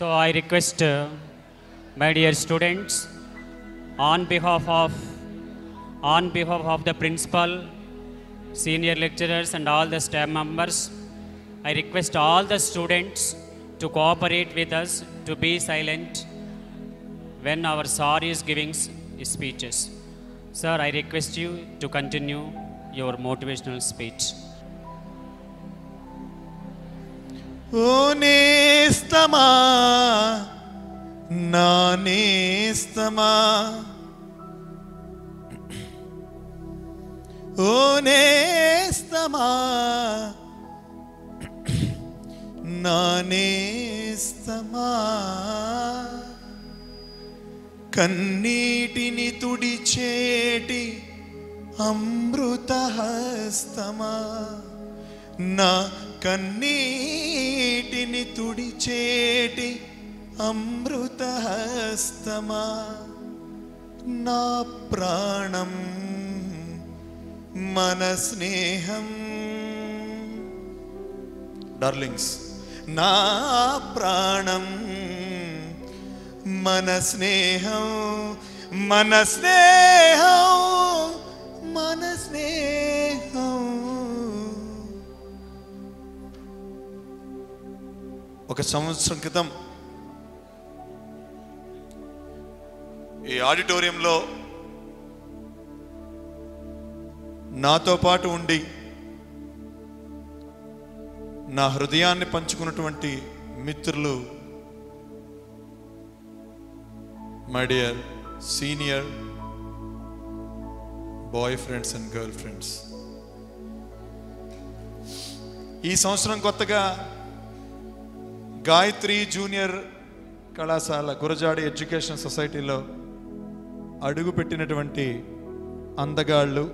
So I request uh, my dear students, on behalf of on behalf of the principal, senior lecturers and all the staff members, I request all the students to cooperate with us to be silent when our sir is giving speeches. Sir, I request you to continue your motivational speech. ಓನೇಸ್ತಮ ನಾನೇಸ್ತಮ కన్నీటిని తుడిచేటి అమృతహస్తమా. నా కన్నీటిని తుడిచేటి అమృతహస్తమా. నా ప్రాణం మన స్నేహం. Darlings నా ప్రాణం. మన స్నేహం మన స్నేహం మన స్నేహం. ఒక సంవత్సరం క్రితం ఈ ఆడిటోరియంలో నాతో పాటు ఉండి నా హృదయాన్ని పంచుకున్నటువంటి మిత్రులు my dear senior boy friends and girl friends ఈ సంవత్సరం కొత్తగా గాయత్రి జూనియర్ కళాశాల గురజాడి ఎడ్యుకేషన్ సొసైటీలో అడుగుపెట్టినటువంటి అందగాళ్ళు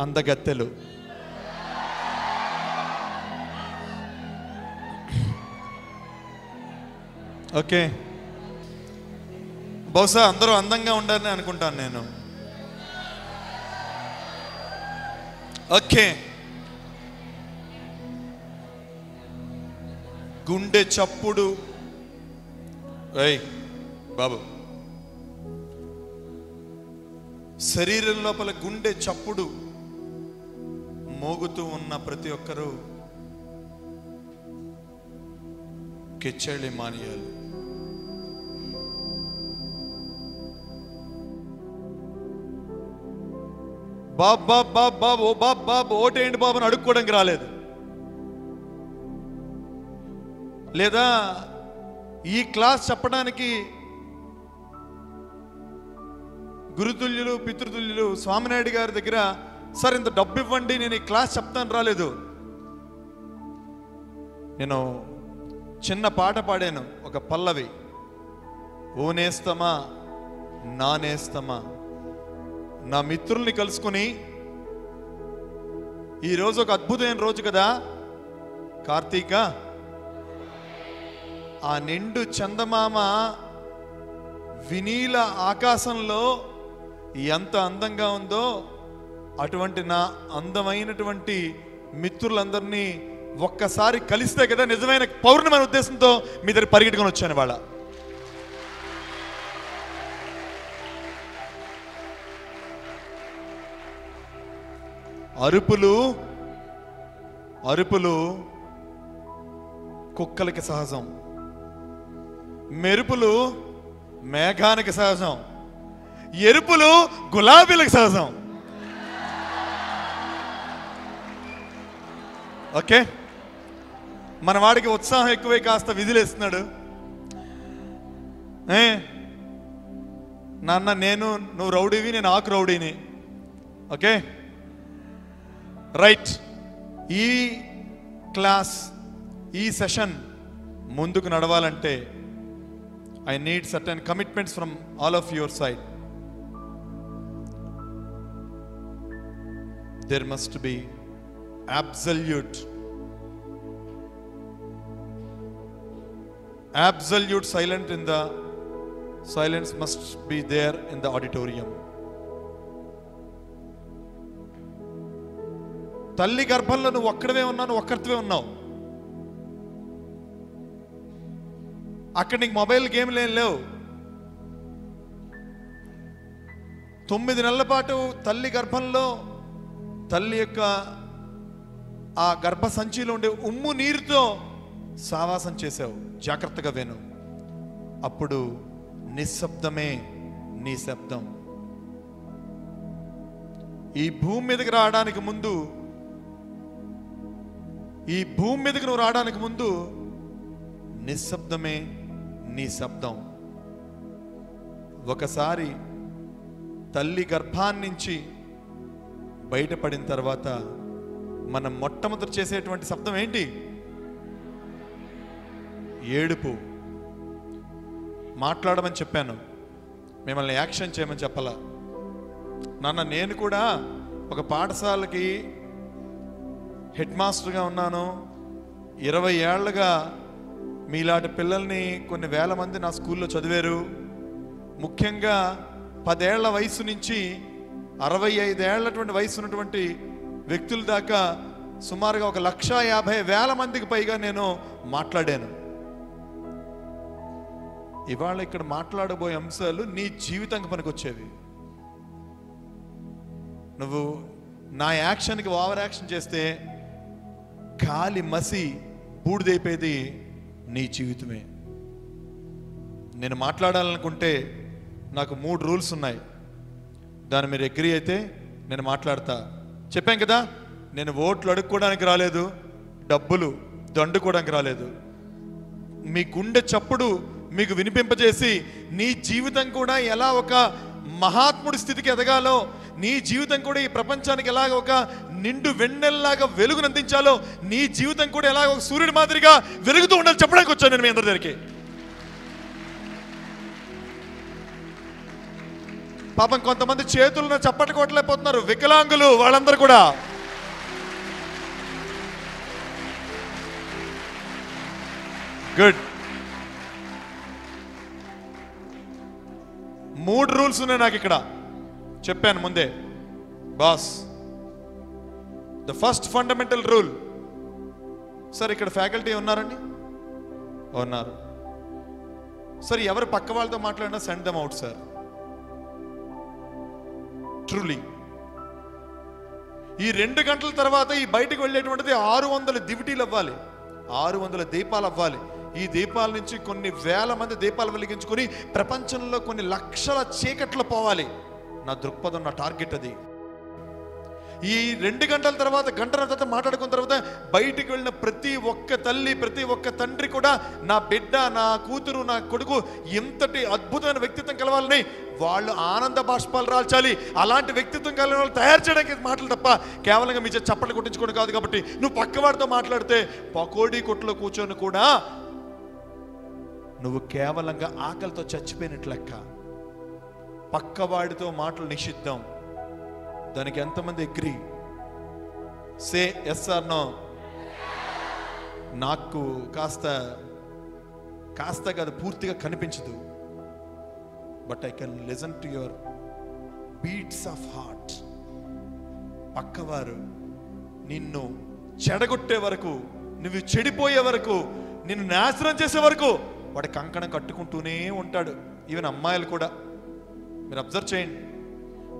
అందగత్తెలు. ఓకే. బహుశా అందరూ అందంగా ఉండాలని అనుకుంటాను నేను. ఓకే. గుండె చప్పుడు. ఏయ్ బాబు. శరీరం లోపల గుండె చప్పుడు మోగుతూ ఉన్న ప్రతి ఒక్కరూ కెచ్చేళ్ళి మానేయాలి. బాబ్ బాబ్ బాబ్ బాబ్ ఓ బాబ్ బాబ్ ఓటేయండి బాబు అని అడుక్కోవడానికి రాలేదు. లేదా ఈ క్లాస్ చెప్పడానికి గురుతుల్యులు పితృతుల్యులు స్వామినాయుడు గారి దగ్గర సార్ ఇంత డబ్బు ఇవ్వండి నేను ఈ క్లాస్ చెప్తాను రాలేదు. నేను చిన్న పాట పాడాను ఒక పల్లవి. ఓ నేస్తమా నా మిత్రుల్ని కలుసుకుని ఈరోజు ఒక అద్భుతమైన రోజు కదా? కార్తీక? ఆ నిండు చందమామ వినీల ఆకాశంలో ఎంత అందంగా ఉందో అటువంటి నా అందమైనటువంటి మిత్రులందరినీ ఒక్కసారి కలిస్తే కదా నిజమైన పౌర్ణమైన ఉద్దేశంతో మీ దగ్గర పరిగెట్టుకొని వచ్చాను వాళ్ళ అరుపులు అరుపులు కుక్కలకి సహజం. మెరుపులు మేఘానికి సహజం. ఎరుపులు గులాబీలకు సహజం. ఓకే? మన వాడికి ఉత్సాహం ఎక్కువై కాస్త విధులేస్తున్నాడు. ఏ? నాన్న నేను నువ్వు రౌడీవి నేను ఆకు రౌడీని. ఓకే? రైట్ ఈ క్లాస్ ఈ సెషన్ ముందుకు నడవాలంటే I need certain commitments from all of your side there must be absolute absolute silent in the silence must be there in the auditorium తల్లి గర్భంలో నువ్వు ఒక్కడవే ఉన్నావు ఒక్కరివే ఉన్నావు. అక్కడ నీకు మొబైల్ గేమ్లు ఏం లేవు. తొమ్మిది నెలల పాటు తల్లి గర్భంలో తల్లి యొక్క ఆ గర్భ సంచిలో ఉండే ఉమ్ము నీరుతో సావాసం చేసావు. జాగ్రత్తగా విను. అప్పుడు నిశ్శబ్దమే నీ శబ్దం. ఈ భూమి మీదకి రావడానికి ముందు ఈ భూమి మీదకి నువ్వు రావడానికి ముందు నిశ్శబ్దమే నీ శబ్దం. ఒకసారి తల్లి గర్భాన్నించి బయటపడిన తర్వాత మనం మొట్టమొదటి చేసేటువంటి శబ్దం ఏంటి? ఏడుపు. మాట్లాడమని చెప్పాను. మిమ్మల్ని యాక్షన్ చేయమని చెప్పాలా. నాన్న నేను కూడా ఒక పాఠశాలకి హెడ్ మాస్టర్గా ఉన్నాను. ఇరవై ఏళ్ళగా మీలాంటి పిల్లల్ని కొన్ని వేల మంది నా స్కూల్లో చదివారు. ముఖ్యంగా పదేళ్ళ వయసు నుంచి అరవై ఐదేళ్ళటువంటి వయసు ఉన్నటువంటి వ్యక్తుల దాకా సుమారుగా ఒక లక్ష యాభై వేల మందికి పైగా నేను మాట్లాడాను. ఇవాళ ఇక్కడ మాట్లాడబోయే అంశాలు నీ జీవితానికి పనికొచ్చేవి. నువ్వు నా యాక్షన్కి ఓవర్ యాక్షన్ చేస్తే గాలి మసి బూడిదైపోయేది నీ జీవితమే. నేను మాట్లాడాలనుకుంటే నాకు మూడు రూల్స్ ఉన్నాయి. దాని మీరు అగ్రి అయితే నేను మాట్లాడతా. చెప్పాం కదా నేను ఓట్లు అడుక్కోవడానికి రాలేదు డబ్బులు దండుకోవడానికి రాలేదు. మీ గుండె చప్పుడు మీకు వినిపింపజేసి నీ జీవితం కూడా ఎలా ఒక మహాత్ముడి స్థితికి ఎదగాలో నీ జీవితం కూడా ఈ ప్రపంచానికి ఎలాగ ఒక నిండు వెన్నెల్లాగా వెలుగునందించాలో నీ జీవితం కూడా ఎలాగ ఒక సూర్యుడి మాదిరిగా వెలుగుతూ ఉండాలి చెప్పడానికి వచ్చాను నేను మీ అందరి దగ్గరికి పాపం కొంతమంది చేతులను చప్పట్లు కొట్టలేకపోతున్నారు వికలాంగులు వాళ్ళందరూ కూడా. గుడ్ మూడు రూల్స్ ఉన్నాయి నాకు ఇక్కడ. చెప్పాను ముందే boss the first fundamental rule sir ఇక్కడ ఫ్యాకల్టీ ఉన్నారండి? ఉన్నారు. సార్ ఎవరు పక్క వాళ్ళతో మాట్లాడినా send them out sir truly ఈ రెండు గంటల తర్వాత ఈ బయటకు వెళ్ళేటువంటిది ఆరు వందల దివిటీలు అవ్వాలి. ఆరు వందల దీపాలు అవ్వాలి. ఈ దీపాల నుంచి కొన్ని వేల మంది దీపాలు వెలిగించుకొని ప్రపంచంలో కొన్ని లక్షల చీకట్లు పోవాలి. నా దృక్పథం నా టార్గెట్ అది. ఈ రెండు గంటల తర్వాత గంట తర్వాత మాట్లాడుకున్న తర్వాత బయటికి వెళ్ళిన ప్రతి ఒక్క తల్లి ప్రతి ఒక్క తండ్రి కూడా నా బిడ్డ నా కూతురు నా కొడుకు ఎంతటి అద్భుతమైన వ్యక్తిత్వం కలవాలని వాళ్ళు ఆనంద బాష్పాలు రాల్చాలి. అలాంటి వ్యక్తిత్వం కలిగిన వాళ్ళు తయారు చేయడానికి మాటలు తప్ప కేవలంగా మీ చప్పట్లు కొట్టించుకోవడం కాదు కాబట్టి నువ్వు పక్కవాడితో మాట్లాడితే పకోడీ కొట్లో కూర్చొని కూడా నువ్వు కేవలంగా ఆకలితో చచ్చిపోయినట్లు లెక్క. పక్కవాడితో మాటలు నిషిద్ధం. దానికి ఎంతమంది agree say yes or no నాకు కాస్త కాస్త కాదు పూర్తిగా కనిపించదు. But I can listen to your beats of heart పక్కవారు నిన్ను చెడగొట్టే వరకు నువ్వు చెడిపోయే వరకు నిన్ను నాశనం చేసే వరకు వాడి కంకణం కట్టుకుంటూనే ఉంటాడు. ఈవెన్ అమ్మాయిలు కూడా. మీరు అబ్జర్వ్ చేయండి.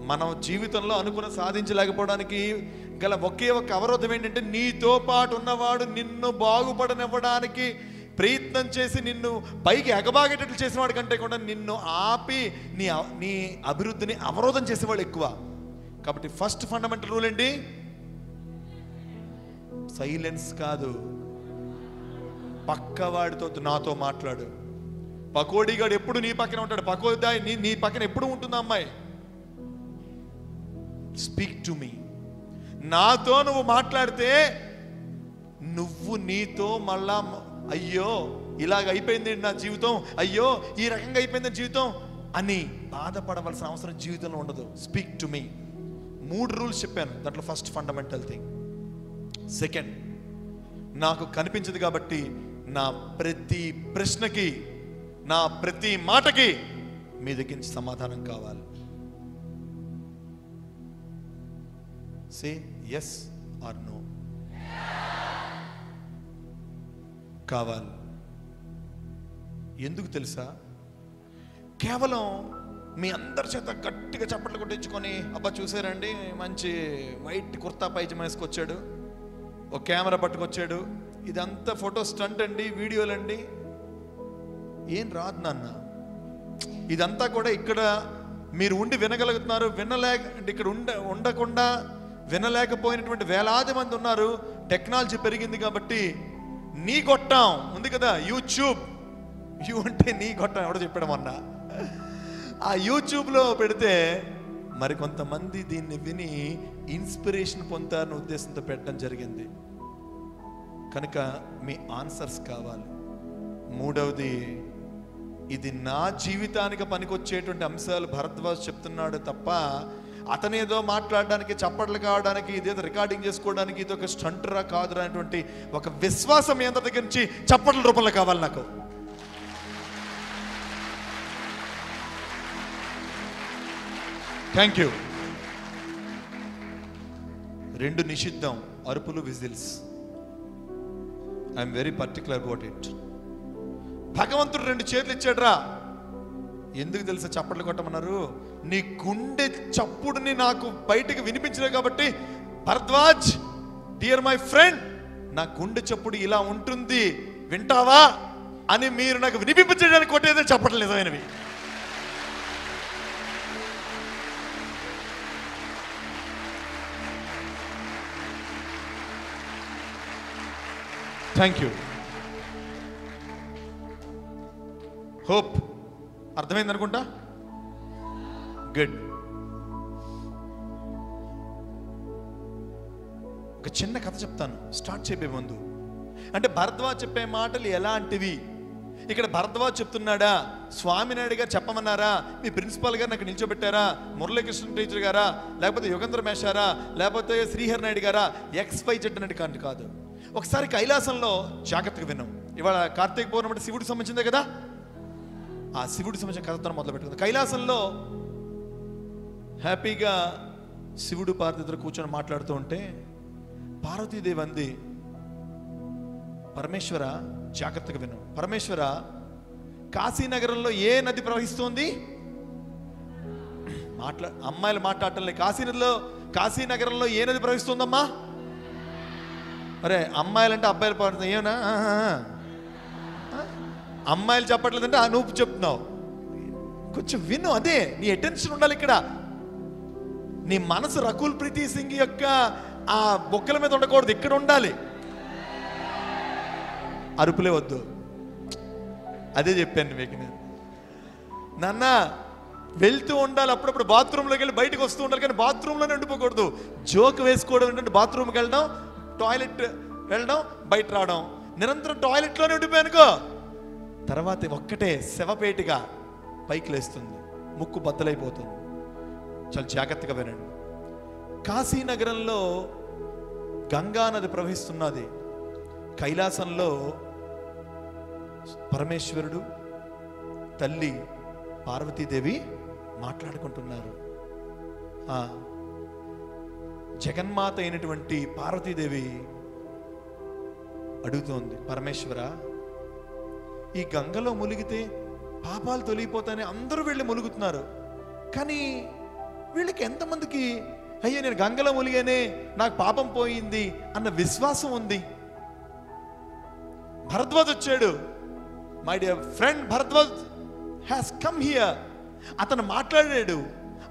మనం జీవితంలో అనుకున్న సాధించలేకపోవడానికి గల ఒకే ఒక అవరోధం ఏంటంటే నీతో పాటు ఉన్నవాడు నిన్ను బాగుపడనివ్వడానికి ప్రయత్నం చేసి నిన్ను పైకి ఎగబాగేటట్లు చేసిన వాడి కంటే కూడా నిన్ను ఆపి నీ నీ అభివృద్ధిని అవరోధం చేసేవాళ్ళు ఎక్కువ. కాబట్టి ఫస్ట్ ఫండమెంటల్ రూల్ ఏంటి? సైలెన్స్ కాదు. పక్కవాడితో నాతో మాట్లాడు. పకోడీగాడు ఎప్పుడు నీ పక్కన ఉంటాడు? పకోడా నీ నీ పక్కన ఎప్పుడు ఉంటుంది అమ్మాయి? స్పీక్ టు మీ నాతో నువ్వు మాట్లాడితే నువ్వు నీతో మళ్ళా అయ్యో ఇలాగ అయిపోయింది నా జీవితం. అయ్యో ఈ రకంగా అయిపోయింది నా జీవితం అని బాధపడవలసిన అవసరం జీవితంలో ఉండదు. స్పీక్ టు మీ మూడు రూల్స్ చెప్పాను. దాంట్లో ఫస్ట్ ఫండమెంటల్ థింగ్. సెకండ్ నాకు కనిపించదు కాబట్టి నా ప్రతి ప్రశ్నకి నా ప్రతి మాటకి మీ దగ్గర నుంచి సమాధానం కావాలి. సే ఎస్ ఆర్ నో కావాలి. ఎందుకు తెలుసా? కేవలం మీ అందరి చేత గట్టిగా చప్పట్లు కొట్టించుకొని అబ్బా చూసారండి మంచి వైట్ కుర్తా పైజమా వేసుకొచ్చాడు ఒక కెమెరా పట్టుకొచ్చాడు ఇదంతా ఫోటో స్టంట్ అండి వీడియోలండి ఏం రాదు నాన్న. ఇదంతా కూడా ఇక్కడ మీరు ఉండి వినగలుగుతున్నారు. వినలేక అంటే ఇక్కడ ఉండ ఉండకుండా వినలేకపోయినటువంటి వేలాది మంది ఉన్నారు. టెక్నాలజీ పెరిగింది కాబట్టి నీ గొట్టం ఉంది కదా యూట్యూబ్. యూ అంటే నీ గొట్టం ఎవడో చెప్పాడు మొన్న. ఆ యూట్యూబ్లో పెడితే మరి కొంతమంది దీన్ని విని ఇన్స్పిరేషన్ పొందారని ఉద్దేశంతో పెట్టడం జరిగింది. కనుక మీ ఆన్సర్స్ కావాలి. మూడవది ఇది నా జీవితానికి పనికొచ్చేటువంటి అంశాలు భరద్వాజ్ చెప్తున్నాడు తప్ప అతనేదో మాట్లాడడానికి చప్పట్లు కావడానికి ఇదేదో రికార్డింగ్ చేసుకోవడానికి ఇది ఒక స్టంటరా కాదు అనేటువంటి ఒక విశ్వాసం ఎంత దగ్గర నుంచి చప్పట్ల రూపంలో కావాలి నాకు. థ్యాంక్ యూ రెండు నిషిద్ధం అరుపులు whistles. I'm very particular about it భగవంతుడు రెండు చేతులు ఇచ్చాడురా. ఎందుకు తెలుసా చప్పట్లు కొట్టమన్నారు? నీ గుండె చప్పుడుని నాకు బయటకు వినిపించలేదు కాబట్టి భరద్వాజ్ డియర్ మై ఫ్రెండ్ నా గుండె చప్పుడు ఇలా ఉంటుంది వింటావా? అని మీరు నాకు వినిపించడానికి కొట్టేదే చప్పట్లు నిజమైనవి. Thank you hope. అర్థమైంది అనుకుంటా గుడ్. ఒక చిన్న కథ చెప్తాను. స్టార్ట్ చెప్పే ముందు. అంటే భరద్వాజ్ చెప్పే మాటలు ఎలాంటివి? ఇక్కడ భరద్వాజ్ చెప్తున్నాడా? స్వామినాయుడు గారు చెప్పమన్నారా? మీ ప్రిన్సిపాల్ గారు నాకు నిల్చోబెట్టారా? మురళీకృష్ణ టీచర్ గారా? లేకపోతే యుగంధ్ర మేషారా? లేకపోతే శ్రీహర్ నాయుడు గారా? ఎక్స్ వై జెడ్ అన్నట్టు కాదు కాదు. ఒకసారి కైలాసంలో జాగ్రత్తగా విన్నాం ఇవాళ కార్తీక పౌర్ణమి శివుడికి సంబంధించిందే కదా? ఆ శివుడి సంబంధించిన కథతో మొదలు పెట్టుకుంది కైలాసంలో హ్యాపీగా శివుడు పార్వతిద్దరు కూర్చొని మాట్లాడుతూ ఉంటే పార్వతీదేవి అంది పరమేశ్వర జాగ్రత్తగా విను. పరమేశ్వర కాశీనగరంలో ఏ నది ప్రవహిస్తోంది? మాట్లా అమ్మాయిలు మాట్లాడటం లేదు. కాశీనదిలో కాశీనగరంలో ఏ నది ప్రవహిస్తుందమ్మా? అరే అమ్మాయిలంటే అబ్బాయిలు పాడుతుంది ఏమన్నా? అమ్మాయిలు చెప్పట్లేదంటే ఆ నువ్వు చెప్తున్నావు. కొంచెం విను అదే నీ అటెన్షన్ ఉండాలి ఇక్కడ. నీ మనసు రకుల్ ప్రీతి సింగ్ యొక్క ఆ బొక్కల మీద ఉండకూడదు ఇక్కడ ఉండాలి. అరుపులే వద్దు. అదే చెప్పాను మీకు నేను. నాన్న వెళ్తూ ఉండాలి అప్పుడప్పుడు బాత్రూంలోకి వెళ్ళి బయటకు వస్తూ ఉండాలి కానీ బాత్రూంలోనే ఉండిపోకూడదు. జోక్ వేసుకోవడం ఏంటంటే బాత్రూమ్కి వెళ్ళడం టాయిలెట్ వెళ్ళడం బయట రావడం. నిరంతరం టాయిలెట్లోనే ఉండిపోయానుకో. తర్వాత ఒక్కటే శవపేటిగా పైకి లేస్తుంది. ముక్కు బద్దలైపోతుంది. చాలా జాగ్రత్తగా వినండి. కాశీ నగరంలో గంగా నది ప్రవహిస్తున్నది. కైలాసంలో పరమేశ్వరుడు తల్లి పార్వతీదేవి మాట్లాడుకుంటున్నారు. జగన్మాత అయినటువంటి పార్వతీదేవి అడుగుతోంది పరమేశ్వర ఈ గంగలో మునిగితే పాపాలు తొలగిపోతాయని అందరూ వెళ్ళి మునుగుతున్నారు. కానీ వీళ్ళకి ఎంతమందికి అయ్యో నేను గంగలో మునిగానే నాకు పాపం పోయింది అన్న విశ్వాసం ఉంది. భరద్వాజ్ వచ్చాడు. My dear friend Bharadwaj has come here అతను మాట్లాడాడు.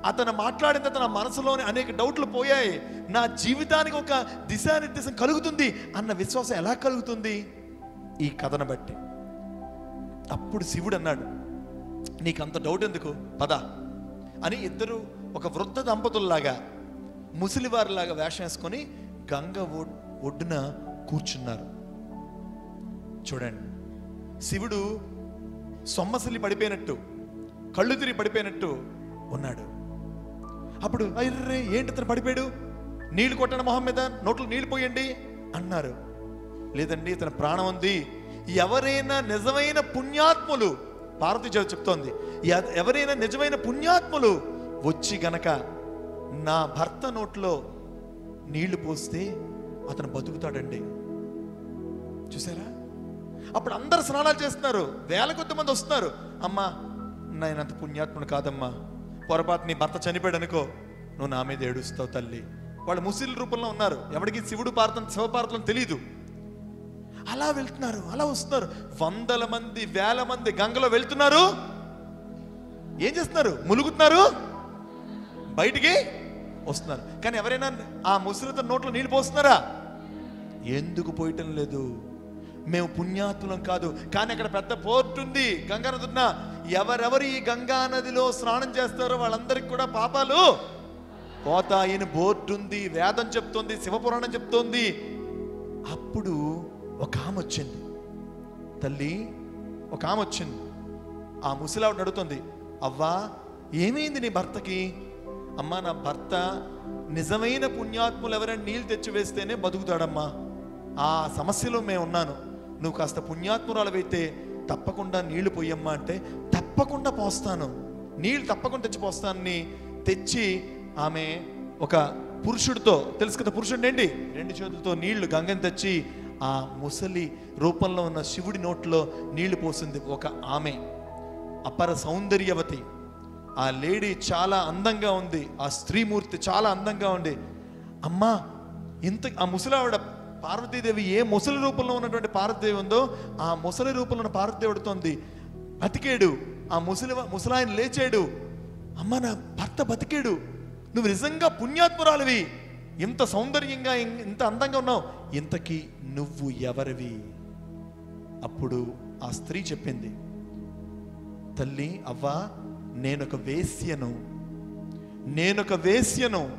అతను మాట్లాడిన తన మనసులోని అనేక డౌట్లు పోయాయి. నా జీవితానికి ఒక దిశానిర్దేశం కలుగుతుంది అన్న విశ్వాసం ఎలా కలుగుతుంది? ఈ కథను బట్టి. అప్పుడు శివుడు అన్నాడు నీకు అంత డౌట్ ఎందుకు? పద. అని ఇద్దరు ఒక వృద్ధ దంపతుల్లాగా ముసలివారిలాగా వేషం వేసుకొని గంగ ఒడ్డున కూర్చున్నారు. చూడండి శివుడు సొమ్మసిల్లి పడిపోయినట్టు కళ్ళు తిరిగి పడిపోయినట్టు ఉన్నాడు. అప్పుడు అయ్యర్రే ఏంటి ఇతను పడిపోయాడు? నీళ్ళు కొట్టండి మొహం మీద నోట్లో నీళ్ళు పోయండి అన్నారు. లేదండి ఇతని ప్రాణం ఉంది ఎవరైనా నిజమైన పుణ్యాత్ములు భారతి చెప్తోంది ఎవరైనా నిజమైన పుణ్యాత్ములు వచ్చి గనక నా భర్త నోట్లో నీళ్ళు పోస్తే అతను బతుకుతాడండి. చూసారా? అప్పుడు అందరు స్నానాలు చేస్తున్నారు వేల కొద్ది మంది వస్తున్నారు. అమ్మా నేనంత పుణ్యాత్ముడు కాదమ్మా. పొరపాటు నీ భర్త చనిపోయాడు అనుకో నువ్వు నా మీద ఏడుస్తావు తల్లి. వాళ్ళు ముసిల్ రూపంలో ఉన్నారు. ఎవరికి శివుడు పార్థం శివపార్థం తెలియదు అలా వెళ్తున్నారు అలా వస్తున్నారు. వందల మంది వేల మంది గంగలో వెళ్తున్నారు. ఏం చేస్తున్నారు? ములుగుతున్నారు. బయటికి వస్తున్నారు. కానీ ఎవరైనా ఆ ముసలితో నోట్లో నీళ్ళు పోస్తున్నారా? ఎందుకు పోయటం లేదు? మేము పుణ్యాత్ములం కాదు. కానీ అక్కడ పెద్ద పోర్ట్ ఉంది గంగా నది ఉన్న. ఎవరెవరు ఈ గంగా నదిలో స్నానం చేస్తారో వాళ్ళందరికీ కూడా పాపాలు. పోతాయని బోర్డు ఉంది వేదం చెప్తోంది శివపురాణం చెప్తోంది. అప్పుడు ఒక ఆమె వచ్చింది. తల్లి ఒక ఆమె వచ్చింది. ఆ ముసలావిడ అడుగుతుంది అవ్వా ఏమైంది నీ భర్తకి? అమ్మా నా భర్త నిజమైన పుణ్యాత్ములు ఎవరైనా నీళ్ళు తెచ్చి వేస్తేనే బతుకుతాడమ్మా. ఆ సమస్యలో మేము ఉన్నాను. నువ్వు కాస్త పుణ్యాత్మురాలవైతే తప్పకుండా నీళ్ళు పోయమ్మా అంటే తప్పకుండా పోస్తాను. నీళ్ళు తప్పకుండా తెచ్చి పోస్తానని తెచ్చి ఆమె ఒక పురుషుడితో తెలుసు కదా పురుషుడు ఏంటి? రెండు చేతులతో నీళ్ళు గంగని తెచ్చి ఆ ముసలి రూపంలో ఉన్న శివుడి నోట్లో నీళ్ళు పోసింది ఒక ఆమె. అపర సౌందర్యవతి. ఆ లేడీ చాలా అందంగా ఉంది. ఆ స్త్రీమూర్తి చాలా అందంగా ఉంది. అమ్మా ఇంత ఆ ముసలావిడ పార్వతీదేవి ఏ ముసలి రూపంలో ఉన్నటువంటి పార్వతీదేవి ఉందో ఆ ముసలి రూపంలో ఉన్న పార్వతీదేవి బతికేడు. ఆ ముసలి ముసలాయన లేచాడు. అమ్మ నా భర్త బతికేడు. నువ్వు నిజంగా పుణ్యాత్మురాలివి. ఇంత సౌందర్యంగా ఇంత అందంగా ఉన్నావు. ఇంతకీ నువ్వు ఎవరివి? అప్పుడు ఆ స్త్రీ చెప్పింది తల్లి అవ్వా నేనొక వేశ్యను. నేనొక వేశ్యను.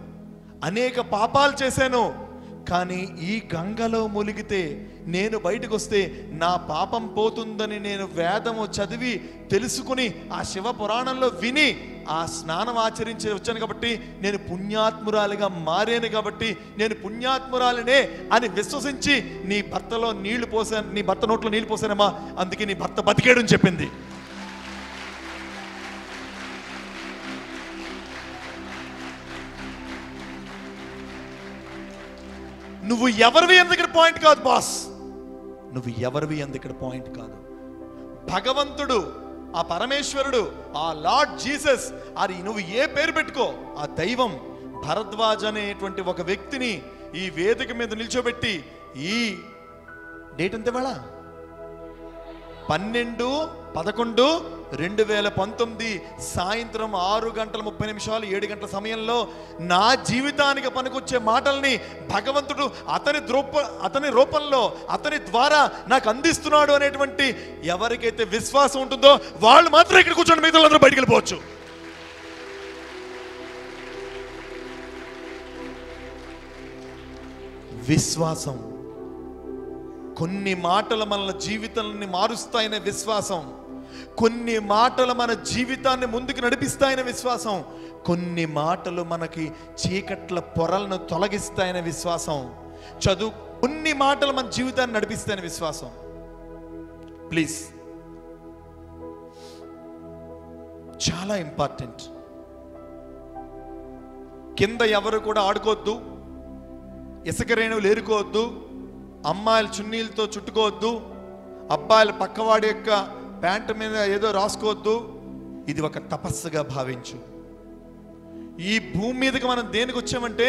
అనేక పాపాలు చేశాను. కానీ ఈ గంగలో ములిగితే నేను బయటకు వస్తే నా పాపం పోతుందని నేను వేదము చదివి తెలుసుకుని ఆ శివ పురాణంలో విని ఆ స్నానం ఆచరించి వచ్చాను కాబట్టి నేను పుణ్యాత్మురాలిగా మారాను కాబట్టి నేను పుణ్యాత్మురాలినే అని విశ్వసించి నీ భర్తలో నీళ్ళు పోసాను నీ భర్త నోట్లో నీళ్ళు పోసానమ్మా. అందుకే నీ భర్త బతికేడు అని చెప్పింది. నువ్వు ఎవరివి అంది పాయింట్ కాదు బాస్ నువ్వు ఎవరివి అంది పాయింట్ కాదు. భగవంతుడు ఆ పరమేశ్వరుడు ఆ లార్డ్ జీసస్ అది నువ్వు ఏ పేరు పెట్టుకో ఆ దైవం భరద్వాజ్ అనేటువంటి ఒక వ్యక్తిని ఈ వేదిక మీద నిల్చోబెట్టి ఈ డేట్ ఎంత వేళ పన్నెండు పదకొండు రెండు వేల పంతొమ్మిది సాయంత్రం ఆరు గంటల ముప్పై నిమిషాలు ఏడు గంటల సమయంలో నా జీవితానికి పనికొచ్చే మాటల్ని భగవంతుడు అతని ద్రూప అతని రూపంలో అతని ద్వారా నాకు అందిస్తున్నాడు అనేటువంటి ఎవరికైతే విశ్వాసం ఉంటుందో వాళ్ళు మాత్రం ఇక్కడ కూర్చొని మిగతా అందరూ బయటికి వెళ్ళిపోవచ్చు. విశ్వాసం. కొన్ని మాటలు మన జీవితాలని మారుస్తాయనే విశ్వాసం. కొన్ని మాటలు మన జీవితాన్ని ముందుకు నడిపిస్తాయనే విశ్వాసం. కొన్ని మాటలు మనకి చీకట్ల పొరలను తొలగిస్తాయనే విశ్వాసం. చదువు కొన్ని మాటలు మన జీవితాన్ని నడిపిస్తాయనే విశ్వాసం. ప్లీజ్ చాలా ఇంపార్టెంట్ కింద ఎవరు కూడా ఆడుకోవద్దు. ఇసుక రేణువులు ఏరుకోవద్దు. అమ్మాయిలు చున్నీలతో చుట్టుకోవద్దు. అబ్బాయిలు పక్కవాడి యొక్క ప్యాంటు మీద ఏదో రాసుకోవద్దు. ఇది ఒక తపస్సుగా భావించు. ఈ భూమి మీదకి మనం దేనికి వచ్చామంటే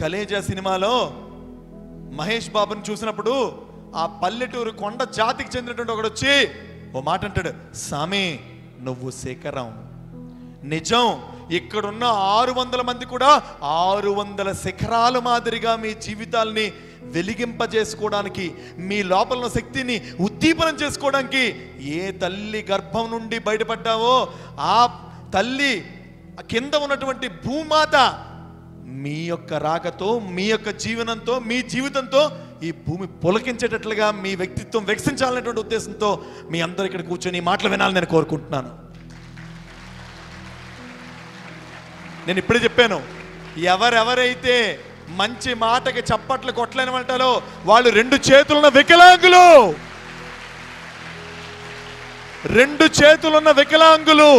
కలేజా సినిమాలో మహేష్ బాబుని చూసినప్పుడు ఆ పల్లెటూరు కొండ జాతికి చెందినటువంటి ఒకడు వచ్చి ఓ మాట అంటాడు సామి నువ్వు శేఖరం నిజం ఇక్కడున్న ఆరు వందల మంది కూడా ఆరు వందల శిఖరాల మాదిరిగా మీ జీవితాల్ని వెలిగింపజేసుకోవడానికి మీ లోపల ఉన్న శక్తిని ఉద్దీపనం చేసుకోవడానికి ఏ తల్లి గర్భం నుండి బయటపడ్డావో ఆ తల్లి కింద ఉన్నటువంటి భూమాత మీ యొక్క రాకతో మీ యొక్క జీవనంతో మీ జీవితంతో ఈ భూమి పులకించేటట్లుగా మీ వ్యక్తిత్వం వికసించాలనేటువంటి ఉద్దేశంతో మీ అందరు ఇక్కడ కూర్చొని మాటలు వినాలని నేను కోరుకుంటున్నాను. నేను ఇప్పుడే చెప్పాను ఎవరెవరైతే మంచి మాటకి చప్పట్లు కొట్టలేని అంటారో వాళ్ళు రెండు చేతులున్న వికలాంగులు. రెండు చేతులున్న వికలాంగులు.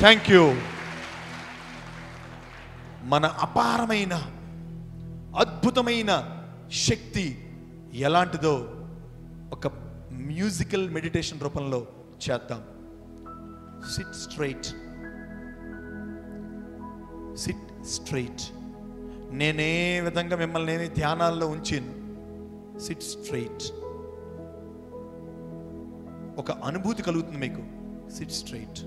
థ్యాంక్ యూ మన అపారమైన అద్భుతమైన శక్తి ఎలాంటిదో ఒక మ్యూజికల్ మెడిటేషన్ రూపంలో చేద్దాం. సిట్ స్ట్రైట్ సిట్ స్ట్రైట్ నేనే విధంగా మిమ్మల్ని ఏమి ధ్యానాల్లో ఉంచాను. సిట్ స్ట్రైట్ ఒక అనుభూతి కలుగుతుంది మీకు. Sit straight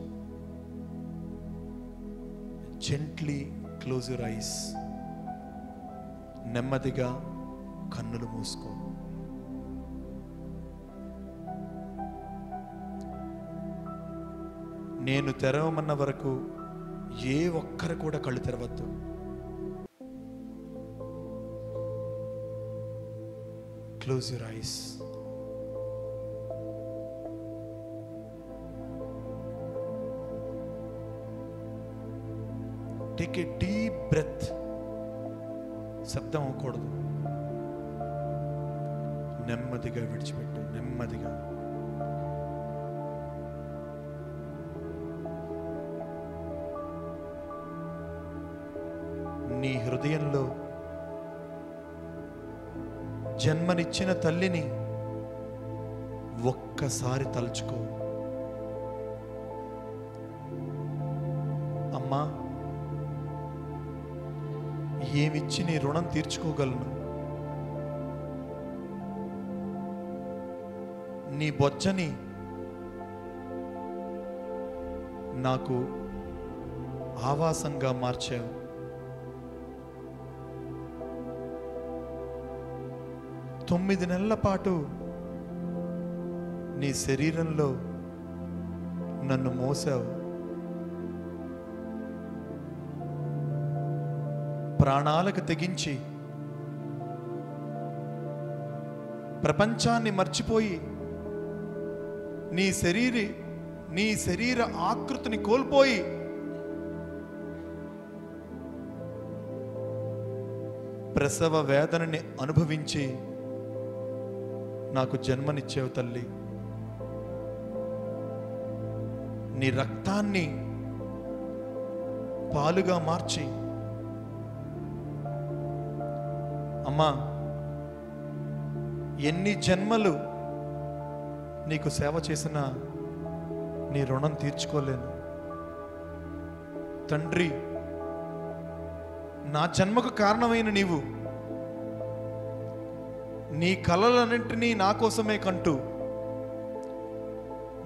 gently close your eyes నెమ్మదిగా కన్నులు మూసుకో. నేను తెరవమన్న వరకు ఏ ఒక్కరు కూడా కళ్ళు తెరవద్దు. Close your eyes take a deep breath శబ్దం అవ్వకూడదు. నెమ్మదిగా విడిచిపెట్టు. నెమ్మదిగా. నీ హృదయంలో జన్మనిచ్చిన తల్లిని ఒక్కసారి తలుచుకో. అమ్మా ఏమిచ్చి నీ రుణం తీర్చుకోగలను? నీ బొచ్చని నాకు ఆవాసంగా మార్చావు. తొమ్మిది నెలల పాటు నీ శరీరంలో నన్ను మోసావు. ప్రాణాలకు తెగించి ప్రపంచాన్ని మర్చిపోయి నీ శరీరి నీ శరీర ఆకృతిని కోల్పోయి ప్రసవ వేదనని అనుభవించి నాకు జన్మనిచ్చేవు తల్లి. నీ రక్తాన్ని పాలుగా మార్చి. అమ్మా ఎన్ని జన్మలు నీకు సేవ చేసినా నీ రుణం తీర్చుకోలేను. తండ్రి నా జన్మకు కారణమైన నీవు నీ కలలన్నింటినీ నా కోసమే కంటూ.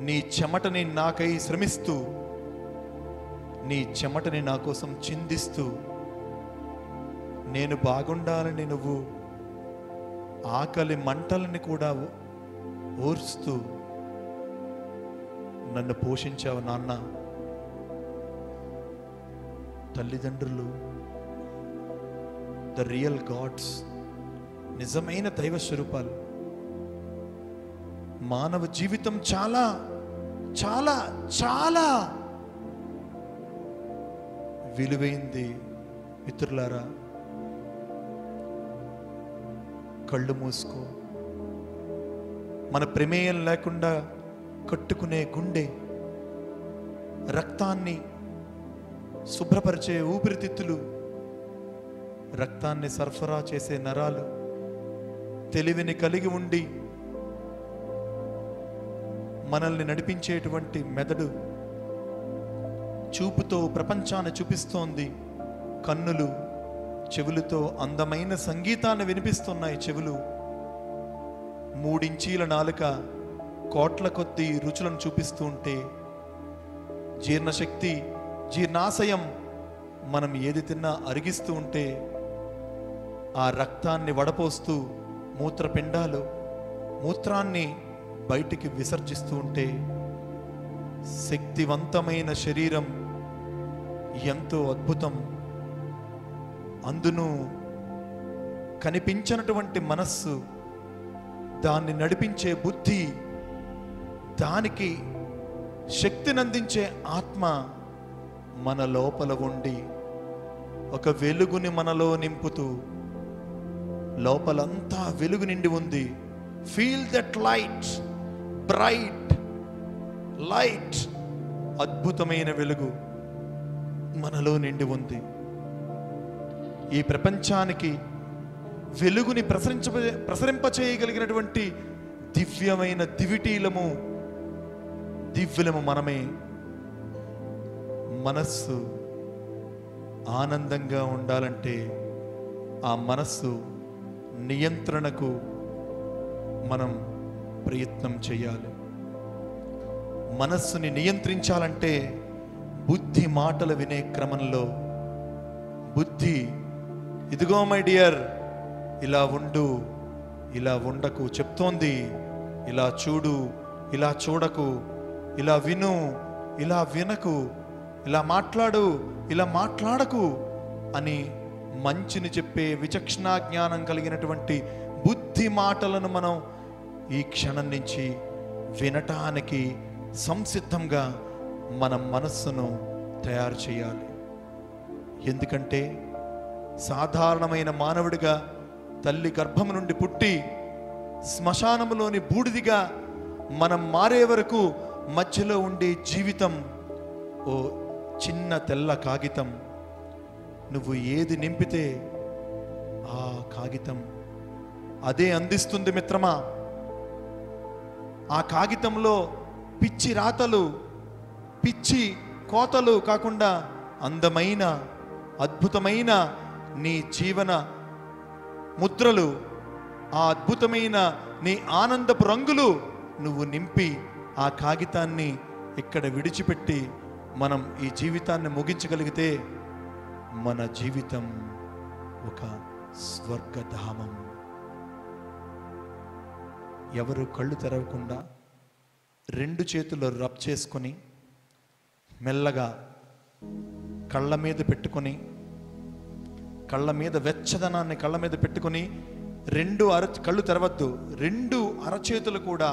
నీ చెమటని నాకై శ్రమిస్తూ నీ చెమటని నా కోసం చిందిస్తూ నేను బాగుండాలని నువ్వు ఆకలి మంటలని కూడా ఓర్స్తూ నన్ను పోషించావు నాన్న. తల్లిదండ్రులు ద రియల్ గాడ్స్ నిజమైన దైవ స్వరూపాలు. మానవ జీవితం చాలా చాలా చాలా విలువైంది మిత్రులారా. కళ్ళు మూసుకో. మన ప్రమేయం లేకుండా కట్టుకునే గుండె రక్తాన్ని శుభ్రపరిచే ఊపిరితిత్తులు రక్తాన్ని సరఫరా చేసే నరాలు తెలివిని కలిగి ఉండి మనల్ని నడిపించేటువంటి మెదడు చూపుతో ప్రపంచాన్ని చూపిస్తోంది. కన్నులు చెవులతో అందమైన సంగీతాన్ని వినిపిస్తున్నాయి చెవులు. మూడించీల నాలుక కోట్ల కొద్దీ రుచులను చూపిస్తూ ఉంటే జీర్ణశక్తి జీర్ణాశయం మనం ఏది తిన్నా అరిగిస్తూ ఉంటే ఆ రక్తాన్ని వడపోస్తూ మూత్రపిండాలు మూత్రాన్ని బయటికి విసర్జిస్తూ ఉంటే శక్తివంతమైన శరీరం ఎంతో అద్భుతం. అందును కనిపించినటువంటి మనస్సు దాన్ని నడిపించే బుద్ధి దానికి శక్తినందించే ఆత్మ మన లోపల ఉండి ఒక వెలుగుని మనలో నింపుతూ లోపలంతా వెలుగు నిండి ఉంది. Feel that light bright light అద్భుతమైన వెలుగు మనలో నిండి ఉంది. ఈ ప్రపంచానికి వెలుగుని ప్రసరించ ప్రసరింపచేయగలిగినటువంటి దివ్యమైన దివిటీలము దివ్యులము మనమే. మనస్సు ఆనందంగా ఉండాలంటే ఆ మనస్సు నియంత్రణకు మనం ప్రయత్నం చేయాలి. మనస్సుని నియంత్రించాలంటే బుద్ధి మాటలు వినే క్రమంలో బుద్ధి ఇదిగో మై డియర్ ఇలా ఉండు ఇలా ఉండకు చెప్తోంది ఇలా చూడు ఇలా చూడకు ఇలా విను ఇలా వినకు ఇలా మాట్లాడు ఇలా మాట్లాడకు అని మంచిని చెప్పే విచక్షణ జ్ఞానం కలిగినటువంటి బుద్ధి మాటలను మనం ఈ క్షణం నుంచి వినటానికి సంసిద్ధంగా మన మనస్సును తయారు చేయాలి. ఎందుకంటే సాధారణమైన మానవుడిగా తల్లి గర్భం నుండి పుట్టి శ్మశానంలోని బూడిదిగా మనం మారే వరకు మధ్యలో ఉండే జీవితం ఓ చిన్న తెల్ల కాగితం. నువ్వు ఏది నింపితే ఆ కాగితం అదే అందిస్తుంది మిత్రమా. ఆ కాగితంలో పిచ్చి రాతలు పిచ్చి కోతలు కాకుండా అందమైన అద్భుతమైన నీ జీవన ముద్రలు ఆ అద్భుతమైన నీ ఆనందపు రంగులు నువ్వు నింపి ఆ కాగితాన్ని ఇక్కడ విడిచిపెట్టి మనం ఈ జీవితాన్ని ముగించగలిగితే మన జీవితం ఒక స్వర్గధామం. ఎవరు కళ్ళు తెరవకుండా రెండు చేతులు రబ్ చేసుకొని మెల్లగా కళ్ళ మీద పెట్టుకొని కళ్ళ మీద వెచ్చదనాన్ని కళ్ళ మీద పెట్టుకొని రెండు అర కళ్ళు తెరవద్దు రెండు అరచేతులు కూడా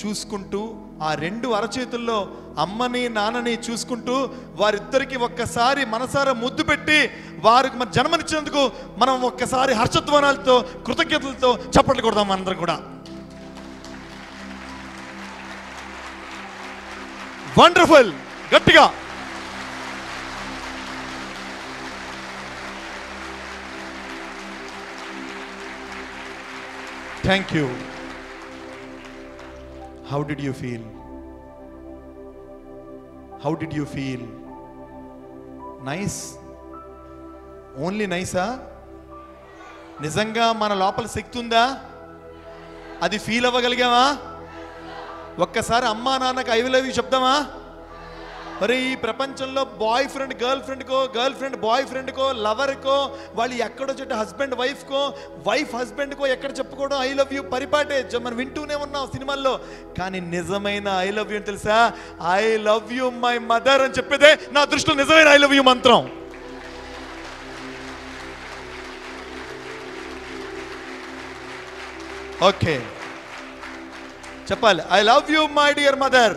చూసుకుంటూ ఆ రెండు అరచేతుల్లో అమ్మని నాన్నని చూసుకుంటూ వారిద్దరికి ఒక్కసారి మనసారా ముద్దు పెట్టి వారికి మన జన్మనిచ్చినందుకు మనం ఒక్కసారి హర్షధ్వానాలతో కృతజ్ఞతలతో చప్పట్లు కొడదాం మనందరం కూడా. వండర్ఫుల్ గట్టిగా. Thank you how did you feel how did you feel nice only నైసా నిజంగా మన లోపల శక్తి ఉందా? అది ఫీల్ అవ్వగలిగామా? ఒక్కసారి అమ్మా నాన్నకు ఐ లవ్ యూ చెప్దామా? మరి ఈ ప్రపంచంలో బాయ్ ఫ్రెండ్ గర్ల్ ఫ్రెండ్కో గర్ల్ ఫ్రెండ్ బాయ్ ఫ్రెండ్కో లవర్కో వాళ్ళు ఎక్కడో చెట్టు హస్బెండ్ వైఫ్కో వైఫ్ హస్బెండ్కో ఎక్కడ చెప్పుకోవడం ఐ లవ్ యూ పరిపాటే. మనం వింటూనే ఉన్నాం సినిమాల్లో. కానీ నిజమైన ఐ లవ్ యూ అని తెలుసా? I love you my mother అని చెప్పేదే నా దృష్టిలో నిజమైన ఐ లవ్ యూ మంత్రం. ఓకే. చెప్పాలి. I love you my dear mother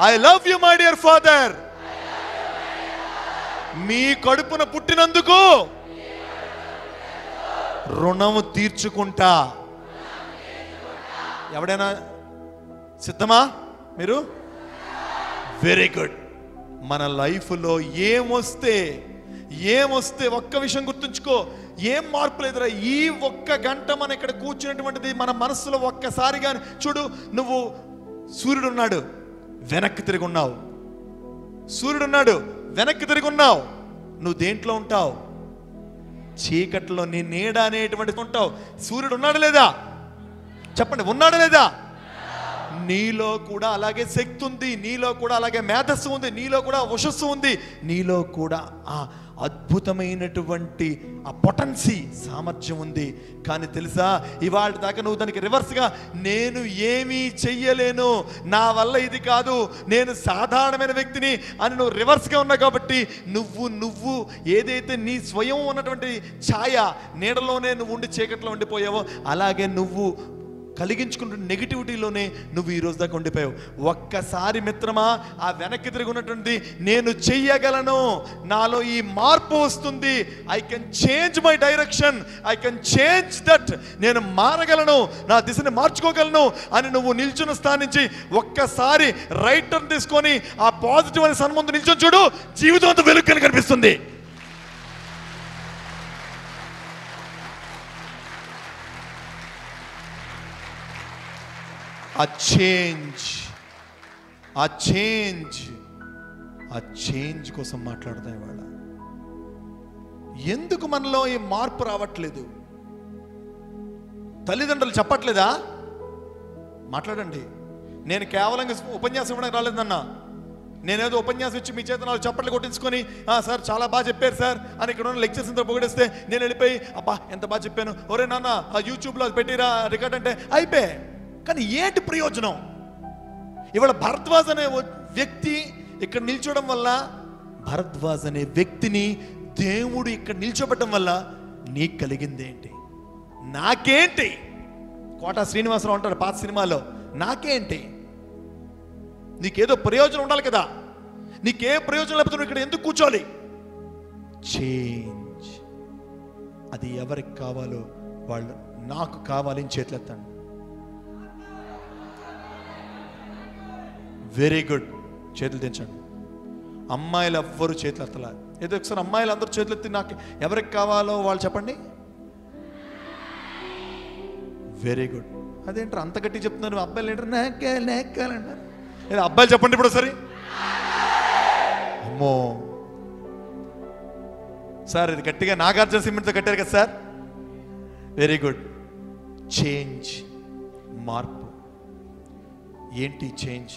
I love you my dear father మీ కడుపున పుట్టినందుకు రుణము తీర్చుకుంటా. ఎవడైనా సిద్ధమా మీరు? వెరీ గుడ్ మన లైఫ్లో ఏమొస్తే ఏమొస్తే ఒక్క విషయం గుర్తుంచుకో. ఏం మార్పు లేదురా ఈ ఒక్క గంట మన ఇక్కడ కూర్చున్నటువంటిది మన మనస్సులో ఒక్కసారి కానీ చూడు నువ్వు సూర్యుడు ఉన్నాడు. వెనక్కి తిరిగి ఉన్నావు. సూర్యుడు ఉన్నాడు వెనక్కి తిరిగి ఉన్నావు. నువ్వు దేంట్లో ఉంటావు? చీకట్లో నీ నీడ అనేటువంటిది ఉంటావు. సూర్యుడు ఉన్నాడు లేదా? చెప్పండి ఉన్నాడు లేదా? నీలో కూడా అలాగే శక్తి ఉంది నీలో కూడా అలాగే మేధస్సు ఉంది నీలో కూడా వశస్సు ఉంది నీలో కూడా ఆ అద్భుతమైనటువంటి ఆ పొటెన్సీ సామర్థ్యం ఉంది. కానీ తెలుసా ఇవాళ దాకా నువ్వు దానికి రివర్స్గా నేను ఏమీ చెయ్యలేను నా వల్ల ఇది కాదు నేను సాధారణమైన వ్యక్తిని అని నువ్వు రివర్స్గా ఉన్నావు కాబట్టి నువ్వు నువ్వు ఏదైతే నీ స్వయం ఉన్నటువంటి ఛాయ నీడలోనే నువ్వు ఉండి చీకట్లో ఉండిపోయావో అలాగే నువ్వు కలిగించుకుంటున్న నెగిటివిటీలోనే నువ్వు ఈ రోజు దాకా ఉండిపోయావు. ఒక్కసారి మిత్రమా ఆ వెనక్కి తిరిగి ఉన్నటువంటి నేను చెయ్యగలను. నాలో ఈ మార్పు వస్తుంది. I can change my direction I can change that నేను మారగలను నా దిశని మార్చుకోగలను అని నువ్వు నిల్చున్న స్థానం నుంచి ఒక్కసారి రైట్ టర్న్ తీసుకొని ఆ పాజిటివ్ అనే సన్ముందు నిల్చొని చూడు జీవితం అంతా వెలుగు కనిపిస్తుంది. ఆ చేంజ్ ఆ చేంజ్ ఆ చేంజ్ కోసం మాట్లాడతాయి వాళ్ళ ఎందుకు మనలో ఈ మార్పు రావట్లేదు? తల్లిదండ్రులు చెప్పట్లేదా? మాట్లాడండి. నేను కేవలం ఉపన్యాసం ఇవ్వడానికి రాలేదన్నా నేనేదో ఉపన్యాసం ఇచ్చి మీ చేత నాలుగు చప్పట్లు కొట్టించుకొని సార్ చాలా బాగా చెప్పారు సార్ అని ఇక్కడ ఉన్న లెక్చర్స్ అంతా పొగిడేస్తే నేను వెళ్ళిపోయి అబ్బా ఎంత బాగా చెప్పాను. ఒరే నాన్న ఆ యూట్యూబ్లో అది పెట్టిరా రికార్డ్ అంటే అయిపోయి. కానీ ఏంటి ప్రయోజనం? ఇవాళ భరద్వాజ్ అనే వ్యక్తి ఇక్కడ నిల్చోవడం వల్ల భరద్వాజ్ అనే వ్యక్తిని దేవుడు ఇక్కడ నిల్చోబెట్టడం వల్ల నీకు కలిగింది ఏంటి? నాకేంటి? కోట శ్రీనివాసరావు అంటాడు పాత సినిమాలో నాకేంటి? నీకేదో ప్రయోజనం ఉండాలి కదా? నీకే ప్రయోజనం లేకపోతే నువ్వు ఇక్కడ ఎందుకు కూర్చోాలి చేంజ్. అది ఎవరికి కావాలో వాళ్ళు నాకు కావాలని చేతులెత్తండి. వెరీ గుడ్ చేతులు తెంచండి. అమ్మాయిలు ఎవ్వరు చేతులు ఎత్తలా ఏదో ఒకసారి అమ్మాయిలు అందరూ చేతులు ఎత్తి నాకు ఎవరికి కావాలో వాళ్ళు చెప్పండి. వెరీ గుడ్ అదేంటారు అంత గట్టి చెప్తున్నారు? అబ్బాయిలు ఏంటారు? నేక్కాలి నేక్కాలి ఏదో అబ్బాయిలు చెప్పండి ఇప్పుడు సరే అమ్మో. సార్ ఇది గట్టిగా నాగార్జున సిమెంట్తో కట్టారు కదా సార్. వెరీ గుడ్ చేంజ్ మార్పు. ఏంటి చేంజ్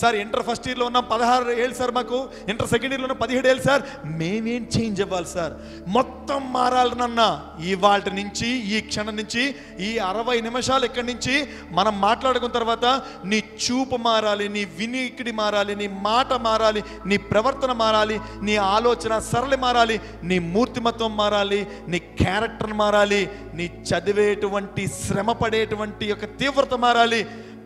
సార్ ఇంటర్ ఫస్ట్ ఇయర్లో ఉన్నాం పదహారు ఏళ్ళు సార్ మాకు. ఇంటర్ సెకండ్ ఇయర్లో ఉన్న పదిహేడు ఏళ్ళు సార్. మేమేం చేంజ్ అవ్వాలి సార్? మొత్తం మారాలనన్న ఇవాళ నుంచి ఈ క్షణం నుంచి ఈ అరవై నిమిషాలు ఇక్కడి నుంచి మనం మాట్లాడుకున్న తర్వాత నీ చూపు మారాలి నీ వినికిడి మారాలి నీ మాట మారాలి నీ ప్రవర్తన మారాలి నీ ఆలోచన సరళి మారాలి నీ మూర్తిమత్వం మారాలి నీ క్యారెక్టర్ మారాలి నీ చదివేటువంటి శ్రమ పడేటువంటి యొక్క తీవ్రత మారాలి.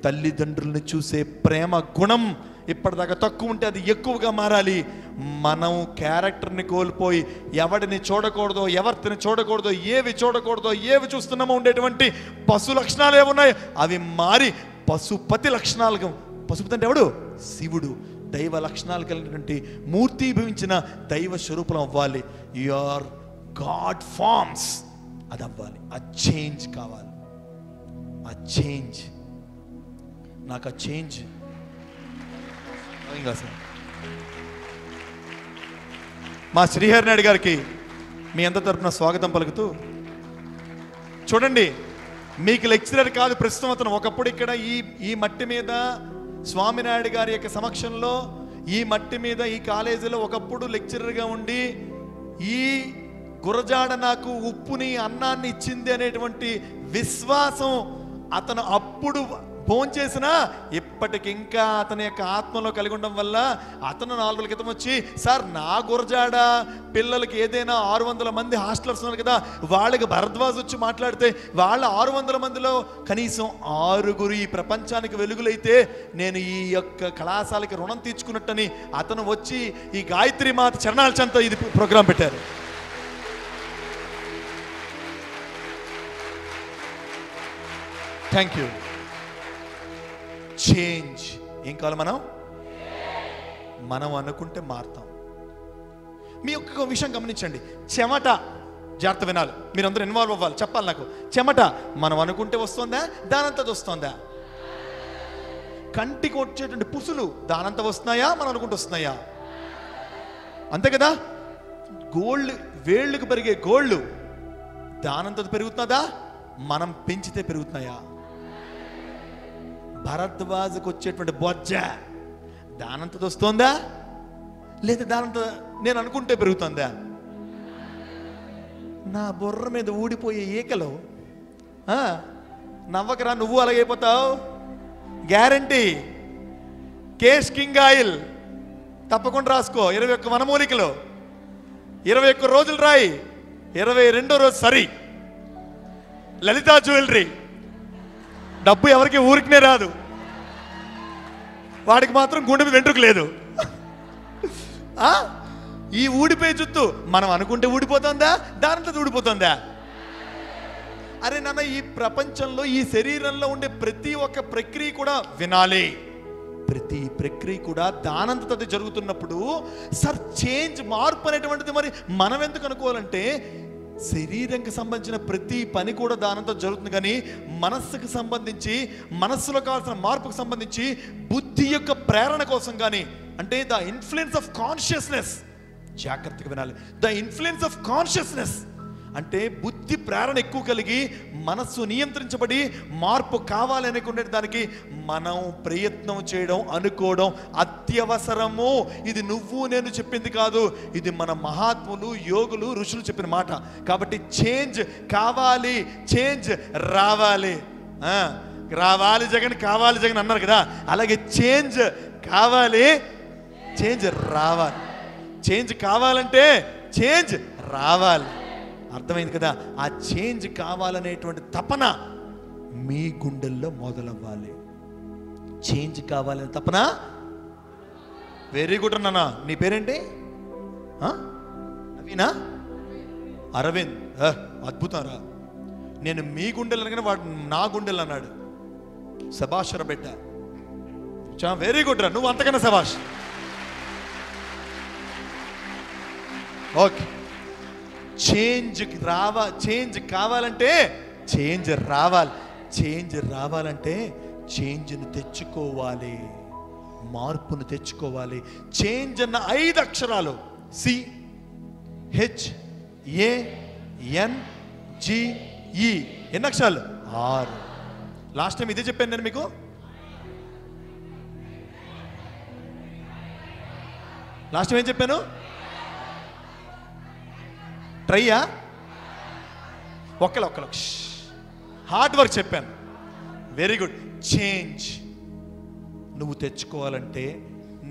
తల్లిదండ్రులను చూసే ప్రేమ గుణం ఇప్పటిదాకా తక్కువ ఉంటే అది ఎక్కువగా మారాలి. మనం క్యారెక్టర్ని కోల్పోయి ఎవడిని చూడకూడదో ఎవరిని చూడకూడదో ఏవి చూడకూడదో ఏవి చూస్తున్నామో ఉండేటువంటి పశు లక్షణాలు ఏమున్నాయి అవి మారి పశుపతి లక్షణాలుగా పశుపతి అంటే ఎవడు? శివుడు. దైవ లక్షణాలు కలిగినటువంటి మూర్తిభవించిన దైవ స్వరూపం అవ్వాలి. యువర్ గాడ్ ఫార్మ్స్ అది అవ్వాలి. ఆ చేంజ్ కావాలి. ఆ చేంజ్ నాకు ఆ చేంజ్ ఇంకా సార్. మా శ్రీహరి నాయుడు గారికి మీ అంత తరపున స్వాగతం పలుకుతూ చూడండి మీకు లెక్చరర్ కాదు ప్రస్తుతం అతను ఒకప్పుడు ఇక్కడ ఈ ఈ మట్టి మీద స్వామినాయుడు గారి యొక్క సమక్షంలో ఈ మట్టి మీద ఈ కాలేజీలో ఒకప్పుడు లెక్చరర్గా ఉండి ఈ గురజాడ నాకు ఉప్పుని అన్నాన్ని ఇచ్చింది అనేటువంటి విశ్వాసం అతను అప్పుడు ఫోన్ చేసినా ఇప్పటికింకా అతని యొక్క ఆత్మలో కలిగి ఉండడం వల్ల అతను నాలుగు క్రితం వచ్చి సార్ నా గురజాడ పిల్లలకి ఏదైనా ఆరు వందల మంది హాస్టలర్స్ ఉన్నారు కదా వాళ్ళకి భరద్వాజ్ వచ్చి మాట్లాడితే వాళ్ళ ఆరు వందల మందిలో కనీసం ఆరుగురు ఈ ప్రపంచానికి వెలుగులైతే నేను ఈ యొక్క కళాశాలకి రుణం తీర్చుకున్నట్టని అతను వచ్చి ఈ గాయత్రి మాత చరణాల చెంత ఇది ప్రోగ్రాం పెట్టారు. Thank you change. ఏం కావాలి మనం? మనం అనుకుంటే మారుతాం. మీ యొక్క విషయం గమనించండి. చెమట జాగ్రత్త వినాలి. మీరందరూ ఇన్వాల్వ్ అవ్వాలి. చెప్పాలి నాకు. చెమట మనం అనుకుంటే వస్తుందా? దానంతది వస్తుందా? కంటికి వచ్చేటువంటి పుసులు దానంత వస్తున్నాయా? మనం అనుకుంటూ వస్తున్నాయా? అంతే కదా? గోల్డ్ వేళ్ళకు పెరిగే గోల్డ్ దానంతది పెరుగుతున్నదా? మనం పెంచితే పెరుగుతున్నాయా? భరద్వాజకు వచ్చేటువంటి బొజ్జ దానంతది వస్తుందా? లేదా దానంత నేను అనుకుంటే పెరుగుతుందా? నా బుర్ర మీద ఊడిపోయే ఈకలు నవ్వకరా నువ్వు అలాగైపోతావు గ్యారంటీ కేష్ కింగ్ ఆయిల్ తప్పకుండా రాసుకో. ఇరవై ఒక్క వనమూలికలు. ఇరవై ఒక్క రోజులు రాయి. ఇరవై రెండో రోజు సరి. లలితా జ్యువెలరీ. డబ్బు ఎవరికి ఊరికినే రాదు. వాడికి మాత్రం గుండె మీద వెంట్రుక లేదు. ఆ? ఈ ఊడిపోయే జుత్తు మనం అనుకుంటే ఊడిపోతుందా? దానితో ఊడిపోతుందా? అరే నాన్న ఈ ప్రపంచంలో ఈ శరీరంలో ఉండే ప్రతి ఒక్క ప్రక్రియ కూడా వినాలి. ప్రతి ప్రక్రియ కూడా దానంతట జరుగుతున్నప్పుడు సార్ చేంజ్ మార్పు అనేటువంటిది మరి మనం ఎందుకు అనుకోవాలంటే శరీరంకి సంబంధించిన ప్రతి పని కూడా దానంతో జరుగుతుంది. కానీ మనస్సుకు సంబంధించి మనస్సులో కావాల్సిన మార్పుకు సంబంధించి బుద్ధి యొక్క ప్రేరణ కోసం కానీ అంటే ద ఇన్ఫ్లుయెన్స్ ఆఫ్ కాన్షియస్నెస్ జాగ్రత్తగా వినాలి. ద ఇన్ఫ్లుయెన్స్ ఆఫ్ కాన్షియస్నెస్ అంటే బుద్ధి ప్రేరణ ఎక్కువ కలిగి మనస్సు నియంత్రించబడి మార్పు కావాలనుకునే దానికి మనం ప్రయత్నం చేయడం అనుకోవడం అత్యవసరము. ఇది నువ్వు నేను చెప్పింది కాదు. ఇది మన మహాత్ములు యోగులు ఋషులు చెప్పిన మాట. కాబట్టి చేంజ్ కావాలి చేంజ్ రావాలి. రావాలి జగన్ కావాలి జగన్ అన్నారు కదా. అలాగే చేంజ్ కావాలి చేంజ్ రావాలి. చేంజ్ కావాలంటే చేంజ్ రావాలి. అర్థమైంది కదా? ఆ చేంజ్ కావాలనేటువంటి తపన మీ గుండెల్లో మొదలవ్వాలి. చేంజ్ కావాలనే తపన? వెరీ గుడ్ అన్నా నీ పేరేంటి? నవీనా? అరవింద్. ఆ, అద్భుతం రా. నేను మీ గుండెలు అనగానే వాడు నా గుండెలు అన్నాడు. సభాషర బిడ్డ చా వెరీ గుడ్ రా. నువ్వు అంతకన్నా సభాష్. ఓకే. చేంజ్ రావా చేంజ్ కావాలంటే చేంజ్ రావాలి. చేంజ్ రావాలంటే చేంజ్ను తెచ్చుకోవాలి. మార్పును తెచ్చుకోవాలి. చేంజ్ అన్న ఐదు అక్షరాలు. C H A N G ఎన్ని అక్షరాలు? ఆరు. లాస్ట్ టైం ఇదే చెప్పాను నేను మీకు. లాస్ట్ టైం ఏం చెప్పాను? ట్రైయా ఒక్కలు ఒక్కలు. హార్డ్ వర్క్ చెప్పాను. వెరీ గుడ్ చేంజ్ నువ్వు తెచ్చుకోవాలంటే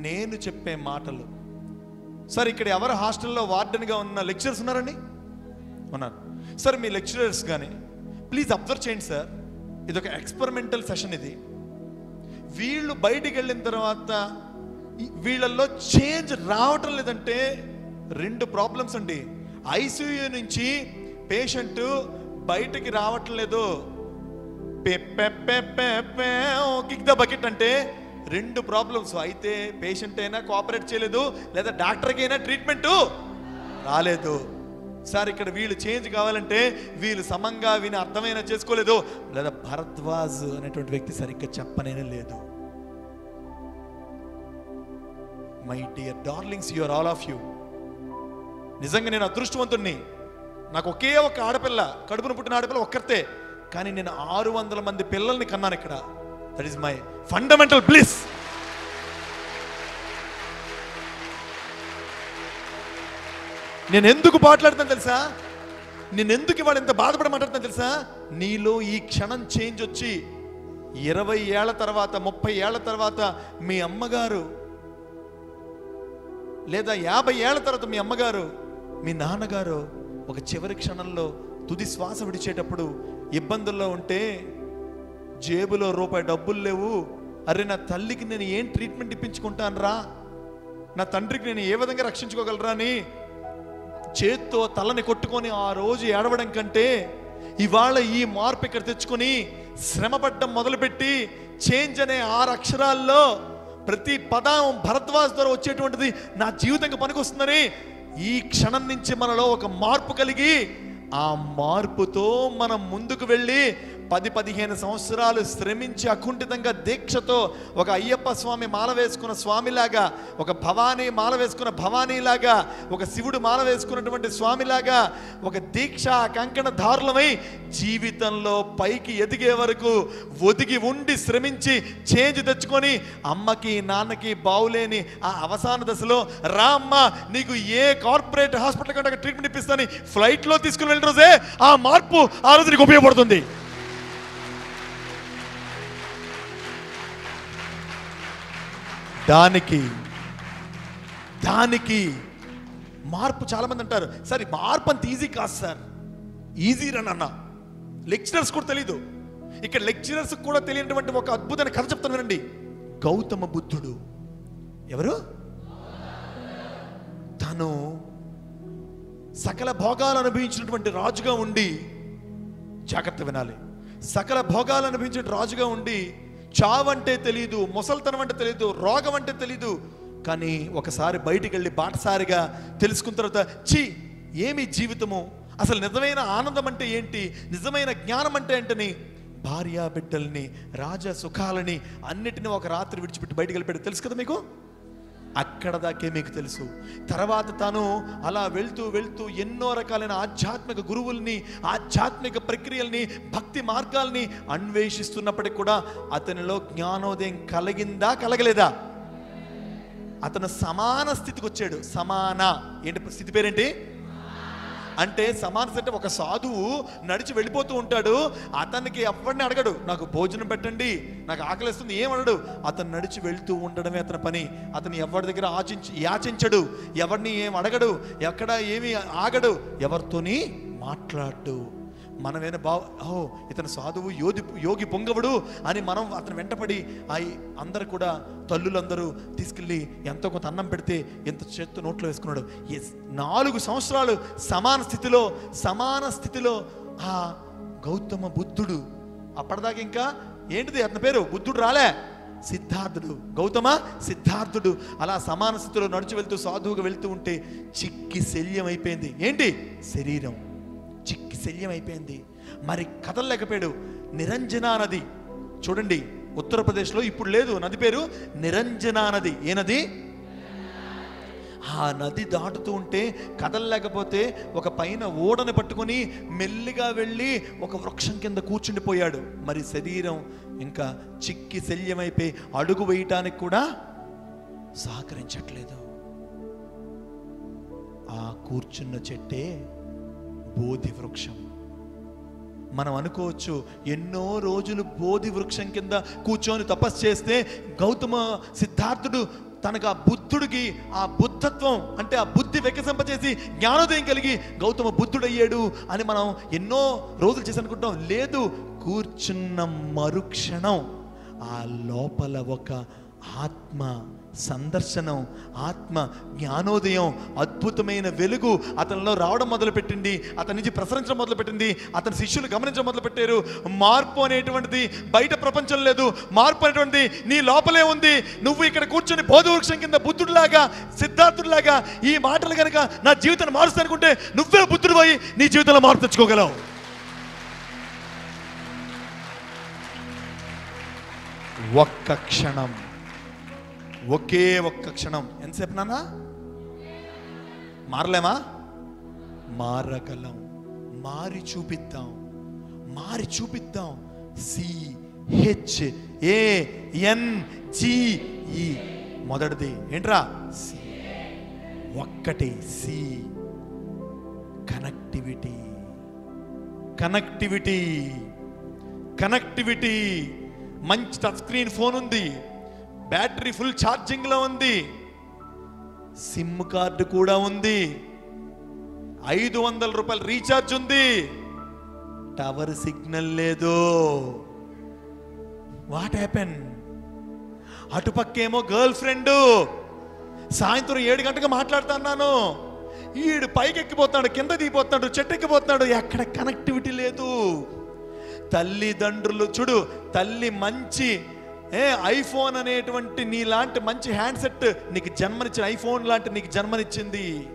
నేను చెప్పే మాటలు. సార్ ఇక్కడ ఎవరు హాస్టల్లో వార్డెన్గా ఉన్న లెక్చరర్స్ ఉన్నారండి? ఉన్నారు. సార్ మీ లెక్చరర్స్ కానీ ప్లీజ్ అబ్జర్వ్ చేయండి సార్ ఇది ఒక ఎక్స్పెరిమెంటల్ సెషన్ ఇది. వీళ్ళు బయటికి వెళ్ళిన తర్వాత వీళ్ళల్లో చేంజ్ రావటం లేదంటే రెండు ప్రాబ్లమ్స్ అండి. ఐసీయూ నుంచి పేషెంట్ బయటకి రావటం లేదు. కిక్ ద బకెట్ అంటే రెండు ప్రాబ్లమ్స్. అయితే పేషెంట్ అయినా కోఆపరేట్ చేయలేదు లేదా డాక్టర్కి అయినా ట్రీట్మెంట్ రాలేదు. సార్ ఇక్కడ వీళ్ళు చేంజ్ కావాలంటే వీళ్ళు సమంగా విని అర్థమైనా చేసుకోలేదు లేదా భరద్వాజ్ అనేటువంటి వ్యక్తి సరిగ్గా చెప్పనైనా లేదు. My dear darlings your all of you నిజంగా నేను అదృష్టవంతుణ్ణి. నాకు ఒకే ఒక ఆడపిల్ల కడుపున పుట్టిన ఆడపిల్ల ఒక్కరితే కానీ నేను ఆరు వందల మంది పిల్లల్ని కన్నాను ఇక్కడ. That is my fundamental bliss నేను ఎందుకు మాట్లాడుతాను తెలుసా? నేను ఎందుకు ఇవాళ ఇంత బాధపడమంటాను తెలుసా? నీలో ఈ క్షణం చేంజ్ వచ్చి ఇరవై ఏళ్ళ తర్వాత ముప్పై ఏళ్ళ తర్వాత మీ అమ్మగారు లేదా యాభై ఏళ్ళ తర్వాత మీ అమ్మగారు మీ నాన్నగారు ఒక చివరి క్షణంలో తుది శ్వాస విడిచేటప్పుడు ఇబ్బందుల్లో ఉంటే జేబులో రూపాయి డబ్బులు లేవు. అరే నా తల్లికి నేను ఏం ట్రీట్మెంట్ ఇప్పించుకుంటాను రా నా తండ్రికి నేను ఏ విధంగా రక్షించుకోగలరా అని చేత్తో తలని కొట్టుకొని ఆ రోజు ఏడవడం కంటే ఇవాళ ఈ మార్పు ఇక్కడ తెచ్చుకొని శ్రమపడ్డం మొదలుపెట్టి చేంజ్ అనే ఆరు అక్షరాల్లో ప్రతి పదం భరద్వాజ్ ద్వారా వచ్చేటువంటిది నా జీవితంగా పనికొస్తుందని ఈ క్షణం నుంచి మనలో ఒక మార్పు కలిగి ఆ మార్పుతో మనం ముందుకు వెళ్ళి పది పదిహేను సంవత్సరాలు శ్రమించి అకుంఠితంగా దీక్షతో ఒక అయ్యప్ప స్వామి మాల వేసుకున్న స్వామిలాగా ఒక భవానీ మాల వేసుకున్న భవానీలాగా ఒక శివుడు మాల వేసుకున్నటువంటి స్వామిలాగా ఒక దీక్ష కంకణ దారులమై జీవితంలో పైకి ఎదిగే వరకు ఒదిగి ఉండి శ్రమించి చేంజ్ తెచ్చుకొని అమ్మకి నాన్నకి బావులేని ఆ అవసాన దశలో రా అమ్మ నీకు ఏ కార్పొరేట్ హాస్పిటల్ కంటే ట్రీట్మెంట్ ఇప్పిస్తాను ఫ్లైట్లో తీసుకుని వెళ్ళిన రోజే ఆ మార్పు ఆ రోజు నీకు ఉపయోగపడుతుంది. దానికి దానికి మార్పు చాలా మంది అంటారు. సార్ మార్పు అంత ఈజీ కాదు సార్. ఈజీ రన్ అన్న లెక్చరర్స్ కూడా తెలీదు. ఇక్కడ లెక్చరర్స్ కూడా తెలియనటువంటి ఒక అద్భుతమైన కథ చెప్తాను వినండి. గౌతమ బుద్ధుడు. ఎవరు? తను సకల భోగాలు అనుభవించినటువంటి రాజుగా ఉండి జాగ్రత్త వినాలి. సకల భోగాలు అనుభవించిన రాజుగా ఉండి చావంటే తెలియదు ముసలితనం అంటే తెలియదు రోగం అంటే తెలియదు కానీ ఒకసారి బయటికి వెళ్ళి బాటసారిగా తెలుసుకున్న తర్వాత చీ ఏమి జీవితము? అసలు నిజమైన ఆనందం అంటే ఏంటి? నిజమైన జ్ఞానం అంటే ఏంటని? భార్యా బిడ్డల్ని రాజ సుఖాలని అన్నిటిని ఒక రాత్రి విడిచిపెట్టి బయటికి వెళ్ళిపోయాడు. తెలుసు కదా మీకు? అక్కడ దాకే మీకు తెలుసు. తర్వాత తాను అలా వెళ్తూ వెళ్తూ ఎన్నో రకాలైన ఆధ్యాత్మిక గురువుల్ని ఆధ్యాత్మిక ప్రక్రియల్ని భక్తి మార్గాల్ని అన్వేషిస్తున్నప్పటికి కూడా అతనిలో జ్ఞానోదయం కలిగిందా కలగలేదా? అతను సమాన స్థితికి వచ్చాడు. సమాన. ఏంటి స్థితి పేరేంటి? అంటే సమాన అంటే ఒక సాధువు నడిచి వెళ్ళిపోతూ ఉంటాడు. అతనికి ఎవరిని అడగడు? నాకు భోజనం పెట్టండి నాకు ఆకలిస్తుంది ఏం అడగడు? అతను నడిచి వెళ్తూ ఉండడమే అతని పని. అతను ఎవరి దగ్గర ఆచించి యాచించడు. ఎవరిని ఏం అడగడు? ఎక్కడ ఏమి ఆగడు. ఎవరితోని మాట్లాడు. మనమేనా బావ ఓ ఇతను సాధువు యోగి యోగి పొంగవుడు అని మనం అతను వెంటపడి ఆ అందరు కూడా తల్లులందరూ తీసుకెళ్ళి ఎంతో కొంత అన్నం పెడితే ఎంత చేత్తు నోట్లో వేసుకున్నాడు. ఎస్ నాలుగు సంవత్సరాలు సమాన స్థితిలో సమాన స్థితిలో ఆ గౌతమ బుద్ధుడు. అప్పటిదాకా ఇంకా ఏంటిది అతని పేరు? బుద్ధుడు రాలే. సిద్ధార్థుడు. గౌతమ సిద్ధార్థుడు. అలా సమాన స్థితిలో నడిచి వెళ్తూ సాధువుగా వెళ్తూ ఉంటే చిక్కి శల్యం అయిపోయింది ఏంటి? శరీరం. శల్యం అయిపోయింది మరి కదలలేకపోయాడు. నిరంజనా నది. చూడండి ఉత్తరప్రదేశ్లో ఇప్పుడు లేదు. నది పేరు నిరంజనా నది. ఏ నది? ఆ నది దాటుతూ ఉంటే కదలలేకపోతే ఒక పైన ఓడని పట్టుకొని మెల్లిగా వెళ్ళి ఒక వృక్షం కింద కూర్చుండిపోయాడు. మరి శరీరం ఇంకా చిక్కి శల్యమైపోయి అడుగు వేయటానికి కూడా సహకరించట్లేదు. ఆ కూర్చున్న చెట్టే బోధి వృక్షం మనం అనుకోవచ్చు ఎన్నో రోజులు బోధి వృక్షం కింద కూర్చొని తపస్సు చేస్తే గౌతమ సిద్ధార్థుడు తనకు ఆ బుద్ధుడికి ఆ బుద్ధత్వం అంటే ఆ బుద్ధి వికసింపచేసి జ్ఞానోదయం కలిగి గౌతమ బుద్ధుడయ్యాడు అని మనం ఎన్నో రోజులు చేసి అనుకుంటాం. లేదు కూర్చున్న మరుక్షణం ఆ లోపల ఒక ఆత్మ సందర్శనం ఆత్మ జ్ఞానోదయం అద్భుతమైన వెలుగు అతనిలో రావడం మొదలుపెట్టింది అతని నుంచి ప్రసరించడం మొదలుపెట్టింది అతని శిష్యులు గమనించడం మొదలుపెట్టారు. మార్పు అనేటువంటిది బయట ప్రపంచం లేదు. మార్పు అనేటువంటిది నీ లోపలే ఉంది. నువ్వు ఇక్కడ కూర్చొని బోధవృక్షం కింద బుద్ధుడిలాగా సిద్ధార్థుడిలాగా ఈ మాటలు కనుక నా జీవితాన్ని మారుస్తా అనుకుంటే నువ్వే బుద్ధుడు పోయి నీ జీవితంలో మార్పు తెచ్చుకోగలవు. ఒక్క క్షణం. ఒకే ఒక్క క్షణం. ఎంతసేపు నాన్న? మారలేమా? మారగలం. మారి చూపిద్దాం. మారి చూపిద్దాం. సి హెచ్ ఏ ఎన్ ఈ. మొదటిది. ఏంట్రా? సి ఒక్కటి. సి. కనెక్టివిటీ. కనెక్టివిటీ. కనెక్టివిటీ. మంచి టచ్ స్క్రీన్ ఫోన్ ఉంది బ్యాటరీ ఫుల్ ఛార్జింగ్లో ఉంది. సిమ్ కార్డు కూడా ఉంది. ఐదు వందల రూపాయలు రీఛార్జ్ ఉంది. టవర్ సిగ్నల్ లేదు. వాట్ హ్యాపెన్ అటుపక్కేమో గర్ల్ ఫ్రెండ్ సాయంత్రం ఏడు గంటకు మాట్లాడుతున్నాను. ఈడు పైకెక్కిపోతున్నాడు కింద దిగిపోతున్నాడు చెట్టెక్కిపోతున్నాడు ఎక్కడ కనెక్టివిటీ లేదు. తల్లిదండ్రులు చూడు తల్లి మంచి ఏ ఐఫోన్ అనేటువంటి నీలాంటి మంచి హ్యాండ్సెట్ నీకు జన్మనిచ్చిన ఐఫోన్ లాంటి నీకు జన్మనిచ్చింది.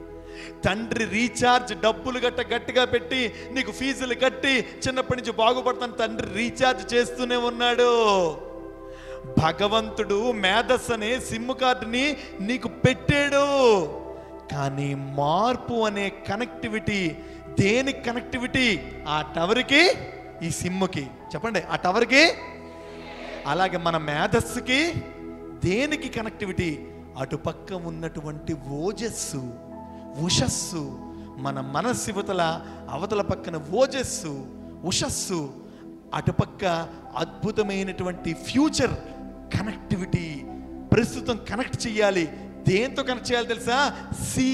తండ్రి రీఛార్జ్ డబ్బులు గట్ట గట్టిగా పెట్టి నీకు ఫీజులు కట్టి చిన్నప్పటి నుంచి బాగుపడతాను తండ్రి రీఛార్జ్ చేస్తూనే ఉన్నాడు. భగవంతుడు మేధస్ అనే సిమ్ కార్డుని నీకు పెట్టాడు. కానీ మార్పు అనే కనెక్టివిటీ దేనికి కనెక్టివిటీ? ఆ టవర్కి ఈ సిమ్కి చెప్పండి ఆ టవర్కి అలాగే మన మేధస్సుకి దేనికి కనెక్టివిటీ అటుపక్క ఉన్నటువంటి ఓజస్సు ఉషస్సు మన మనస్సు ఇవతల అవతల పక్కన ఓజస్సు ఉషస్సు అటుపక్క అద్భుతమైనటువంటి ఫ్యూచర్ కనెక్టివిటీ ప్రస్తుతం కనెక్ట్ చేయాలి దేంతో కనెక్ట్ చేయాలి తెలుసా? సి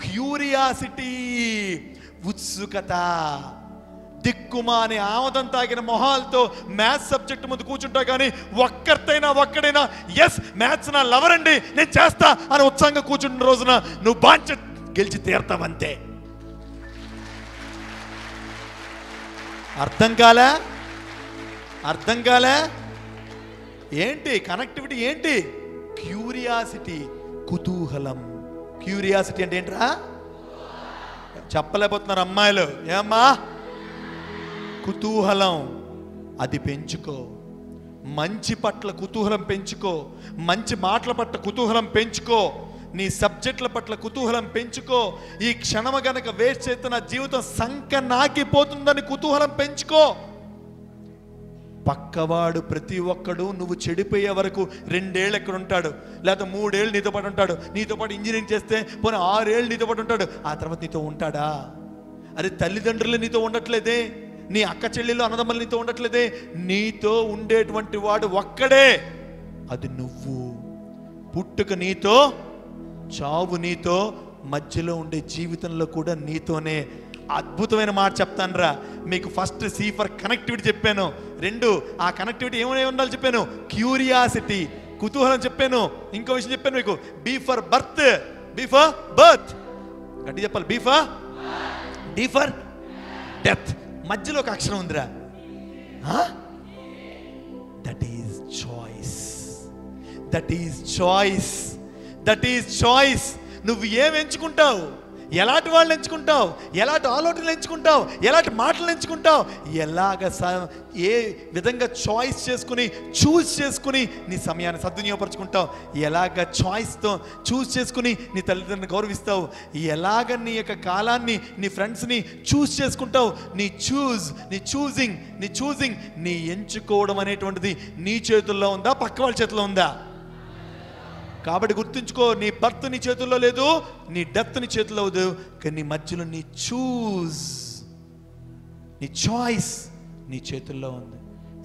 క్యూరియాసిటీ ఉత్సుకత. దిక్కుమా అనే ఆమదం తాగిన మొహాలతో మ్యాథ్స్ సబ్జెక్ట్ ముందు కూర్చుంటా కానీ ఒక్కరితైనా ఒక్కడైనా ఎస్ మ్యాథ్స్ నా లవర్ అండి నేను చేస్తా అని ఉత్సాహంగా కూర్చుంటున్న రోజున నువ్వు బాంచ గెలిచి తీరతావంతే. అర్థం కాలే? అర్థం కాలే? ఏంటి కనెక్టివిటీ ఏంటి? క్యూరియాసిటీ కుతూహలం. క్యూరియాసిటీ అంటే ఏంట్రా? చెప్పలేకపోతున్నారు అమ్మాయిలు. ఏమ్మా? కుతూహలం. అది పెంచుకో. మంచి పట్ల కుతూహలం పెంచుకో. మంచి మాటల పట్ల కుతూహలం పెంచుకో. నీ సబ్జెక్టుల పట్ల కుతూహలం పెంచుకో. ఈ క్షణమ గనక వేస్ట్ చేస్తే నా జీవితం సంక నాకిపోతుందని కుతూహలం పెంచుకో. పక్కవాడు ప్రతి ఒక్కడు నువ్వు చెడిపోయే వరకు రెండేళ్ళు ఎక్కడ ఉంటాడు? లేకపోతే మూడేళ్ళు నీతో పాటు ఉంటాడు. నీతో పాటు ఇంజనీరింగ్ చేస్తే పోనీ ఆరేళ్ళు నీతో పాటు ఉంటాడు. ఆ తర్వాత నీతో ఉంటాడా? అరే తల్లిదండ్రులు నీతో ఉండట్లేదే. నీ అక్క చెల్లెలు అన్నదమ్మలు నీతో ఉండట్లేదే? నీతో ఉండేటువంటి వాడు ఒక్కడే. అది నువ్వు. పుట్టుక నీతో చావు నీతో మధ్యలో ఉండే జీవితంలో కూడా నీతోనే. అద్భుతమైన మాట చెప్తానురా. మీకు ఫస్ట్ సీ ఫర్ కనెక్టివిటీ చెప్పాను. రెండు ఆ కనెక్టివిటీ ఏమైనా ఉండాలి చెప్పాను? క్యూరియాసిటీ కుతూహలం చెప్పాను. ఇంకో విషయం చెప్పాను మీకు. B for birth B for birth గట్టి చెప్పాలి. బీ ఫర్ ఫర్ డెత్ మధ్యలో ఒక అక్షరం ఉందిరా. That is choice that is choice that is choice నువ్వు ఏం ఎంచుకుంటావు? ఎలాంటి వాళ్ళని ఎంచుకుంటావు? ఎలాంటి ఆలోచనలు ఎంచుకుంటావు? ఎలాంటి మాటలు ఎంచుకుంటావు? ఎలాగ స- ఏ విధంగా చాయిస్ చేసుకుని చూస్ చేసుకుని నీ సమయాన్ని సద్వినియోగపరచుకుంటావు? ఎలాగ చాయిస్తో చూస్ చేసుకుని నీ తల్లిదండ్రులను గౌరవిస్తావు? ఎలాగ నీ యొక్క కాలాన్ని నీ ఫ్రెండ్స్ని చూస్ చేసుకుంటావు? నీ చూజ్ నీ చూజింగ్ నీ చూజింగ్ నీ ఎంచుకోవడం అనేటువంటిది నీ చేతుల్లో ఉందా? పక్క వాళ్ళ చేతిలో ఉందా? కాబట్టి గుర్తుంచుకో నీ బర్త్ నీ చేతుల్లో లేదు నీ డెత్ నీ చేతుల్లో లేదు కానీ నీ మధ్యలో నీ చూస్ నీ చాయిస్ నీ చేతుల్లో ఉంది.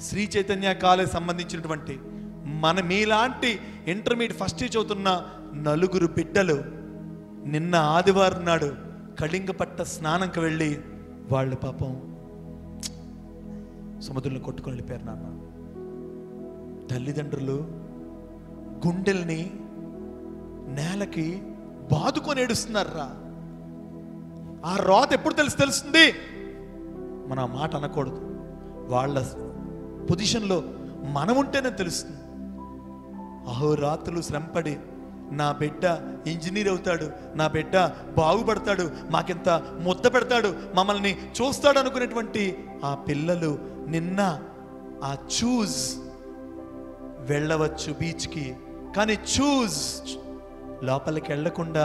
శ్రీ చైతన్య కాలేజ్ సంబంధించినటువంటి మన మీలాంటి ఇంటర్మీడియట్ ఫస్ట్ ఇయర్ చదువుతున్న నలుగురు బిడ్డలు నిన్న ఆదివారం నాడు కళింగపట్ట స్నానంకి వెళ్ళి వాళ్ళు పాపం సముద్రంలో కొట్టుకొని వెళ్ళిపోయారు నాన్న. తల్లిదండ్రులు గుండెల్ని నేలకి బాదుకొని ఏడుస్తున్నారా? ఆ రోత ఎప్పుడు తెలిసి తెలుస్తుంది? మన ఆ మాట అనకూడదు. వాళ్ళ పొజిషన్లో మనం ఉంటేనే తెలుస్తుంది. అహోరాత్రులు శ్రమపడి నా బిడ్డ ఇంజనీర్ అవుతాడు నా బిడ్డ బాగుపడతాడు మాకింత ముద్ద పెడతాడు మమ్మల్ని చూస్తాడు అనుకునేటువంటి ఆ పిల్లలు నిన్న ఆ చూజ్ వెళ్ళవచ్చు బీచ్కి. కానీ చూజ్ లోపలికి వెళ్ళకుండా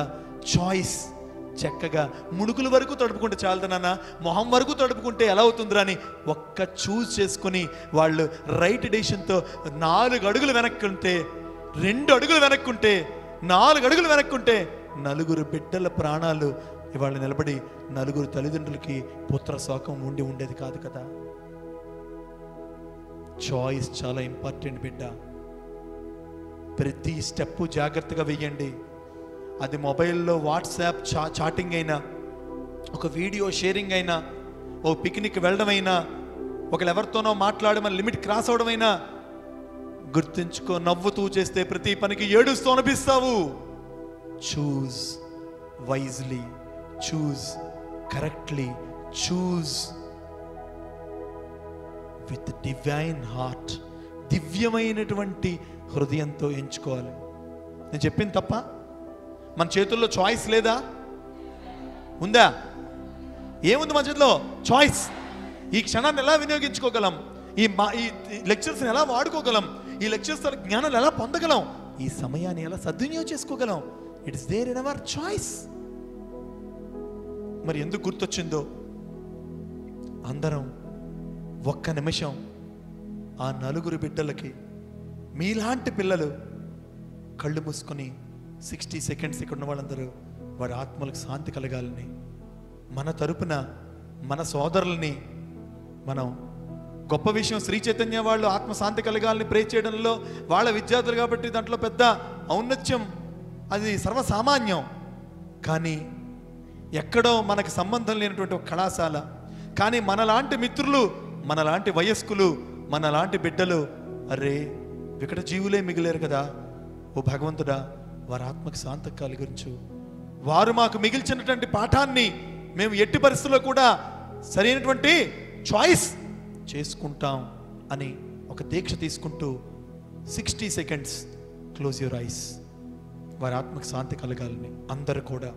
చాయిస్ చక్కగా ముడుకుల వరకు తడుపుకుంటే చాలదు నాన్న. మొహం వరకు తడుపుకుంటే ఎలా అవుతుందిరా అని ఒక్క చూజ్ చేసుకుని వాళ్ళు రైట్ డెసిషన్తో నాలుగు అడుగులు వెనక్కుంటే రెండు అడుగులు వెనక్కుంటే నాలుగు అడుగులు వెనక్కుంటే నలుగురు బిడ్డల ప్రాణాలు ఇవాళ నిలబడి నలుగురు తల్లిదండ్రులకి పుత్ర శోకం ఉండి ఉండేది కాదు కదా. చాయిస్ చాలా ఇంపార్టెంట్ బిడ్డ. ప్రతి స్టెప్ జాగ్రత్తగా వెయ్యండి. అది మొబైల్లో వాట్సాప్ చా చాటింగ్ అయినా ఒక వీడియో షేరింగ్ అయినా ఓ పిక్నిక్ వెళ్ళడం అయినా ఒకళ్ళు ఎవరితోనో మాట్లాడమని లిమిట్ క్రాస్ అవడమైనా గుర్తుంచుకో నవ్వుతూ చేస్తే ప్రతి పనికి ఏడుస్తూ అనిపిస్తావు. Choose wisely choose correctly choose with divine heart దివ్యమైనటువంటి హృదయంతో ఎంచుకోవాలి. నేను చెప్పింది తప్ప? మన చేతుల్లో చాయిస్ లేదా? ఉందా? ఏముంది మన చేతిలో? చాయిస్ ఈ క్షణాన్ని ఎలా వినియోగించుకోగలం? ఈ మా ఈ లెక్చర్స్ని ఎలా వాడుకోగలం? ఈ లెక్చర్స్ ద్వారా జ్ఞానాలు ఎలా పొందగలం? ఈ సమయాన్ని ఎలా సద్వినియోగం చేసుకోగలం? It's there in our choice మరి ఎందుకు గుర్తొచ్చిందో? అందరం ఒక్క నిమిషం ఆ నలుగురు బిడ్డలకి మీలాంటి పిల్లలు కళ్ళు మూసుకొని సిక్స్టీ సెకండ్స్ ఇక్కడ ఉన్న వాళ్ళందరూ వారి ఆత్మలకు శాంతి కలగాలని మన తరపున మన సోదరుల్ని మనం గొప్ప విషయం శ్రీ చైతన్య వాళ్ళు ఆత్మశాంతి కలగాలని ప్రే చేయడంలో వాళ్ళ విద్యార్థులు కాబట్టి దాంట్లో పెద్ద ఔన్నత్యం అది సర్వసామాన్యం. కానీ ఎక్కడో మనకు సంబంధం లేనటువంటి ఒక కళాశాల కానీ మనలాంటి మిత్రులు మనలాంటి వయస్కులు మనలాంటి బిడ్డలు అరే వికట జీవులే మిగిలేరు కదా. ఓ భగవంతుడా వారి ఆత్మకు శాంత కలిగించు వారు మాకు మిగిల్చినటువంటి పాఠాన్ని మేము ఎట్టి పరిస్థితుల్లో కూడా సరైనటువంటి చాయిస్ చేసుకుంటాం అని ఒక దీక్ష తీసుకుంటూ sixty seconds close your eyes వారి ఆత్మకు శాంతి కలగాలని అందరూ కూడా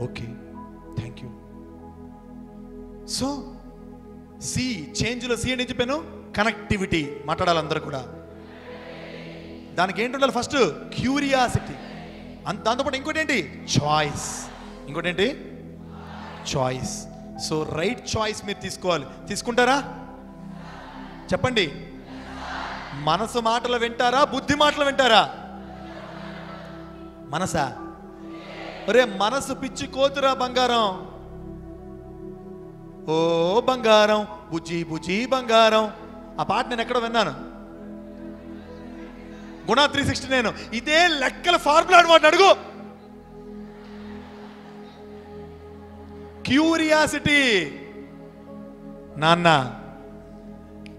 okay thank you so C చేంజ్లో C అని చెప్పాను కనెక్టివిటీ మాట్లాడాలి అందరూ కూడా. దానికి ఏంటి ఉండాలి ఫస్ట్ క్యూరియాసిటీ అంత దాంతోపాటు ఇంకోటి ఏంటి చాయిస్ ఇంకోటి ఏంటి చాయిస్ సో రైట్ చాయిస్ మీరు తీసుకోవాలి. తీసుకుంటారా? చెప్పండి. మనసు మాటలు వింటారా? బుద్ధి మాటలు వింటారా? మనసా? రే మనసు పిచ్చి కోతురా బంగారం. ఓ బంగారం బుజ్జి బుజ్జి బంగారం. ఆ పాట నేను ఎక్కడ విన్నాను. గుణ త్రీ సిక్స్టీ నేను. ఇదే లెక్కల ఫార్ములా అనమాట అడుగు. క్యూరియాసిటీ. నాన్న.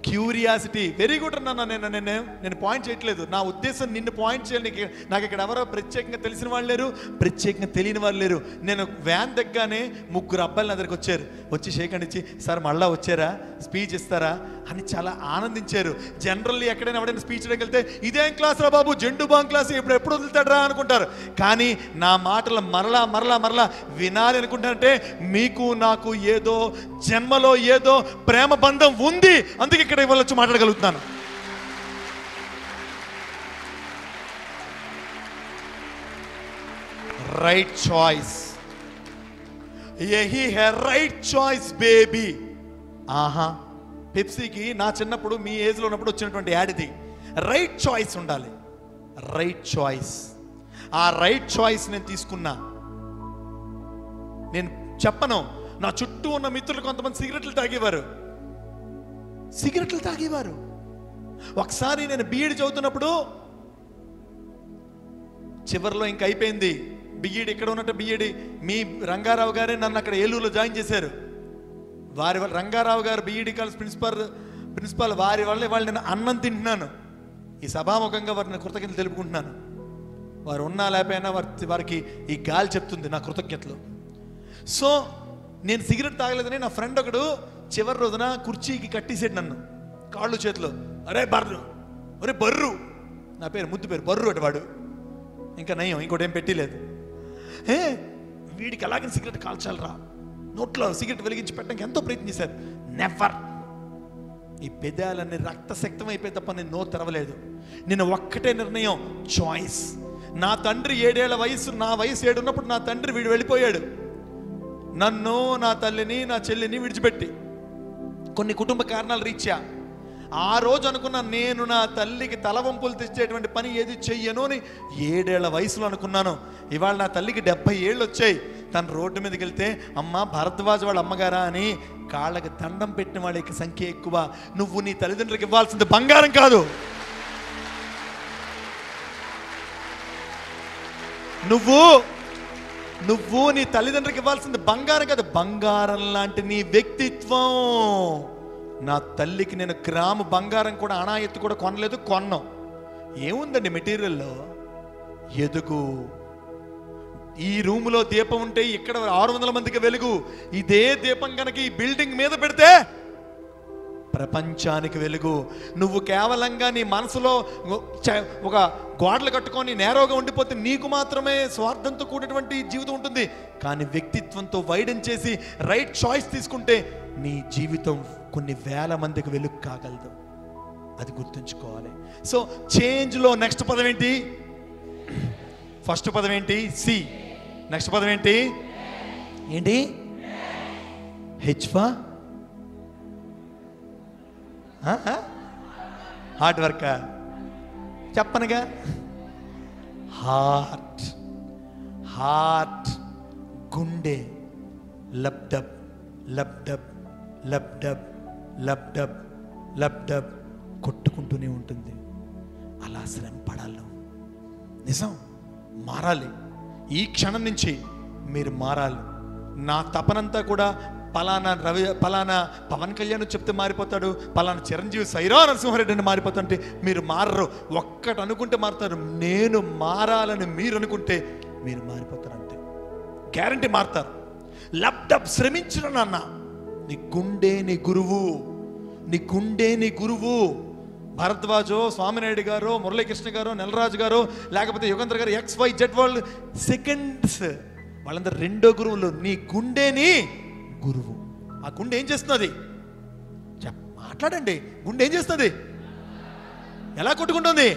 క్యూరియాసిటీ. వెరీ గుడ్ అన్నా నేను నేను నేను పాయింట్ చేయట్లేదు. నా ఉద్దేశం నిన్ను పాయింట్ చేయడానికి నాకు ఇక్కడ ఎవరో ప్రత్యేకంగా తెలిసిన వాళ్ళు లేరు. ప్రత్యేకంగా తెలియని వాళ్ళు లేరు. నేను వ్యాన్ దగ్గరనే ముగ్గురు అబ్బాయిలు నా దగ్గరికి వచ్చారు. వచ్చి షేక్ ఇచ్చి సార్ మళ్ళా వచ్చారా? స్పీచ్ ఇస్తారా? అని చాలా ఆనందించారు. జనరల్లీ ఎక్కడైనా ఎవడైనా స్పీచ్ వెళ్తే ఇదేం క్లాస్ రా బాబు జెండు బాంగ్ క్లాస్ ఇప్పుడు ఎప్పుడు వదులుతాడరా అనుకుంటారు. కానీ నా మాటలు మరలా మరలా మరలా వినాలి అనుకుంటానంటే మీకు నాకు ఏదో జన్మలో ఏదో ప్రేమ బంధం ఉంది. అందుకే ఇక్కడ ఇవాళ వచ్చి మాట్లాడగలుగుతున్నాను. రైట్ చాయిస్ యహీ హే రైట్ చాయిస్ బేబీ ఆహా పెప్సీకి నా చిన్నప్పుడు మీ ఏజ్లో ఉన్నప్పుడు వచ్చినటువంటి యాడ్ ఇది. రైట్ చాయిస్ ఉండాలి. రైట్ చాయిస్ ఆ రైట్ చాయిస్ నేను తీసుకున్నా. నేను చెప్పను నా చుట్టూ ఉన్న మిత్రులు కొంతమంది సిగరెట్లు తాగేవారు. సిగరెట్లు తాగేవారు. ఒకసారి నేను బీఈడి చదువుతున్నప్పుడు చివరిలో ఇంక అయిపోయింది. బిఈడి ఇక్కడ ఉన్నట్టు బిఈడి మీ రంగారావు గారే నన్ను అక్కడ ఏలూరులో జాయిన్ చేశారు. వారి వల్ల రంగారావు గారు బీఈడి కాలేజ్ ప్రిన్సిపాల్ ప్రిన్సిపాల్ వారి వల్ల వాళ్ళు నేను అన్నం తింటున్నాను. ఈ సభాముఖంగా వారిని కృతజ్ఞతలు తెలుపుకుంటున్నాను. వారు ఉన్నా లేకపోయినా వారి వారికి ఈ గాలి చెప్తుంది నా కృతజ్ఞతలు. సో నేను సిగరెట్ తాగలేదని నా ఫ్రెండ్ ఒకడు చివరి రోజున కుర్చీకి కట్టేసాడు నన్ను. కాళ్ళు చేతులు. అరే బర్రు. ఒరే బర్రు. నా పేరు ముద్దు పేరు బర్రు అటు వాడు. ఇంకా నయం ఇంకోటి ఏం పెట్టలేదు ఏ వీడికి అలాగే సిగరెట్ కాల్చాలరా. నోట్లో సిగరెట్ వెలిగించి పెట్టడానికి ఎంతో ప్రయత్నం చేశారు. నెవర్ ఈ పెదాలన్నీ రక్తశక్తం అయిపోయి తప్ప నేను నో తెరవలేదు. నేను ఒక్కటే నిర్ణయం చాయిస్ నా తండ్రి ఏడేళ్ళ వయసు నా వయసు ఏడున్నప్పుడు నా తండ్రి వీడు వెళ్ళిపోయాడు. నన్ను నా తల్లిని నా చెల్లిని విడిచిపెట్టి. కొన్ని కుటుంబ కారణాలు రీత్యా ఆ రోజు అనుకున్న నేను నా తల్లికి తలవంపులు తెచ్చేటువంటి పని ఏది చెయ్యను అని ఏడేళ్ళ వయసులో అనుకున్నాను. ఇవాళ నా తల్లికి డెబ్బై ఏళ్ళు వచ్చాయి తను రోడ్డు మీదకి వెళ్తే అమ్మ భరద్వాజ్ వాళ్ళ అమ్మగారా అని కాళ్ళకి దండం పెట్టిన వాళ్ళకి సంఖ్య ఎక్కువ. నువ్వు నీ తల్లిదండ్రులకు ఇవ్వాల్సింది బంగారం కాదు. నువ్వు నువ్వు నీ తల్లిదండ్రులకు ఇవ్వాల్సింది బంగారం కాదు బంగారం లాంటి నీ వ్యక్తిత్వం. నా తల్లికి నేను గ్రాము బంగారం కూడా అనాయత్తు కూడా కొనలేదు కొన్నాం. ఏముందండి మెటీరియల్లో? ఎదుగు. ఈ రూములో దీపం ఉంటే ఇక్కడ ఆరు వందల మందికి వెలుగు. ఇదే దీపం కనుక ఈ బిల్డింగ్ మీద పెడితే ప్రపంచానికి వెలుగు. నువ్వు కేవలంగా నీ మనసులో చ- ఒక గోడలు కట్టుకొని నేరోగా ఉండిపోతే నీకు మాత్రమే స్వార్థంతో కూడినటువంటి జీవితం ఉంటుంది. కానీ వ్యక్తిత్వంతో వైడెన్ చేసి రైట్ చాయిస్ తీసుకుంటే నీ జీవితం కొన్ని వేల మందికి వెలుగు కాగలదు. అది గుర్తుంచుకోవాలి. సో చేంజ్లో నెక్స్ట్ పదం ఏంటి? ఫస్ట్ పదం ఏంటి? సి. నెక్స్ట్ పదం ఏంటి? ఏంటి? హెచ్ఫా హార్డ్ వర్క్ చెప్పనుగా? హార్ట్ హార్ట్ గుండె. లబ్డబ్ లబ్డబ్ డబ్ లబ్డబ్ డబ్ డబ్ డబ్ కొట్టుకుంటూనే ఉంటుంది. అలా శ్రమ పడాలి? నిజం. మారాలి. ఈ క్షణం నుంచి మీరు మారాలి. నా తపనంతా కూడా పలానా రవి పలానా పవన్ కళ్యాణ్ చెప్తే మారిపోతాడు పలానా చిరంజీవి సైరా నరసింహారెడ్డి అని మారిపోతుంటే మీరు మారరు. ఒక్కటి అనుకుంటే మారుతారు. నేను మారాలని మీరు అనుకుంటే మీరు మారిపోతారు అంతే. గ్యారంటీ మారుతారు. లబ్డబ్ శ్రమించిన నాన్న. నీ గుండె నీ గురువు. నీ గుండె నీ గురువు. భరద్వాజో స్వామినాయుడు గారు మురళీకృష్ణ గారు నెలరాజు గారు లేకపోతే యుగంధర్ గారు X Y Z world seconds. వాళ్ళందరూ రెండో గురువులు. నీ గుండెని గురువు. ఆ గుండె ఏం చేస్తున్నది? చెప్ మాట్లాడండి. గుండె ఏం చేస్తుంది ఎలా కొట్టుకుంటుంది?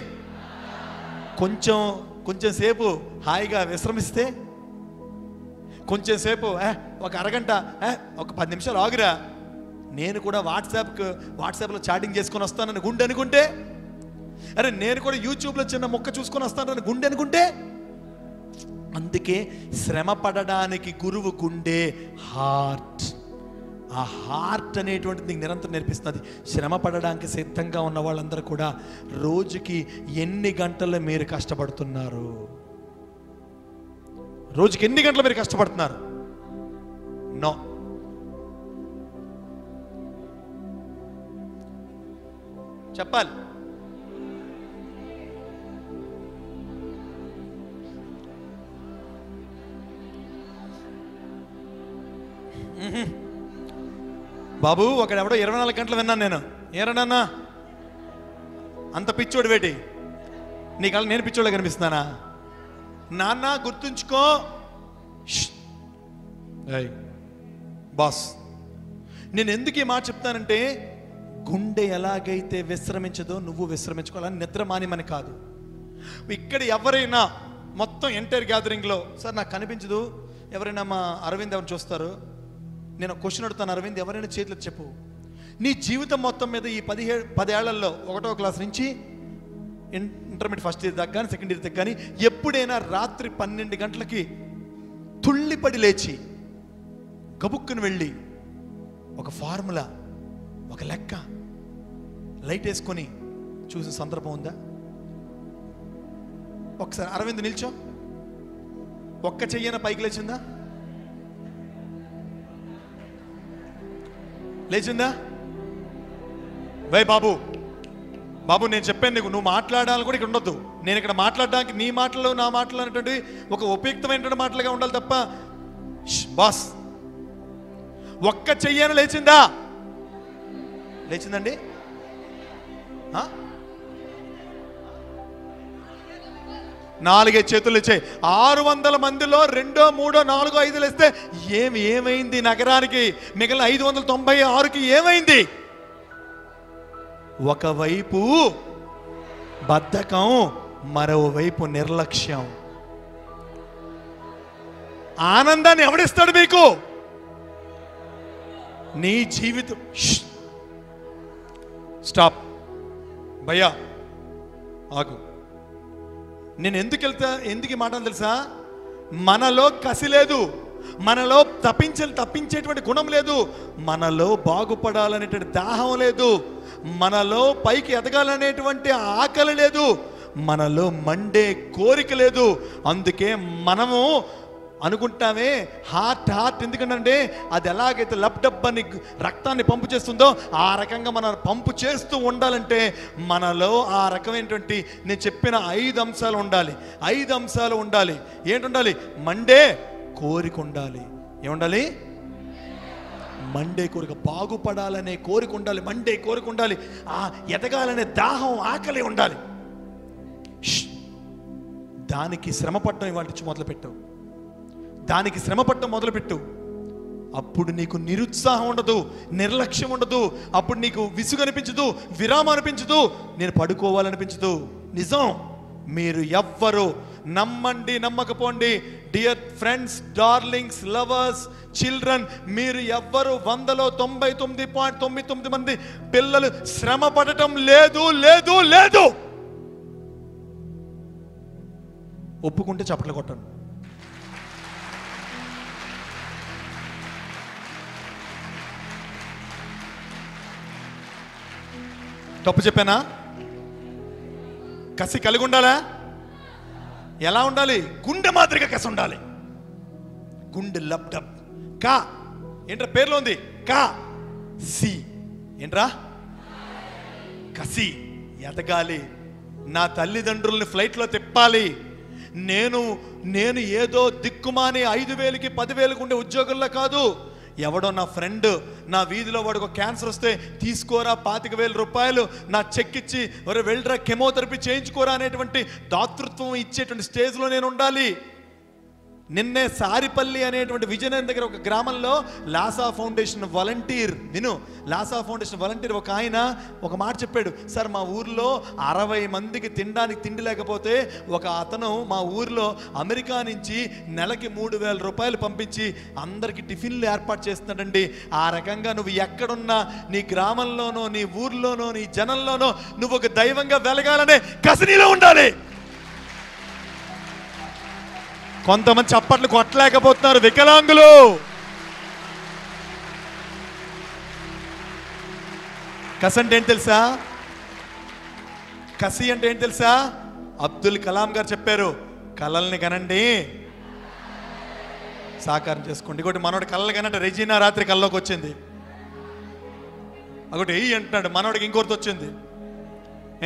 కొంచెం కొంచెం సేపు హాయిగా విశ్రమిస్తే కొంచెం సేపు ఒక అరగంట ఒక పది నిమిషాలు ఆగురా. నేను కూడా వాట్సాప్కి వాట్సాప్లో చాటింగ్ చేసుకొని వస్తానని గుండె అనుకుంటే అరే నేను కూడా యూట్యూబ్లో చిన్న మొక్క చూసుకొని వస్తానని గుండె అనుకుంటే అందుకే శ్రమ పడడానికి గురువు గుండె హార్ట్. ఆ హార్ట్ అనేటువంటిది నీకు నిరంతరం నేర్పిస్తుంది శ్రమ పడడానికి సిద్ధంగా ఉన్న వాళ్ళందరూ కూడా రోజుకి ఎన్ని గంటలు మీరు కష్టపడుతున్నారు? రోజుకి ఎన్ని గంటలు మీరు కష్టపడుతున్నారు? నో. చెప్పాలి. బాబు ఒకడెవడో ఇరవై నాలుగు గంటలు విన్నాను నేను. ఏరనన్నా అంత పిచ్చోడు వేటి. నీ కళ్ళ నేను పిచ్చోళ్ళ కనిపిస్తున్నానా? నాన్న గుర్తుంచుకో. బాస్ నేను ఎందుకు ఈ మాట చెప్తానంటే గుండె ఎలాగైతే విశ్రమించదో నువ్వు విశ్రమించుకోవాలని నిద్ర మానేమని కాదు. ఇక్కడ ఎవరైనా మొత్తం ఎంటైర్ గ్యాదరింగ్లో సార్ నాకు కనిపించదు. ఎవరైనా మా అరవింద్ ఎవరు చూస్తారు? నేను క్వశ్చన్ అడుగుతాను అరవింద్ ఎవరైనా చేతులు చెప్పు. నీ జీవితం మొత్తం మీద ఈ పదిహేడు పదేళ్ళలో ఒకటో క్లాస్ నుంచి ఇంటర్మీడియట్ ఫస్ట్ ఇయర్ దాకా కానీ సెకండ్ ఇయర్ దాకా కానీ ఎప్పుడైనా రాత్రి పన్నెండు గంటలకి తుళ్ళిపడి లేచి గబుక్కుని వెళ్ళి ఒక ఫార్ములా ఒక లెక్క లైట్ వేసుకొని చూసిన సందర్భం ఉందా? ఒకసారి అరవింద్ నిల్చో. ఒక్క చెయ్యన పైకి లేచిందా? లేచిందా? వై బాబు బాబు నేను చెప్పాను నీకు నువ్వు మాట్లాడాలని కూడా ఇక్కడ ఉండొద్దు. నేను ఇక్కడ మాట్లాడడానికి నీ మాటలు నా మాటలు అనేటువంటి ఒక ఉపయుక్తమైనటువంటి మాటలుగా ఉండాలి తప్ప బాస్ ఒక్క చెయ్యను లేచిందా? లేచిందండి? నాలుగే చేతులు ఇచ్చే ఆరు వందల మందిలో రెండో మూడో నాలుగో ఐదు ఇస్తే ఏమి ఏమైంది నగరానికి? మిగిలిన ఐదు వందల తొంభై ఆరుకి ఏమైంది? ఒకవైపు బద్ధకం మరోవైపు నిర్లక్ష్యం. ఆనందాన్ని ఎవడిస్తాడు మీకు? నీ జీవితం. స్టాప్. భయ్యా ఆగు. నేను ఎందుకు వెళ్తా ఎందుకు ఈ మాటలు తెలుసా? మనలో కసి లేదు మనలో తప్పించ తప్పించేటువంటి గుణం లేదు మనలో బాగుపడాలనేటువంటి దాహం లేదు మనలో పైకి ఎదగాలనేటువంటి ఆకలి లేదు మనలో మండే కోరిక లేదు అందుకే మనము అనుకుంటామే. హార్ట్ హార్ట్ ఎందుకంటే అది ఎలాగైతే లబ్డబ్ అని రక్తాన్ని పంపు చేస్తుందో ఆ రకంగా మనం పంపు చేస్తూ ఉండాలంటే మనలో ఆ రకమైనటువంటి నేను చెప్పిన ఐదు అంశాలు ఉండాలి. ఐదు అంశాలు ఉండాలి. ఏంటి ఉండాలి మండే కోరిక ఉండాలి. ఏముండాలి? మండే కోరిక. బాగుపడాలనే కోరిక ఉండాలి. మండే కోరిక ఉండాలి. ఆ ఎదగాలనే దాహం ఆకలి ఉండాలి. ష్. దానికి శ్రమ పట్టడం ఇవాళ మొదలు పెట్టావు. దానికి శ్రమ పట్టడం మొదలుపెట్టు. అప్పుడు నీకు నిరుత్సాహం ఉండదు నిర్లక్ష్యం ఉండదు అప్పుడు నీకు విసుగు అనిపించదు విరామం అనిపించదు నేను పడుకోవాలనిపించదు. నిజం మీరు ఎవ్వరు నమ్మండి నమ్మకపోండి. Dear friends darlings lovers children మీరు ఎవ్వరు వందలో తొంభై తొమ్మిది పాయింట్ తొమ్మిది తొమ్మిది మంది పిల్లలు శ్రమ పడటం లేదు లేదు లేదు. ఒప్పుకుంటే చప్పట్లు కొట్టండి. తప్పు చెప్పానా? కసి కలిగి ఉండాలా? ఎలా ఉండాలి? గుండె మాదిరిగా కసి ఉండాలి. గుండె లబ్డబ్ కా. ఏంట్రా పేర్లో ఉంది? కా. సి. ఏంట్రా? కసి. ఎదగాలి. నా తల్లిదండ్రుల్ని ఫ్లైట్లో తిప్పాలి. నేను నేను ఏదో దిక్కుమాని ఐదు వేలకి పదివేలకు ఉండే ఉద్యోగంలో కాదు. ఎవడో నా ఫ్రెండ్ నా వీధిలో వాడికి ఒక క్యాన్సర్ వస్తే తీసుకోరా పాతిక వేల రూపాయలు నా చెక్ ఇచ్చి వరే వెళ్ళరా కెమోథెరపీ చేయించుకోరా అనేటువంటి దాతృత్వం ఇచ్చేటువంటి స్టేజ్లో నేను ఉండాలి. నిన్నే సారిపల్లి అనేటువంటి విజయనగరం దగ్గర ఒక గ్రామంలో లాసా ఫౌండేషన్ వాలంటీర్ విను లాసా ఫౌండేషన్ వాలంటీర్ ఒక ఆయన ఒక మాట చెప్పాడు సార్ మా ఊర్లో అరవై మందికి తినడానికి తిండి లేకపోతే ఒక అతను మా ఊర్లో అమెరికా నుంచి నెలకి మూడు వేల రూపాయలు పంపించి అందరికి టిఫిన్లు ఏర్పాటు చేస్తున్నాడండి. ఆ రకంగా నువ్వు ఎక్కడున్నా నీ గ్రామంలోనో నీ ఊర్లోనో నీ జనంలోనో నువ్వు ఒక దైవంగా వెలగాలనే కసినీలో ఉండాలి. కొంతమంది చప్పట్లు కొట్టలేకపోతున్నారు వికలాంగులు. కసి అంటే ఏంటి తెలుసా? కసి అంటే ఏంటి తెలుసా? అబ్దుల్ కలాం గారు చెప్పారు కలల్ని కనండి సాకారం చేసుకోండి. ఇంకోటి మనోడి కళ్ళ కనంటే రెజీనా రాత్రి కళ్ళలోకి వచ్చింది. ఒకటి ఏ అంటున్నాడు మనోడికి ఇంకోటి వచ్చింది.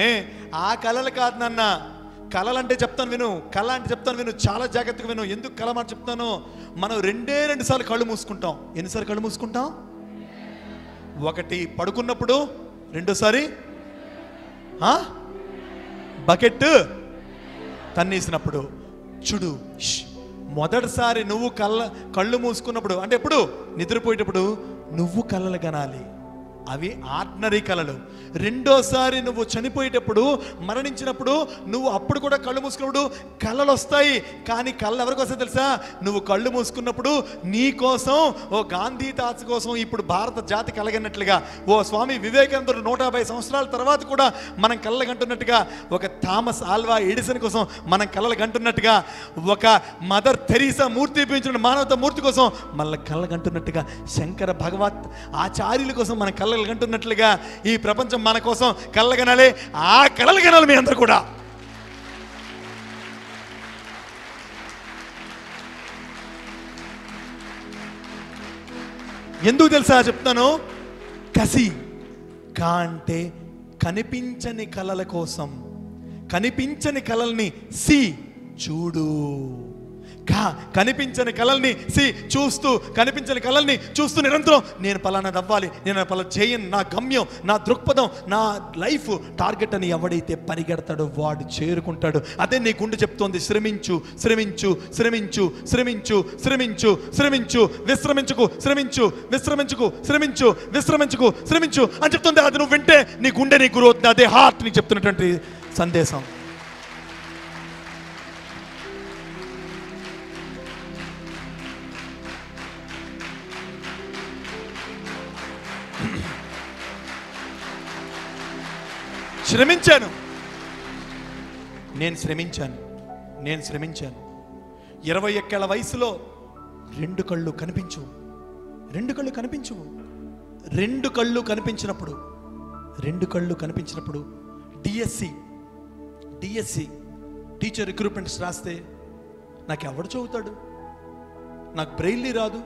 ఏ ఆ కళలు కాదు నాన్న. కళలు అంటే చెప్తాను విను కళ అంటే చెప్తాను విను చాలా జాగ్రత్తగా విను. ఎందుకు కళ మాట చెప్తాను? మనం రెండే రెండు సార్లు కళ్ళు మూసుకుంటాం. ఎన్నిసార్లు కళ్ళు మూసుకుంటాం? ఒకటి పడుకున్నప్పుడు రెండోసారి ఆ? బకెట్ తన్నేసినప్పుడు. చూడు మొదటిసారి నువ్వు కళ్ళ కళ్ళు మూసుకున్నప్పుడు అంటే ఎప్పుడు? నిద్రపోయేటప్పుడు నువ్వు కళ్ళలు కనాలి. అవి ఆర్డినరీ కళలు. రెండోసారి నువ్వు చనిపోయేటప్పుడు మరణించినప్పుడు నువ్వు అప్పుడు కూడా కళ్ళు మూసుకున్నప్పుడు కళలు వస్తాయి కానీ కళ్ళు ఎవరికి వస్తాయి తెలుసా? నువ్వు కళ్ళు మూసుకున్నప్పుడు నీ కోసం ఓ గాంధీ తాత కోసం ఇప్పుడు భారత జాతి కలగనట్లుగా ఓ స్వామి వివేకానందుడు నూట యాభై సంవత్సరాల తర్వాత కూడా మనం కళ్ళగంటున్నట్టుగా ఒక థామస్ ఆల్వా ఎడిసన్ కోసం మనం కళ్ళగంటున్నట్టుగా ఒక మదర్ తెరీసా మూర్తి పెంచిన మానవత మూర్తి కోసం మళ్ళీ కళ్ళగంటున్నట్టుగా శంకర భగవత్ ఆచార్యుల కోసం మనం కంటున్నట్లుగా ఈ ప్రపంచం మన కోసం కళ్ళగనాలి ఆ కళలు కనాలి మీ అందరు కూడా. ఎందుకు తెలుసా చెప్తాను? కసి కా అంటే కనిపించని కళల కోసం. కనిపించని కళల్ని సి చూడు. కా కనిపించని కళల్ని సి చూస్తూ కనిపించని కళల్ని చూస్తూ నిరంతరం నేను పలానాది అవ్వాలి నేను పలా చేయను నా గమ్యం నా దృక్పథం నా లైఫ్ టార్గెట్ అని ఎవడైతే పరిగెడతాడో వాడు చేరుకుంటాడు. అదే నీ గుండె చెప్తోంది శ్రమించు శ్రమించు శ్రమించు శ్రమించు శ్రమించు శ్రమించు విశ్రమించుకు శ్రమించు విశ్రమించుకు శ్రమించు విశ్రమించుకు శ్రమించు అని చెప్తుంది. అది నువ్వు వింటే నీ గుండె నీ గురు అదే హార్ట్ నీకు చెప్తున్నటువంటి సందేశం. శ్రమించాను. నేను శ్రమించాను. నేను శ్రమించాను. ఇరవై ఒక్కేళ్ళ వయసులో రెండు కళ్ళు కనిపించు రెండు కళ్ళు కనిపించు రెండు కళ్ళు కనిపించినప్పుడు రెండు కళ్ళు కనిపించినప్పుడు డిఎస్సి డిఎస్సి టీచర్ రిక్రూట్మెంట్స్ రాస్తే నాకు ఎవడు చదువుతాడు? నాకు బ్రెయిల్లీ రాదు.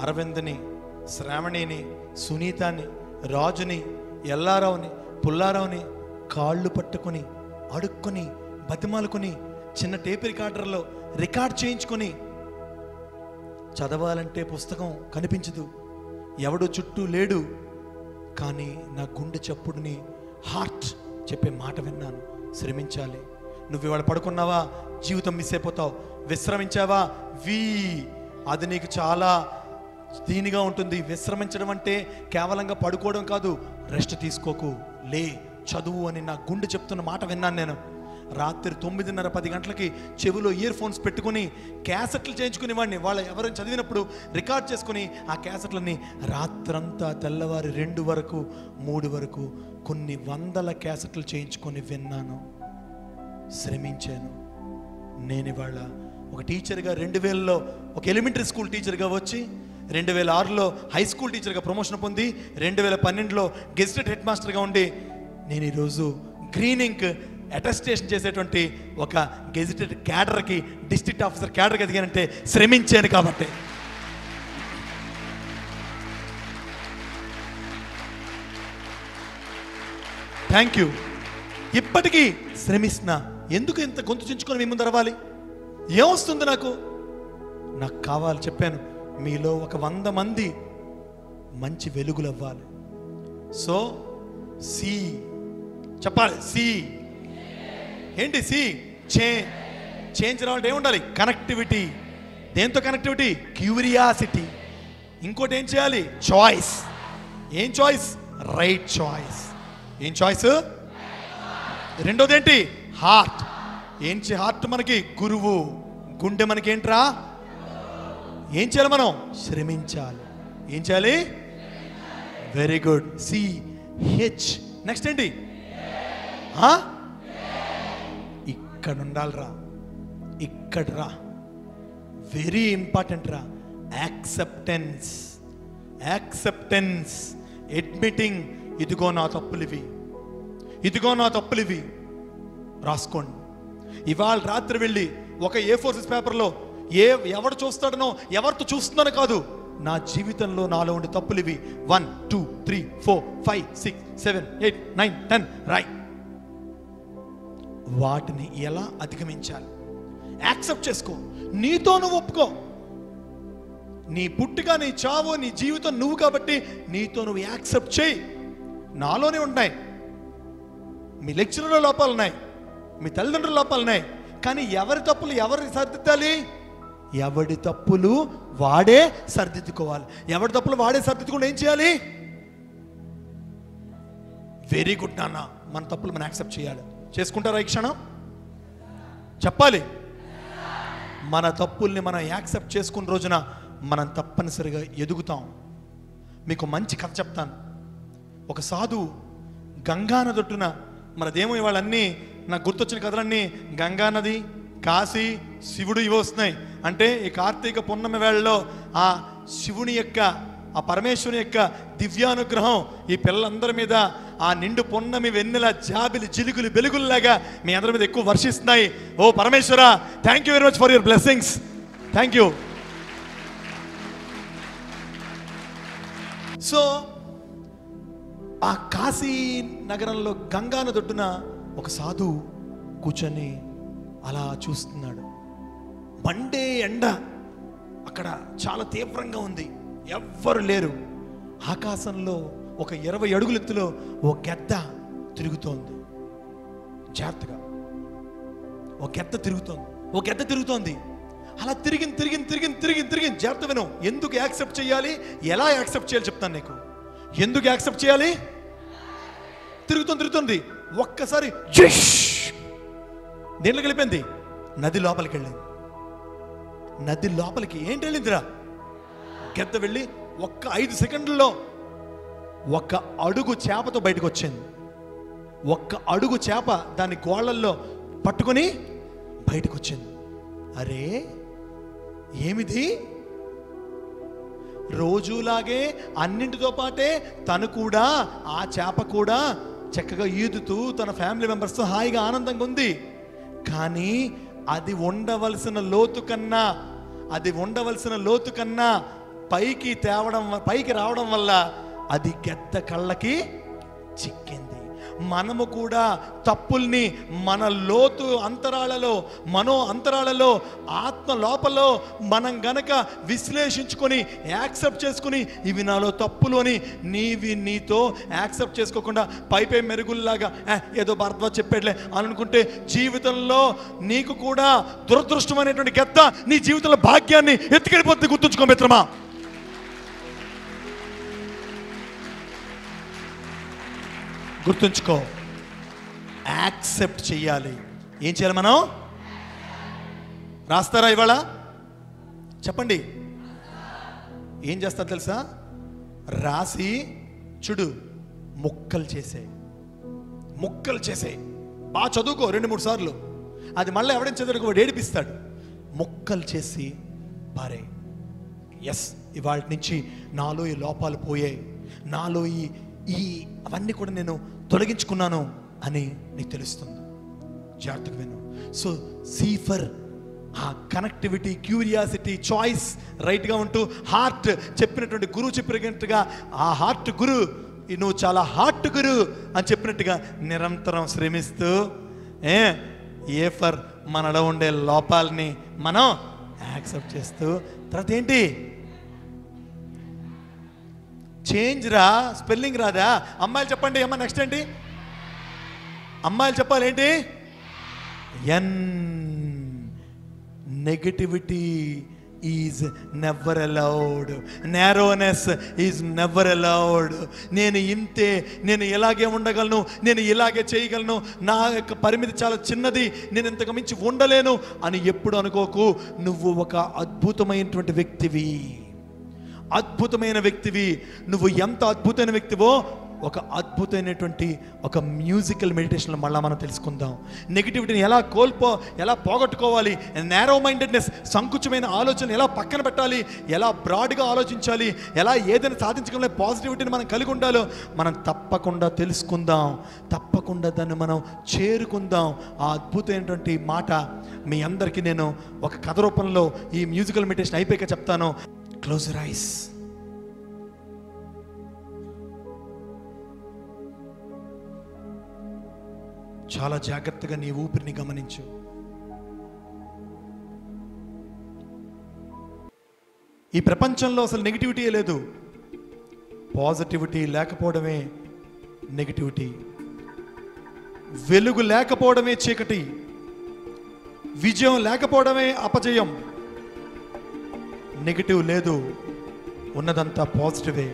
అరవిందని శ్రావణిని సునీతాని రాజుని ఎల్లారావుని పుల్లారావుని కాళ్ళు పట్టుకొని అడుక్కొని బతిమాలుకొని చిన్న టేప్ రికార్డర్లో రికార్డ్ చేయించుకొని చదవాలంటే పుస్తకం కనిపించదు. ఎవడు చుట్టూ లేడు. కానీ నా గుండె చప్పుడుని హార్ట్ చెప్పే మాట విన్నాను. శ్రమించాలి. నువ్వు ఇవాళ పడుకున్నావా? జీవితం మిస్ అయిపోతావు. విశ్రమించావా? వీ. అది నీకు చాలా దీనిగా ఉంటుంది. విశ్రమించడం అంటే కేవలంగా పడుకోవడం కాదు. రెస్ట్ తీసుకోకు. లే చదువు అని నా గుండె చెప్తున్న మాట విన్నాను నేను. రాత్రి తొమ్మిదిన్నర పది గంటలకి చెవిలో ఇయర్ ఫోన్స్ పెట్టుకుని క్యాసెట్లు చేయించుకుని వాడిని వాళ్ళు ఎవరైనా చదివినప్పుడు రికార్డ్ చేసుకుని ఆ క్యాసెట్లని రాత్రంతా తెల్లవారి రెండు వరకు మూడు వరకు కొన్ని వందల క్యాసెట్లు చేయించుకొని విన్నాను. శ్రమించాను. నేను ఇవాళ ఒక టీచర్గా రెండు వేలలో ఒక ఎలిమెంటరీ స్కూల్ టీచర్గా వచ్చి రెండు వేల ఆరులో హై స్కూల్ టీచర్గా ప్రమోషన్ పొంది రెండు వేల పన్నెండులో గెజిటెడ్ హెడ్ మాస్టర్గా ఉండి నేను ఈరోజు గ్రీన్ ఇంక్ అటెస్టేషన్ చేసేటువంటి ఒక గెజిటెడ్ క్యాడర్కి డిస్ట్రిక్ట్ ఆఫీసర్ క్యాడర్కి ఎదిగానంటే శ్రమించాను కాబట్టి. థ్యాంక్ యూ ఇప్పటికీ శ్రమిస్తున్నా. ఎందుకు ఇంత గొంతు చించుకొని మీ ముందు అరవాలి? ఏమొస్తుంది నాకు? నాకు కావాలి చెప్పాను. మీలో ఒక వంద మంది మంచి వెలుగులు అవ్వాలి సో సి. చెప్పాలి సి. ఏంటి సి? చే చేంజ్ రావాలంటే ఏముండాలి కనెక్టివిటీ. దేంతో కనెక్టివిటీ? క్యూరియాసిటీ. ఇంకోటి ఏం చేయాలి? చాయిస్. ఏం చాయిస్? Right choice. ఏం చాయిస్? రెండోది ఏంటి? హార్ట్. ఏం చే హార్ట్ మనకి? గురువు. గుండె మనకి ఏంట్రా ఏం చేయాలి మనం? శ్రమించాలి. ఏం చేయాలి? Very good C H next ఏంటి? ఆ? ఇక్కడ ఉండాలిరా ఇక్కడ రా వెరీ ఇంపార్టెంట్ రా. యాక్సెప్టెన్స్ యాక్సెప్టెన్స్ అడ్మిటింగ్ ఇదిగో నా తప్పులు ఇవి ఇదిగో నా తప్పులు ఇవి రాసుకోండి. ఇవాళ రాత్రి వెళ్ళి ఒక ఏ ఫోర్సెస్ పేపర్లో ఏ ఎవడు చూస్తాడనో ఎవరితో చూస్తున్నానో కాదు. నా జీవితంలో నాలో ఉండే తప్పులు ఇవి one two three four five six seven eight nine ten right వాటిని ఎలా అధిగమించాలి? యాక్సెప్ట్ చేసుకో. నీతో నువ్వు ఒప్పుకో. నీ పుట్టుక నీ చావు నీ జీవితం నువ్వు కాబట్టి నీతో నువ్వు యాక్సెప్ట్ చేయి. నాలోనే ఉన్నాయి మీ లెక్చరర్ల లోపాలు ఉన్నాయి మీ తల్లిదండ్రుల లోపాలున్నాయి. కానీ ఎవరి తప్పులు ఎవరిని సర్దిద్దాలి? ఎవడి తప్పులు వాడే సర్దిద్దుకోవాలి. ఎవడి తప్పులు వాడే సర్దిద్దుకుండా ఏం చేయాలి? వెరీ గుడ్ నాన్న. మన తప్పులు మనం యాక్సెప్ట్ చేయాలి. చేసుకుంటారా ఈ క్షణం? చెప్పాలి. మన తప్పుల్ని మనం యాక్సెప్ట్ చేసుకున్న రోజున మనం తప్పనిసరిగా ఎదుగుతాం. మీకు మంచి కథ చెప్తాను. ఒక సాధువు గంగా నదొట్టున మనదేమో ఇవాళన్నీ నాకు గుర్తొచ్చిన కథలన్నీ గంగా నది కాశీ శివుడు ఇవి వస్తున్నాయి అంటే ఈ కార్తీక పున్నమి వేళలో ఆ శివుని యొక్క ఆ పరమేశ్వరుని యొక్క దివ్యానుగ్రహం ఈ పిల్లలందరి మీద ఆ నిండు పున్నమి వెన్నెల జాబిలి జిలుగులు వెలుగుల్లాగా మీ అందరి మీద ఎక్కువ వర్షిస్తున్నాయి. ఓ Parameshwara thank you very much for your blessings thank you so ఆ కాశీ నగరంలో గంగా దొడ్డున ఒక సాధువు కూర్చొని అలా చూస్తున్నాడు. మండే ఎండ అక్కడ చాలా తీవ్రంగా ఉంది. ఎవ్వరు లేరు. ఆకాశంలో ఒక ఇరవై అడుగుల ఎత్తులో ఓ గెద్ద తిరుగుతోంది. జాగ్రత్తగా. ఓ గెద్ద తిరుగుతోంది. ఓ గెద్ద తిరుగుతోంది. అలా తిరిగింది తిరిగింది తిరిగింది తిరిగింది తిరిగింది జాగ్రత్త విను. ఎందుకు యాక్సెప్ట్ చేయాలి? ఎలా యాక్సెప్ట్ చేయాలి చెప్తాను నీకు. ఎందుకు యాక్సెప్ట్ చేయాలి? తిరుగుతుంది తిరుగుతుంది. ఒక్కసారి జష్! దేంట్లోకి వెళ్ళిపోయింది నది లోపలికి వెళ్ళింది నది లోపలికి ఏంటి వెళ్ళిందిరా? గెద్ద వెళ్ళి ఒక్క ఐదు సెకండ్లలో ఒక్క అడుగు చేపతో బయటకు వచ్చింది ఒక్క అడుగు చేప దాని గోళ్ళల్లో పట్టుకొని బయటకు వచ్చింది అరే ఏమిది? రోజులాగే అన్నింటితో పాటే తను కూడా ఆ చేప కూడా చక్కగా ఈదుతూ తన ఫ్యామిలీ మెంబర్స్తో హాయిగా ఆనందంగా ఉంది. కానీ అది ఉండవలసిన లోతు కన్నా అది ఉండవలసిన లోతు కన్నా పైకి తేవడం పైకి రావడం వల్ల అది గెద్ద కళ్ళకి చిక్కింది. మనము కూడా తప్పుల్ని మన లోతు అంతరాలలో మనో అంతరాలలో ఆత్మ లోపల మనం గనక విశ్లేషించుకొని యాక్సెప్ట్ చేసుకుని ఇవి నాలో తప్పులు అని నీవి నీతో యాక్సెప్ట్ చేసుకోకుండా పైపై మెరుగుల్లాగా ఏదో భరద్వాజ్ చెప్పాడులే అనుకుంటే జీవితంలో నీకు కూడా దురదృష్టమైనటువంటి గెత్త నీ జీవితంలో భాగ్యాన్ని ఎత్తుకెళ్ళిపోతుంది గుర్తుంచుకో మిత్రమా. గుర్తుంచుకో. యాక్సెప్ట్ చెయ్యాలి. ఏం చేయాలి మనం? రాస్తారా ఇవాళ? చెప్పండి. ఏం చేస్తారు తెలుసా? రాసి చుడు. ముక్కలు చేసే ముక్కలు చేసే బాగా చదువుకో రెండు మూడు సార్లు. అది మళ్ళీ ఎవడైనా చదువుకు వాడు ఏడిపిస్తాడు. ముక్కలు చేసి పారే ఎస్ ఇవాళ నుంచి నాలో ఈ లోపాలు పోయాయి. నాలో ఈ ఈ అవన్నీ కూడా నేను తొలగించుకున్నాను అని నీకు తెలుస్తుంది. జాగ్రత్తగా విను. సో సీఫర్ ఆ కనెక్టివిటీ క్యూరియాసిటీ చాయిస్ రైట్గా ఉంటూ హార్ట్ చెప్పినటువంటి గురువు చెప్పినట్టుగా ఆ హార్ట్ గురు ఈ నువ్వు చాలా హార్ట్ గురు అని చెప్పినట్టుగా నిరంతరం శ్రమిస్తూ ఏ ఏ ఫర్ మనలో ఉండే లోపాలని మనం యాక్సెప్ట్ చేస్తూ తర్వాత ఏంటి? చేంజ్ రా స్పెల్లింగ్ రాదా? అమ్మాయిలు చెప్పండి అమ్మ నెక్స్ట్ ఏంటి? అమ్మాయిలు చెప్పాలి ఏంటి N negativity is never allowed narrowness is never allowed నేను ఇంతే నేను ఇలాగే ఉండగలను నేను ఇలాగే చేయగలను. నా యొక్క పరిమితి చాలా చిన్నది నేను ఇంతకు మించి ఉండలేను అని ఎప్పుడు అనుకోకు. నువ్వు ఒక అద్భుతమైనటువంటి వ్యక్తివి. అద్భుతమైన వ్యక్తివి. నువ్వు ఎంత అద్భుతమైన వ్యక్తివో ఒక అద్భుతమైనటువంటి ఒక మ్యూజికల్ మెడిటేషన్లో మళ్ళీ మనం తెలుసుకుందాం. నెగిటివిటీని ఎలా కోల్పో ఎలా పోగొట్టుకోవాలి? నేరో మైండెడ్నెస్ సంకుచమైన ఆలోచన ఎలా పక్కన పెట్టాలి? ఎలా బ్రాడ్గా ఆలోచించాలి? ఎలా ఏదైనా సాధించగల పాజిటివిటీని మనం కలిగి ఉండాలో మనం తప్పకుండా తెలుసుకుందాం. తప్పకుండా దాన్ని మనం చేరుకుందాం. ఆ అద్భుతమైనటువంటి మాట మీ అందరికీ నేను ఒక కథ రూపంలో ఈ మ్యూజికల్ మెడిటేషన్ అయిపోయాక చెప్తాను. క్లోజ్ రైస్ చాలా జాగ్రత్తగా నీ ఊపిరిని గమనించు. ఈ ప్రపంచంలో అసలు నెగిటివిటీ లేదు. పాజిటివిటీ లేకపోవడమే నెగిటివిటీ వెలుగు లేకపోవడమే చీకటి. విజయం లేకపోవడమే అపజయం. నెగిటివ్ లేదు ఉన్నదంతా పాజిటివే.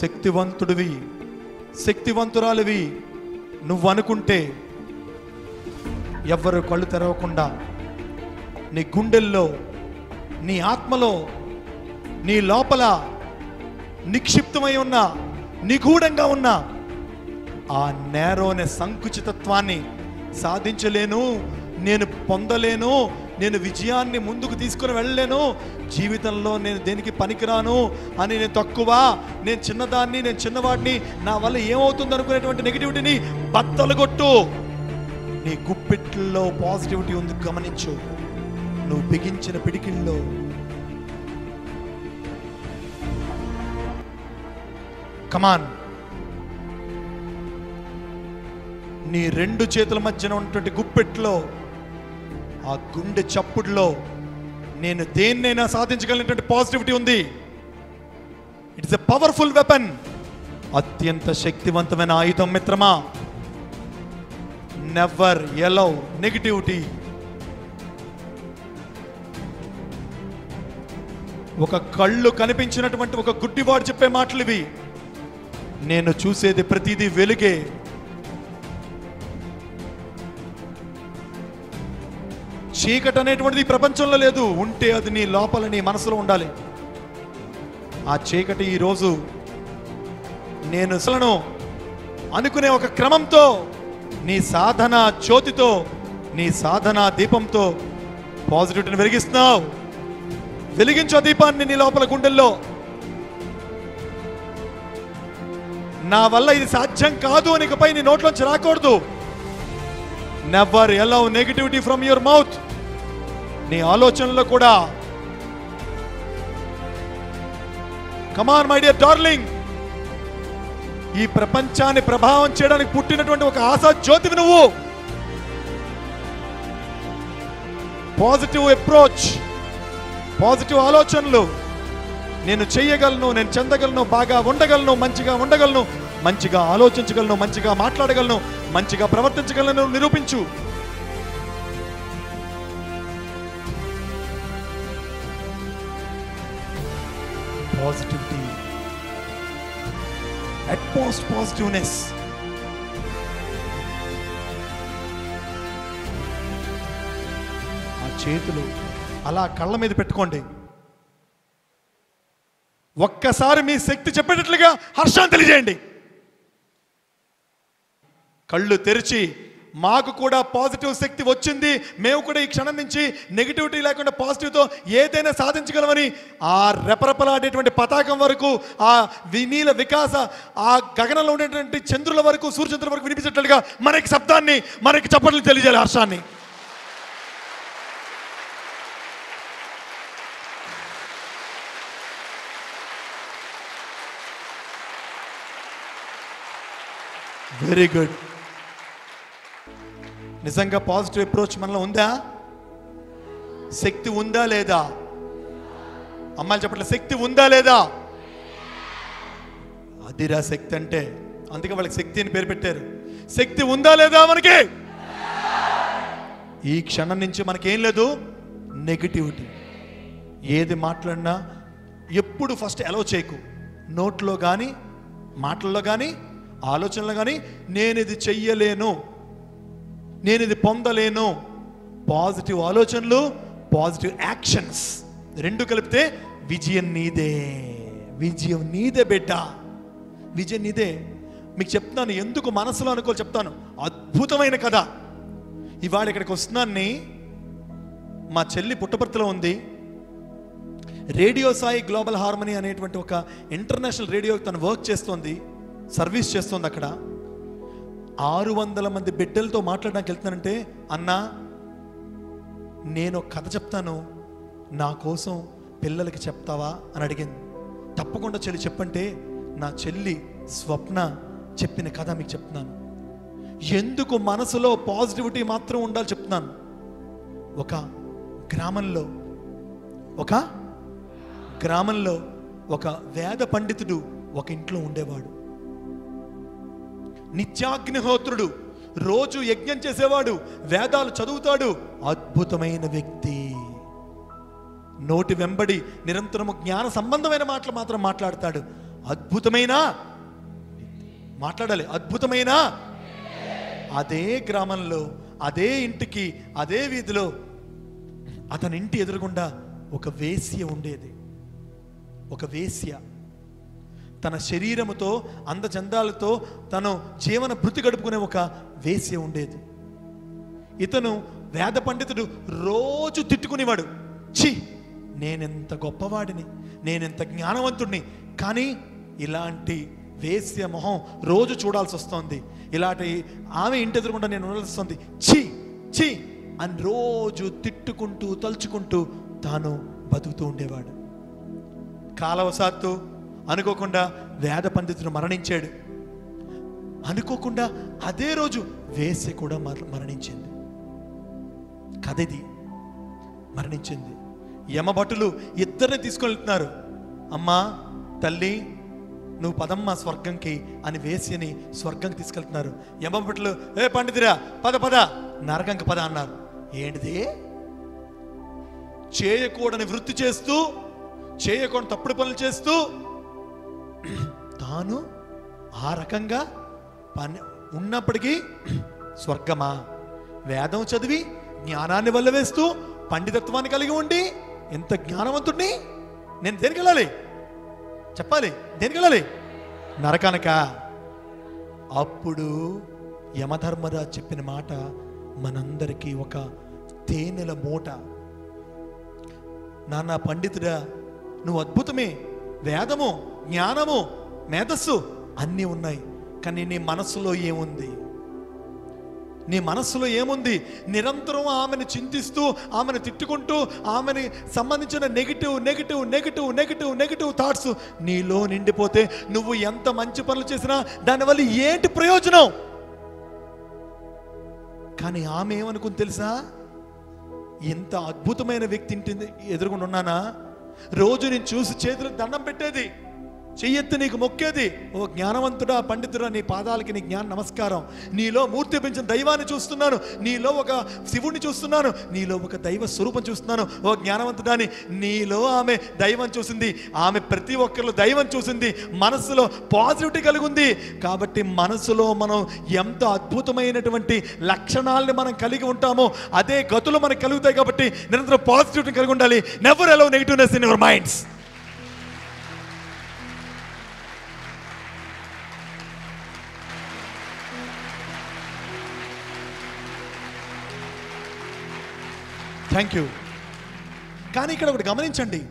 శక్తివంతుడివి శక్తివంతురాలివి నువ్వు అనుకుంటే ఎవ్వరు కళ్ళు తెరవకుండా నీ గుండెల్లో నీ ఆత్మలో నీ లోపల నిక్షిప్తమై ఉన్న నిగూఢంగా ఉన్న ఆ నేరోనే సంకుచితత్వాన్ని సాధించలేను నేను పొందలేను నేను విజయాన్ని ముందుకు తీసుకుని వెళ్ళలేను. జీవితంలో నేను దేనికి పనికిరాను అని నేను తక్కువ నేను చిన్నదాన్ని నేను చిన్నవాడిని నా వల్ల ఏమవుతుంది అనుకునేటువంటి నెగిటివిటీని బత్తలు కొట్టు నీ గుప్పిట్లో పాజిటివిటీ ఉంది గమనించు. నువ్వు బిగించిన పిడికిల్లో కమాన్ నీ రెండు చేతుల మధ్యన ఉన్నటువంటి గుప్పెట్లో ఆ గుండె చప్పుడులో నేను దేన్నైనా సాధించగలిగినటువంటి పాజిటివిటీ ఉంది. ఇట్స్ ఎ పవర్ఫుల్ వెపన్ అత్యంత శక్తివంతమైన ఆయుధం మిత్రమా? నెవర్ ఎలవ్ నెగిటివిటీ ఒక కళ్ళు కనిపించినటువంటి ఒక గుడ్డివాడు చెప్పే మాటలు ఇవి. నేను చూసేది ప్రతిదీ వెలుగే. చీకటి అనేటువంటిది ప్రపంచంలో లేదు. ఉంటే అది నీ లోపల నీ మనసులో ఉండాలి. ఆ చీకటి ఈరోజు నేను అసలను అనుకునే ఒక క్రమంతో నీ సాధన జ్యోతితో నీ సాధన దీపంతో పాజిటివిటీని వెలిగిస్తున్నావు. వెలిగించు ఆ దీపాన్ని నీ లోపల గుండెల్లో. నా వల్ల ఇది సాధ్యం కాదు అని ఇకపై నీ నోట్లోంచి రాకూడదు. Never allow negativity from your mouth నీ ఆలోచనలో కూడా. కమాన్ మై డియర్ డార్లింగ్ ఈ ప్రపంచాన్ని ప్రభావం చేయడానికి పుట్టినటువంటి ఒక ఆశా జ్యోతివి నువ్వు. పాజిటివ్ అప్రోచ్ పాజిటివ్ ఆలోచనలు. నేను చెయ్యగలను నేను చెందగలను బాగా ఉండగలను మంచిగా ఉండగలను. మంచిగా ఆలోచించగలను మంచిగా మాట్లాడగలను మంచిగా ప్రవర్తించగలను నిరూపించు. పాజిటివిటీ అట్మోస్ట్ పాజిటివ్నెస్ ఆ చేతులు అలా కళ్ళ మీద పెట్టుకోండి. ఒక్కసారి మీ శక్తి చెప్పేటట్లుగా హర్షం తెలియజేయండి. కళ్ళు తెరిచి మాకు కూడా పాజిటివ్ శక్తి వచ్చింది. మేము కూడా ఈ క్షణం నుంచి నెగిటివిటీ లేకుండా పాజిటివ్తో ఏదైనా సాధించగలమని ఆ రెపరెపలాడేటువంటి పతాకం వరకు ఆ వినీల వికాస ఆ గగనంలో ఉండేటువంటి చంద్రుల వరకు సూర్యచంద్రుల వరకు వినిపించేటట్లుగా మనకి శబ్దాన్ని మనకి చప్పట్లు తెలియజేయాలి హర్షాన్ని. వెరీ గుడ్ నిజంగా పాజిటివ్ అప్రోచ్ మనలో ఉందా? శక్తి ఉందా లేదా? అమ్మాయిలు చెప్పట్లే శక్తి ఉందా లేదా? అదిరా శక్తి అంటే అందుకే వాళ్ళకి శక్తి అని పేరు పెట్టారు. శక్తి ఉందా లేదా మనకి? ఈ క్షణం నుంచి మనకేం లేదు? నెగిటివిటీ. ఏది మాట్లాడినా ఎప్పుడు ఫస్ట్ అలౌ చేయకు. నోట్లో కానీ మాటల్లో కానీ ఆలోచనలో కానీ నేను ఇది చెయ్యలేను. నేను ఇది పొందలేను. పాజిటివ్ ఆలోచనలు పాజిటివ్ యాక్షన్స్ రెండు కలిపితే విజయం నీదే. విజయం నీదే బిడ్డ విజయం నీదే. మీకు చెప్తున్నాను ఎందుకు మనసులో అనుకోవాలి చెప్తాను. అద్భుతమైన కథ. ఇవాళ ఇక్కడికి వస్తున్నాన్ని మా చెల్లి పుట్టపర్తిలో ఉంది. రేడియో సాయి గ్లోబల్ హార్మనీ అనేటువంటి ఒక ఇంటర్నేషనల్ రేడియో తను వర్క్ చేస్తోంది. సర్వీస్ చేస్తోంది అక్కడ. ఆరు వందల మంది బిడ్డలతో మాట్లాడడానికి వెళ్తున్నానంటే అన్నా నేను ఒక కథ చెప్తాను. నా కోసం పిల్లలకి చెప్తావా? అని అడిగింది. తప్పకుండా చెల్లి చెప్పంటే నా చెల్లి స్వప్న చెప్పిన కథ మీకు చెప్తున్నాను. ఎందుకు మనసులో పాజిటివిటీ మాత్రం ఉండాలి చెప్తున్నాను. ఒక గ్రామంలో ఒక గ్రామంలో ఒక వేద పండితుడు ఒక ఇంట్లో ఉండేవాడు. నిత్యాగ్నిహోత్రుడు రోజు యజ్ఞం చేసేవాడు వేదాలు చదువుతాడు అద్భుతమైన వ్యక్తి. నోటి వెంబడి నిరంతరము జ్ఞాన సంబంధమైన మాటలు మాత్రం మాట్లాడతాడు. అద్భుతమైన? మాట్లాడాలి. అద్భుతమైన? అదే గ్రామంలో అదే ఇంటికి అదే వీధిలో అతని ఇంటి ఎదురుగుండా ఒక వేశ్య ఉండేది. ఒక వేశ్య. తన శరీరముతో అందచందాలతో తను జీవన భృతి గడుపుకునే ఒక వేశ్య ఉండేది. ఇతను వేద పండితుడు రోజు తిట్టుకునేవాడు. ఛీ నేనెంత గొప్పవాడిని నేనెంత జ్ఞానవంతుడిని కానీ ఇలాంటి వేశ్య మొహం రోజు చూడాల్సి వస్తుంది. ఇలాంటి ఆమె ఇంటి ఎదురుకుండా నేను ఉండాల్సి వస్తుంది. ఛీ ఛీ అని రోజు తిట్టుకుంటూ తలుచుకుంటూ తాను బతుకుతూ ఉండేవాడు. కాలవశాత్తు అనుకోకుండా వేద పండితుడు మరణించాడు. అనుకోకుండా అదే రోజు వేసే కూడా మర- మరణించింది. కథది మరణించింది. యమభటులు ఇద్దరిని తీసుకొని వెళ్తున్నారు. అమ్మా తల్లి నువ్వు పదమ్మ స్వర్గంకి అని వేసిని స్వర్గంకి తీసుకెళ్తున్నారు. యమభటులు ఏ పండితురా పద పద నరకంకి పద అన్నారు. ఏంటిది? చేయకూడని వృత్తి చేస్తూ చేయకూడని తప్పుడు పనులు చేస్తూ తాను ఆ రకంగా పని ఉన్నప్పటికీ స్వర్గమా? వేదం చదివి జ్ఞానాన్ని వల్లవేస్తూ పండితత్వాన్ని కలిగి ఉండి ఎంత జ్ఞానవంతుడిని నేను దేనికి వెళ్ళాలి? చెప్పాలి. దేనికి వెళ్ళాలి? నరకనక? అప్పుడు యమధర్మరాజు చెప్పిన మాట మనందరికీ ఒక తేనెల మూట. నాన్న పండితుడా నువ్వు అద్భుతమే. వేదము జ్ఞానము మేధస్సు అన్నీ ఉన్నాయి. కానీ నీ మనస్సులో ఏముంది? నీ మనస్సులో ఏముంది? నిరంతరం ఆమెను చింతిస్తూ ఆమెను తిట్టుకుంటూ ఆమెని సంబంధించిన negative negative negative negative negative thoughts నీలో నిండిపోతే నువ్వు ఎంత మంచి పనులు చేసినా దానివల్ల ఏంటి ప్రయోజనం? కానీ ఆమె ఏమనుకుంది తెలుసా? ఇంత అద్భుతమైన వ్యక్తి ఇంటి ఉన్నానా రోజు నేను చూసి చేతులకు దండం పెట్టేది. చెయ్యెత్తి నీకు మొక్కేది. ఓ జ్ఞానవంతుడా పండితుడా నీ పాదాలకి నీ జ్ఞాన నమస్కారం. నీలో మూర్తి పెంచిన దైవాన్ని చూస్తున్నాను. నీలో ఒక శివుణ్ణి చూస్తున్నాను. నీలో ఒక దైవ స్వరూపం చూస్తున్నాను. ఓ జ్ఞానవంతుడాని నీలో ఆమె దైవం చూసింది. ఆమె ప్రతి ఒక్కరిలో దైవం చూసింది. మనస్సులో పాజిటివిటీ కలిగింది. కాబట్టి మనసులో మనం ఎంత అద్భుతమైనటువంటి లక్షణాలని మనం కలిగి ఉంటామో అదే గతులు మనకు కలుగుతాయి కాబట్టి నిరంతరం పాజిటివిటీ కలిగి ఉండాలి. Never allow negativeness in your minds thank you కానీ ఇక్కడ ఒకటి గమనించండి.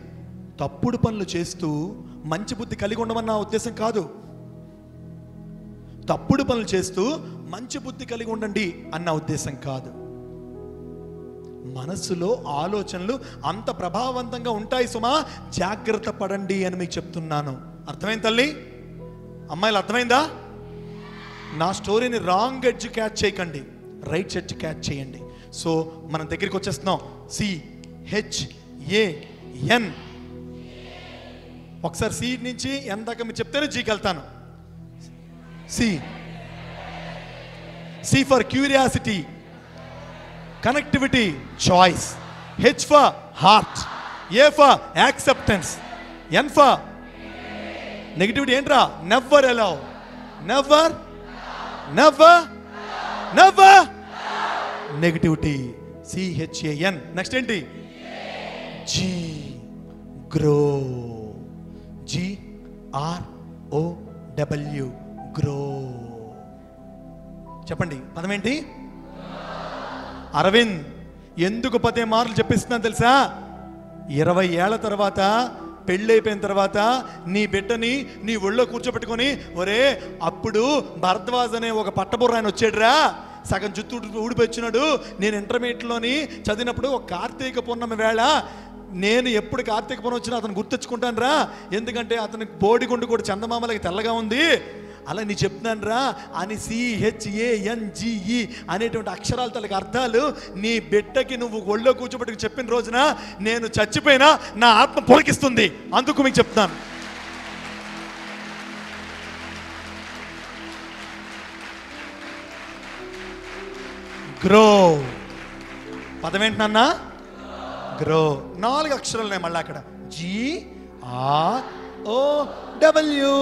తప్పుడు పనులు చేస్తూ మంచి బుద్ధి కలిగి ఉండమన్న ఉద్దేశం కాదు. తప్పుడు పనులు చేస్తూ మంచి బుద్ధి కలిగి ఉండండి అన్న ఉద్దేశం కాదు. మనస్సులో ఆలోచనలు అంత ప్రభావవంతంగా ఉంటాయి సుమా జాగ్రత్త పడండి అని మీకు చెప్తున్నాను. అర్థమైంది తల్లి? అమ్మాయిలు అర్థమైందా? నా స్టోరీని రాంగ్ ఎడ్జ్ క్యాచ్ చేయకండి. రైట్ ఎడ్జ్ క్యాచ్ చేయండి. సో మనం దగ్గరికి వచ్చేస్తున్నాం. సి హెచ్ ఒకసారి సి నుంచి ఎన్ దాకా మీరు చెప్తేనే జీకి వెళ్తాను. C. C for curiosity connectivity choice. H for heart A for acceptance. N for negativity ఏంట్రా? Never allow. Never? Never? Never? Negativity. C H A N next ఏంటి? G grow G R O W grow చెప్పండి. పదం ఏంటి? అరవింద్. ఎందుకు పదే మార్లు చెప్పిస్తున్నాను తెలుసా? ఇరవై ఏళ్ళ తర్వాత పెళ్ళైపోయిన తర్వాత నీ బిడ్డని నీ ఒళ్ళో కూర్చోబెట్టుకొని ఒరే అప్పుడు భరద్వాజ్ అనే ఒక పట్టబుర్ర ఆయన వచ్చాడురా. సగం జుత్తు ఊడిపోయినాడు నేను ఇంటర్మీడియట్లోని చదివినప్పుడు ఒక కార్తీక పూర్ణమి వేళ నేను ఎప్పుడు కార్తీక పూర్ణం వచ్చినా అతను గుర్తెచ్చుకుంటాను రా ఎందుకంటే అతని బోడిగుండు కూడా చందమామలకి తెల్లగా ఉంది. అలా నీ చెప్తున్నాను రా అని సిహెచ్ఏఎన్జిఈ అనేటువంటి అక్షరాలు తలకి అర్థాలు నీ బిడ్డకి నువ్వు ఒళ్ళో కూర్చోబెట్టుకు చెప్పిన రోజున నేను చచ్చిపోయినా నా ఆత్మ పొలకిస్తుంది. అందుకు మీకు చెప్తాను గ్రో పదమేంటి గ్రో నాలుగు అక్షరాలు ఉన్నాయి మళ్ళీ అక్కడ. G R O W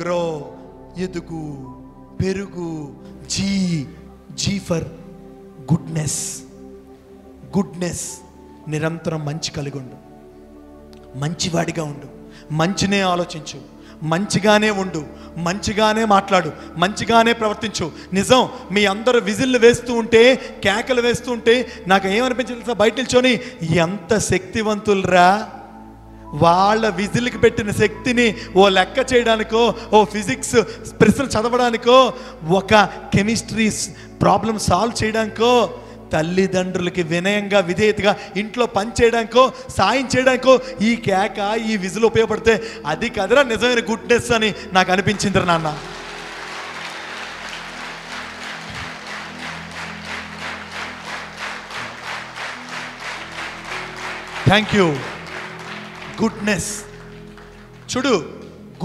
grow ఎదుగు పెరుగు. G G for goodness goodness నిరంతరం మంచి కలిగి ఉండు. మంచివాడిగా ఉండు. మంచినే ఆలోచించు. మంచిగానే ఉండు మంచిగానే మాట్లాడు మంచిగానే ప్రవర్తించు. నిజం మీ అందరూ విజిల్లు వేస్తూ ఉంటే కేకలు వేస్తూ ఉంటే నాకు ఏమనిపించింది బయట నిల్చొని ఎంత శక్తివంతులరా? వాళ్ళ విజిల్కి పెట్టిన శక్తిని ఓ లెక్క చేయడానికో ఓ ఫిజిక్స్ ప్రశ్న చదవడానికో ఒక కెమిస్ట్రీ ప్రాబ్లం సాల్వ్ చేయడానికో తల్లిదండ్రులకి వినయంగా విధేయతగా ఇంట్లో పని చేయడానికో సాయం చేయడానికో ఈ కేక ఈ విజులు ఉపయోగపడితే అది కదరా నిజమైన గుడ్నెస్ అని నాకు అనిపించింది నాన్న. థ్యాంక్ యూ గుడ్నెస్ చూడు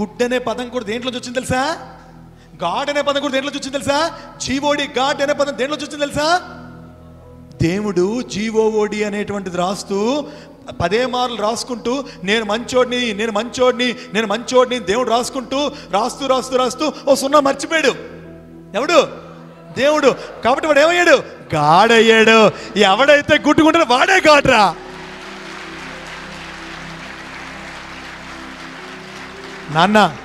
గుడ్ అనే పదం కూడా దేంట్లో వచ్చింది తెలుసా? గాడ్ అనే పదం కూడా దేంట్లో వచ్చింది తెలుసా? జీవోడి గాడ్ అనే పదం దేంట్లో వచ్చింది తెలుసా? దేవుడు జీవోఓడి అనేటువంటిది రాస్తూ పదే మార్లు రాసుకుంటూ నేను మంచోడిని నేను మంచోడిని నేను మంచోడిని దేవుడు రాసుకుంటూ రాస్తూ రాస్తూ రాస్తూ ఓ సున్నా మర్చిపోయాడు. ఎవడు? దేవుడు. కాబట్టి వాడు ఏమయ్యాడు? గాడయ్యాడు. ఎవడైతే గుట్టుకుంటాడో వాడే గాడ్రా. నాన్న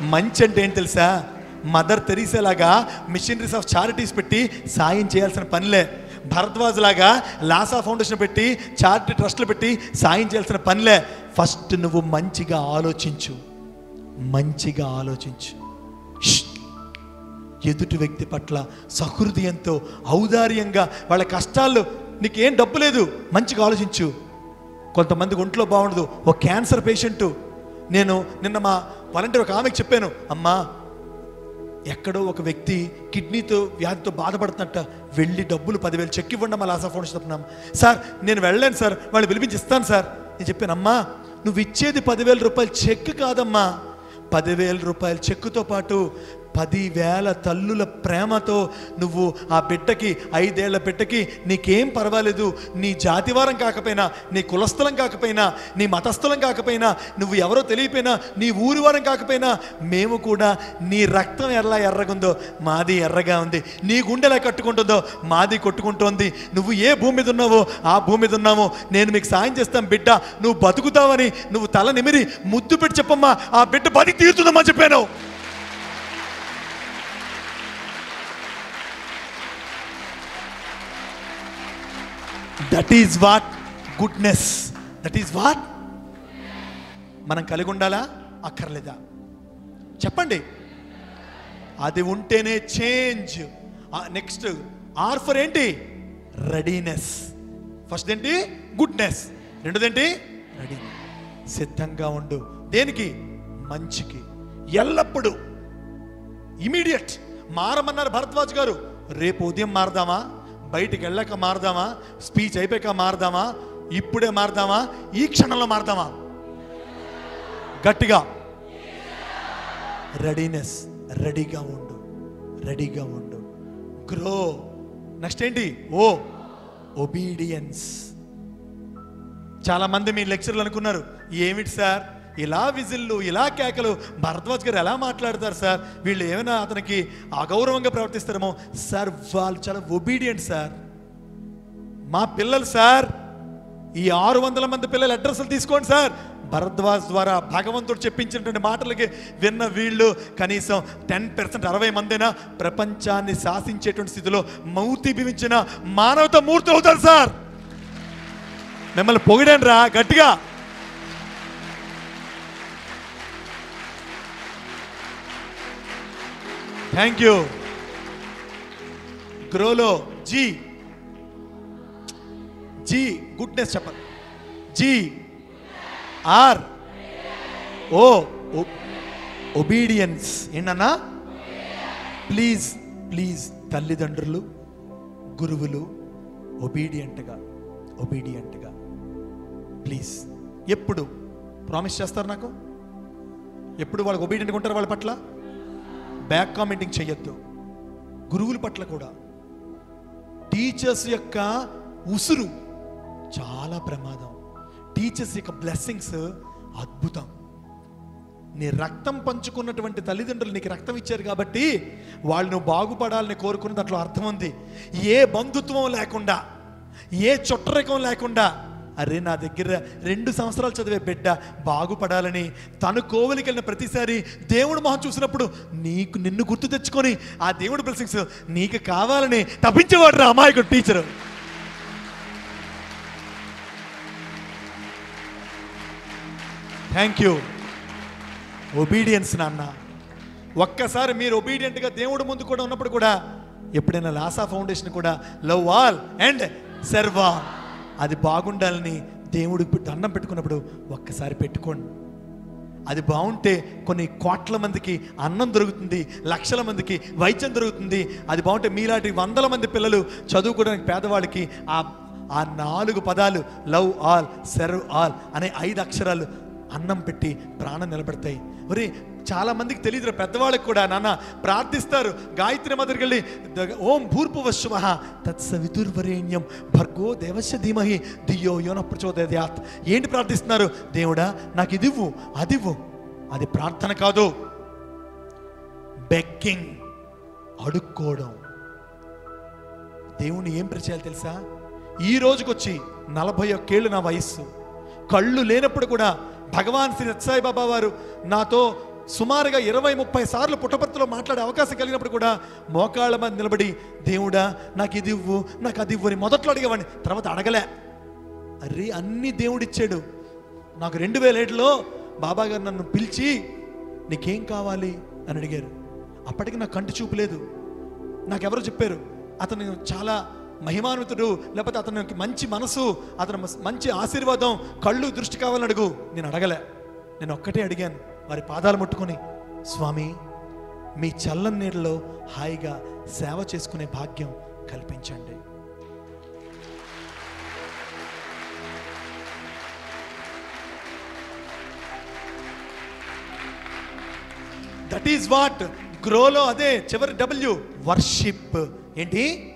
మంచి అంటే ఏంటి తెలుసా? మదర్ తెరీసేలాగా మిషనరీస్ ఆఫ్ చారిటీస్ పెట్టి సాయం చేయాల్సిన పనిలే. భరద్వాజ్ లాగా లాసా ఫౌండేషన్ పెట్టి చారిటీ ట్రస్ట్లు పెట్టి సాయం చేయాల్సిన పనిలే. ఫస్ట్ నువ్వు మంచిగా ఆలోచించు. మంచిగా ఆలోచించు. ఎదుటి వ్యక్తి పట్ల సహృదయంతో ఔదార్యంగా వాళ్ళ కష్టాల్లో నీకేం డబ్బు లేదు మంచిగా ఆలోచించు. కొంతమంది ఒంట్లో బాగుండదు. ఓ క్యాన్సర్ పేషెంట్. నేను నిన్న మా వాలంటీర్ ఒక ఆమెకు చెప్పాను అమ్మా ఎక్కడో ఒక వ్యక్తి కిడ్నీతో వ్యాధితో బాధపడుతున్నట్ట వెళ్ళి డబ్బులు పదివేలు చెక్ ఇవ్వండి మళ్ళీ ఆశా ఫోన్ చెప్తున్నాం సార్ నేను వెళ్ళాను సార్ వాళ్ళు పిలిపించి ఇస్తాను సార్. నేను చెప్పాను అమ్మా నువ్వు ఇచ్చేది పదివేల రూపాయలు చెక్ కాదమ్మా. పదివేల రూపాయల చెక్కుతో పాటు పదివేల తల్లుల ప్రేమతో నువ్వు ఆ బిడ్డకి ఐదేళ్ళ బిడ్డకి నీకేం పర్వాలేదు. నీ జాతివారం కాకపోయినా నీ కులస్థలం కాకపోయినా నీ మతస్థలం కాకపోయినా నువ్వు ఎవరో తెలియపోయినా నీ ఊరివారం కాకపోయినా మేము కూడా నీ రక్తం ఎలా ఎర్రగుందో మాది ఎర్రగా ఉంది. నీ గుండె ఎలా కట్టుకుంటుందో మాది కొట్టుకుంటోంది. నువ్వు ఏ భూమి మీద ఉన్నావో ఆ భూమి మీద ఉన్నామో. నేను మీకు సాయం చేస్తాను బిడ్డ. నువ్వు బతుకుతావని నువ్వు తల నిమిరి ముద్దు పెట్టి చెప్పమ్మా. ఆ బిడ్డ బతికి తీరుతుందమ్మా చెప్పాను. That is what goodness that is what మనం కలిగి ఉండాలా? అక్కర్లేదా? చెప్పండి. అది ఉంటేనే చేంజ్ నెక్స్ట్ ఆర్ ఫర్ ఏంటి? రెడీనెస్ ఫస్ట్ ఏంటి? గుడ్నెస్ రెండోదేంటి రెడీ సిద్ధంగా ఉండు. దేనికి? మంచికి. ఎల్లప్పుడూ. ఇమీడియట్ మారమన్నారు భరద్వాజ్ గారు. రేపు ఉదయం మారదామా? బయటికి వెళ్ళక మారదామా? స్పీచ్ అయిపోయాక మారదామా? ఇప్పుడే మారదామా? ఈ క్షణంలో మారదామా? గట్టిగా. రెడీనెస్ రెడీగా ఉండు. రెడీగా ఉండు. గ్రో నెక్స్ట్ ఏంటి? ఓ ఒబీడియన్స్ చాలా మంది మీ లెక్చర్లు అనుకున్నారు. ఏమిటి సార్? ఇలా విజిల్లు ఇలా కేకలు. భరద్వాజ్ గారు ఎలా మాట్లాడతారు సార్? వీళ్ళు ఏమైనా అతనికి అగౌరవంగా ప్రవర్తిస్తారేమో? సార్ వాళ్ళు చాలా ఒబీడియంట్ సార్. మా పిల్లలు సార్ ఈ ఆరు వందల మంది పిల్లల అడ్రస్లు తీసుకోండి సార్. భరద్వాజ్ ద్వారా భగవంతుడు చెప్పించినటువంటి మాటలకి విన్న వీళ్ళు కనీసం టెన్ పర్సెంట్ అరవై మందైనా ప్రపంచాన్ని శాసించేటువంటి స్థితిలో మౌతి భవించిన మానవత మూర్తి అవుతారు సార్. మిమ్మల్ని పొగిడండి రా గట్టిగా. థ్యాంక్ యూ గ్రోలో జీ జీ గుడ్నెస్ చెప్పండి జీ ఆర్ ఓ ఒబీడియన్స్ ఏంటన్నా ప్లీజ్ ప్లీజ్ తల్లిదండ్రులు గురువులు ఒబీడియంట్గా ఒబీడియంట్గా ప్లీజ్ ఎప్పుడు? ప్రామిస్ చేస్తారు నాకు? ఎప్పుడు వాళ్ళకి ఒబీడియంట్గా ఉంటారు వాళ్ళ పట్ల? బ్యాక్ కామెంటింగ్ చేయొద్దు. గురువుల పట్ల కూడా. టీచర్స్ యొక్క ఉసురు చాలా ప్రమాదం. టీచర్స్ యొక్క బ్లెస్సింగ్స్ అద్భుతం. నీ రక్తం పంచుకున్నటువంటి తల్లిదండ్రులు నీకు రక్తం ఇచ్చారు కాబట్టి వాళ్ళు నువ్వు బాగుపడాలని కోరుకున్న దాంట్లో అర్థం ఉంది. ఏ బంధుత్వం లేకుండా ఏ చుట్టరికం లేకుండా అరే నా దగ్గర రెండు సంవత్సరాలు చదివే బిడ్డ బాగుపడాలని తను కోవలికి వెళ్ళిన ప్రతిసారి దేవుడు మొహం చూసినప్పుడు నీకు నిన్ను గుర్తు తెచ్చుకొని ఆ దేవుడు బ్లెస్సింగ్స్ నీకు కావాలని తప్పించేవాడు రా అమాయకుడు టీచరు థ్యాంక్ యూ ఒబీడియన్స్ నాన్న. ఒక్కసారి మీరు ఒబీడియంట్గా దేవుడు ముందు కూడా ఉన్నప్పుడు కూడా ఎప్పుడైనా లాసా ఫౌండేషన్ కూడా love all and serve all. అది బాగుండాలని దేవుడికి దండం పెట్టుకున్నప్పుడు ఒక్కసారి పెట్టుకోండి. అది బాగుంటే కొన్ని కోట్ల మందికి అన్నం దొరుకుతుంది లక్షల మందికి వైద్యం దొరుకుతుంది. అది బాగుంటే మీలాంటి వందల మంది పిల్లలు చదువుకోవడానికి పేదవాళ్ళకి ఆ ఆ నాలుగు పదాలు లవ్ ఆల్ సెర్వ్ ఆల్ అనే ఐదు అక్షరాలు అన్నం పెట్టి ప్రాణం నిలబెడతాయి. ఒరే చాలా మందికి తెలియదు పెద్దవాళ్ళకి కూడా నాన్న ప్రార్థిస్తారు. గాయత్రి మదరికి వెళ్ళి ఓం ఓం భూర్భువశువ తత్సవితుర్వరేణ్యం భర్గో దేవశ ధీమహి దియో యోన ప్రచోదయాత్. ఏంటి ప్రార్థిస్తున్నారు? దేవుడా నాకు ఇదివ్వు అదివ్వు. అది ప్రార్థన కాదు. బెక్కింగ్ అడుక్కోవడం. దేవుణ్ణి ఏం పరిచయాలు తెలుసా? ఈ రోజుకొచ్చి నలభై ఒక్కేళ్ళు నా వయస్సు. కళ్ళు లేనప్పుడు కూడా భగవాన్ శ్రీ సత్సాయి బాబా వారు నాతో సుమారుగా ఇరవై ముప్పై సార్లు పుట్టపర్తిలో మాట్లాడే అవకాశం కలిగినప్పుడు కూడా మోకాళ్ళ మీద నిలబడి దేవుడా నాకు ఇది ఇవ్వు నాకు అది ఇవ్వు అని మొదట్లో అడిగేవాడిని. తర్వాత అడగలే. అరే అన్ని దేవుడిచ్చాడు. నాకు రెండు వేల ఏడులో బాబా గారు నన్ను పిలిచి నీకేం కావాలి? అని అడిగారు. అప్పటికి నాకు కంటి చూపు లేదు. నాకెవరో చెప్పారు. అతను చాలా మహిమానుతుడు లేకపోతే అతనికి మంచి మనసు అతను మంచి ఆశీర్వాదం కళ్ళు దృష్టి కావాలని అడుగు. నేను అడగలే. నేను ఒక్కటే అడిగాను. వారి పాదాలు ముట్టుకొని స్వామి మీ చల్లని నీళ్ళలో హాయిగా సేవ చేసుకునే భాగ్యం కల్పించండి. దట్ ఈస్ వాట్ గ్రోలో అదే చివరి డబ్ల్యూ వర్షిప్ ఏంటి?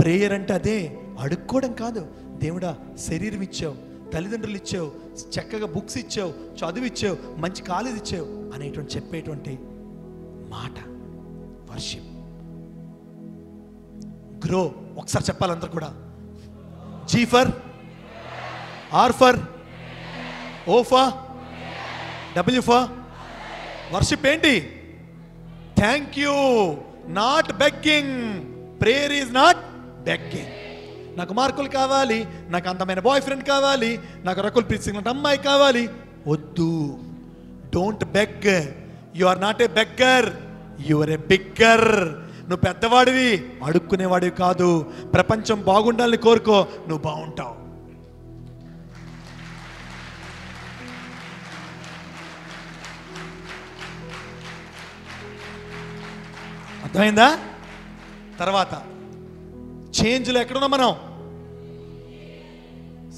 ప్రేయర్ అంటే అదే. అడుక్కోవడం కాదు. దేవుడా శరీరం ఇచ్చావు తల్లిదండ్రులు ఇచ్చావు చక్కగా బుక్స్ ఇచ్చావు చదువు ఇచ్చావు మంచి కాలేజ్ ఇచ్చావు అనేటువంటి చెప్పేటువంటి మాట వర్షిప్. గ్రో ఒకసారి చెప్పాలి కూడా. G for? R for? O for W for worship ఏంటి? Thank you. Not begging. Prayer is not begging నాకు మార్కులు కావాలి నాకు అందమైన బాయ్ ఫ్రెండ్ కావాలి నాకు రకుల్ ప్రీత్ సింగ్ అమ్మాయి కావాలి. వద్దు. Don't beg you are not a beggar your a bigger నువ్వు పెద్దవాడివి అడుక్కునేవాడివి కాదు. ప్రపంచం బాగుండాలని కోరుకో నువ్వు బాగుంటావు. అర్థమైందా? తర్వాత. చేంజ్లో ఎక్కడున్నాం మనం?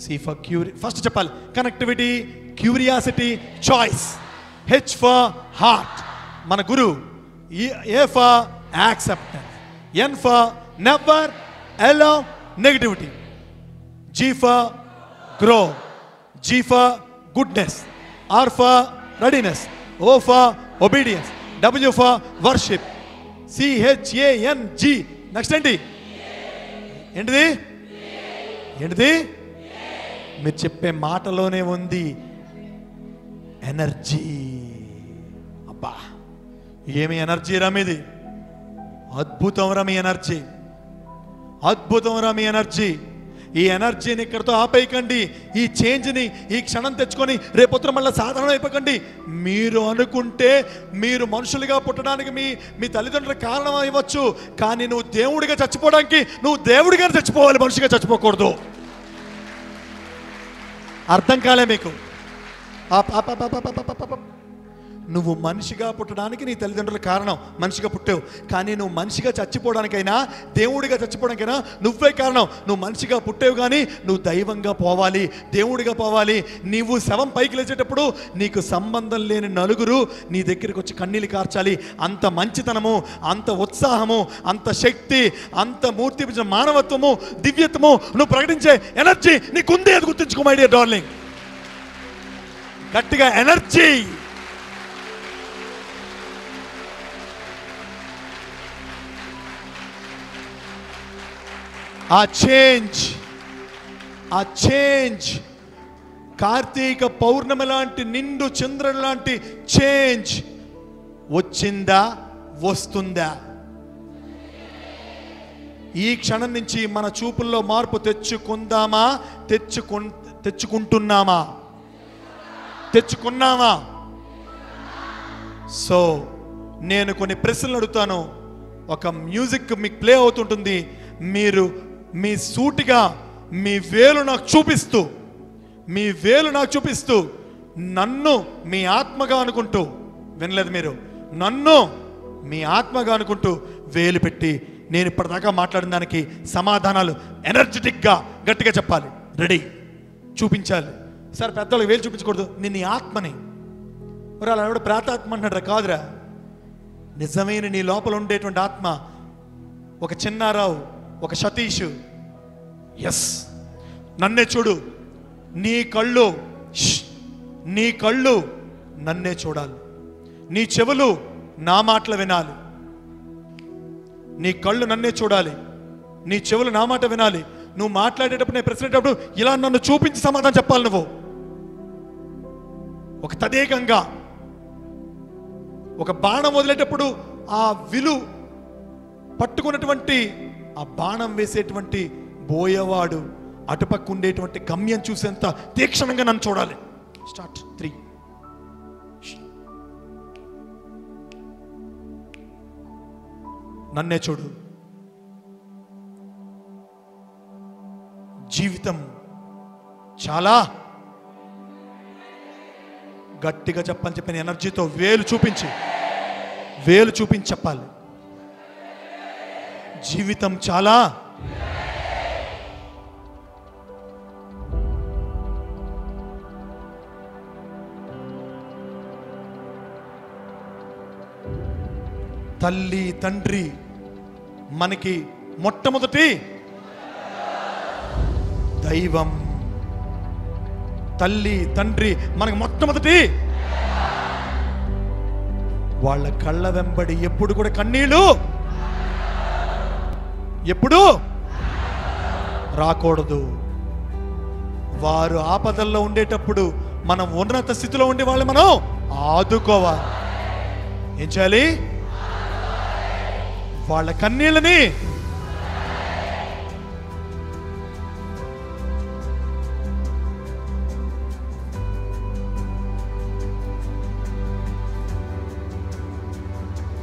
సి ఫర్ క్యూరి ఫస్ట్ చెప్పాలి connectivity curiosity choice H for heart మన గురు A for acceptance N for never allow negativity G for grow G for goodness R for readiness O for obedience W for worship C H A N G next ఏంటి? ఏంటిది? ఏంటిది? మీరు చెప్పే మాటలోనే ఉంది energy. అబ్బా ఏమి ఎనర్జీ రమిది అద్భుతం రమి ఎనర్జీ. అద్భుతం రమి ఎనర్జీ. ఈ ఎనర్జీని ఇక్కడితో ఆపేయకండి. ఈ చేంజ్ని ఈ క్షణం తెచ్చుకొని రేపొత్తున మళ్ళీ సాధారణం అయిపోకండి. మీరు అనుకుంటే మీరు మనుషులుగా పుట్టడానికి మీ మీ తల్లిదండ్రుల కారణం ఇవ్వచ్చు కానీ నువ్వు దేవుడిగా చచ్చిపోవడానికి నువ్వు దేవుడిగా చచ్చిపోవాలి మనిషిగా చచ్చిపోకూడదు. అర్థం కాలే మీకు? నువ్వు మనిషిగా పుట్టడానికి నీ తల్లిదండ్రుల కారణం మనిషిగా పుట్టావు. కానీ నువ్వు మనిషిగా చచ్చిపోవడానికైనా దేవుడిగా చచ్చిపోవడానికైనా నువ్వే కారణం. నువ్వు మనిషిగా పుట్టావు కానీ నువ్వు దైవంగా పోవాలి దేవుడిగా పోవాలి. నీవు శవం పైకి లేచేటప్పుడు నీకు సంబంధం లేని నలుగురు నీ దగ్గరికి వచ్చి కన్నీళ్ళు కార్చాలి. అంత మంచితనము అంత ఉత్సాహము అంత శక్తి అంత మూర్తి మానవత్వము దివ్యత్వము నువ్వు ప్రకటించే ఎనర్జీ నీకుందే అది గుర్తుంచుకో మై డియర్ డార్లింగ్. గట్టిగా ఎనర్జీ. ఆ చేంజ్ ఆ చేంజ్ కార్తీక పౌర్ణమి లాంటి నిండు చంద్రుడు లాంటి చేంజ్ వచ్చిందా? వస్తుందా? ఈ క్షణం నుంచి మన చూపుల్లో మార్పు తెచ్చుకుందామా? తెచ్చుకు తెచ్చుకుంటున్నామా? తెచ్చుకున్నామా? సో నేను కొన్ని ప్రశ్నలు అడుగుతాను. ఒక మ్యూజిక్ మీకు ప్లే అవుతుంటుంది. మీరు మీ సూటిగా మీ వేలు నాకు చూపిస్తూ మీ వేలు నాకు చూపిస్తూ నన్ను మీ ఆత్మగా అనుకుంటూ వినలేదు మీరు నన్ను మీ ఆత్మగా అనుకుంటూ వేలు పెట్టి నేను ఇప్పటిదాకా మాట్లాడిన దానికి సమాధానాలు ఎనర్జెటిక్గా గట్టిగా చెప్పాలి. రెడీ? చూపించాలి. సార్ పెద్దవాళ్ళకి వేలు చూపించకూడదు. నేను నీ ఆత్మని. మరి అలా ఎవడ ప్రాతాత్మ అంటున్నాడు కాదురా. నిజమైన నీ లోపల ఉండేటువంటి ఆత్మ ఒక చిన్నారావు ఒక సతీష్. ఎస్ నన్నే చూడు. నీ కళ్ళు నీ కళ్ళు నన్నే చూడాలి. నీ చెవులు నా మాటలు వినాలి. నీ కళ్ళు నన్నే చూడాలి. నీ చెవులు నా మాట వినాలి. నువ్వు మాట్లాడేటప్పుడు నేను ప్రశ్నేటప్పుడు ఇలా నన్ను చూపించి సమాధానం చెప్పాలి నువ్వు. ఒక తదేకంగా ఒక బాణం వదిలేటప్పుడు ఆ విలు పట్టుకున్నటువంటి ఆ బాణం వేసేటువంటి బోయవాడు అటుపక్క ఉండేటువంటి గమ్యం చూసేంత తీక్షణంగా నన్ను చూడాలి. స్టార్ట్ త్రీ నన్నే చూడు. జీవితం చాలా గట్టిగా చెప్పని చెప్పిన ఎనర్జీతో వేలు చూపించి వేలు చూపించి చెప్పాలి. జీవితం చాలా. తల్లి తండ్రి మనకి మొట్టమొదటి దైవం. తల్లి తండ్రి మనకి మొట్టమొదటి వాళ్ళ కళ్ళ వెంబడి ఎప్పుడు కూడా కన్నీళ్ళు. ఎప్పుడు రాకూడదు. వారు ఆపదల్లో ఉండేటప్పుడు మనం ఉన్నత స్థితిలో ఉండే వాళ్ళు మనం ఆదుకోవాలి. ఏం చేయాలి? వాళ్ళ కన్నీళ్ళని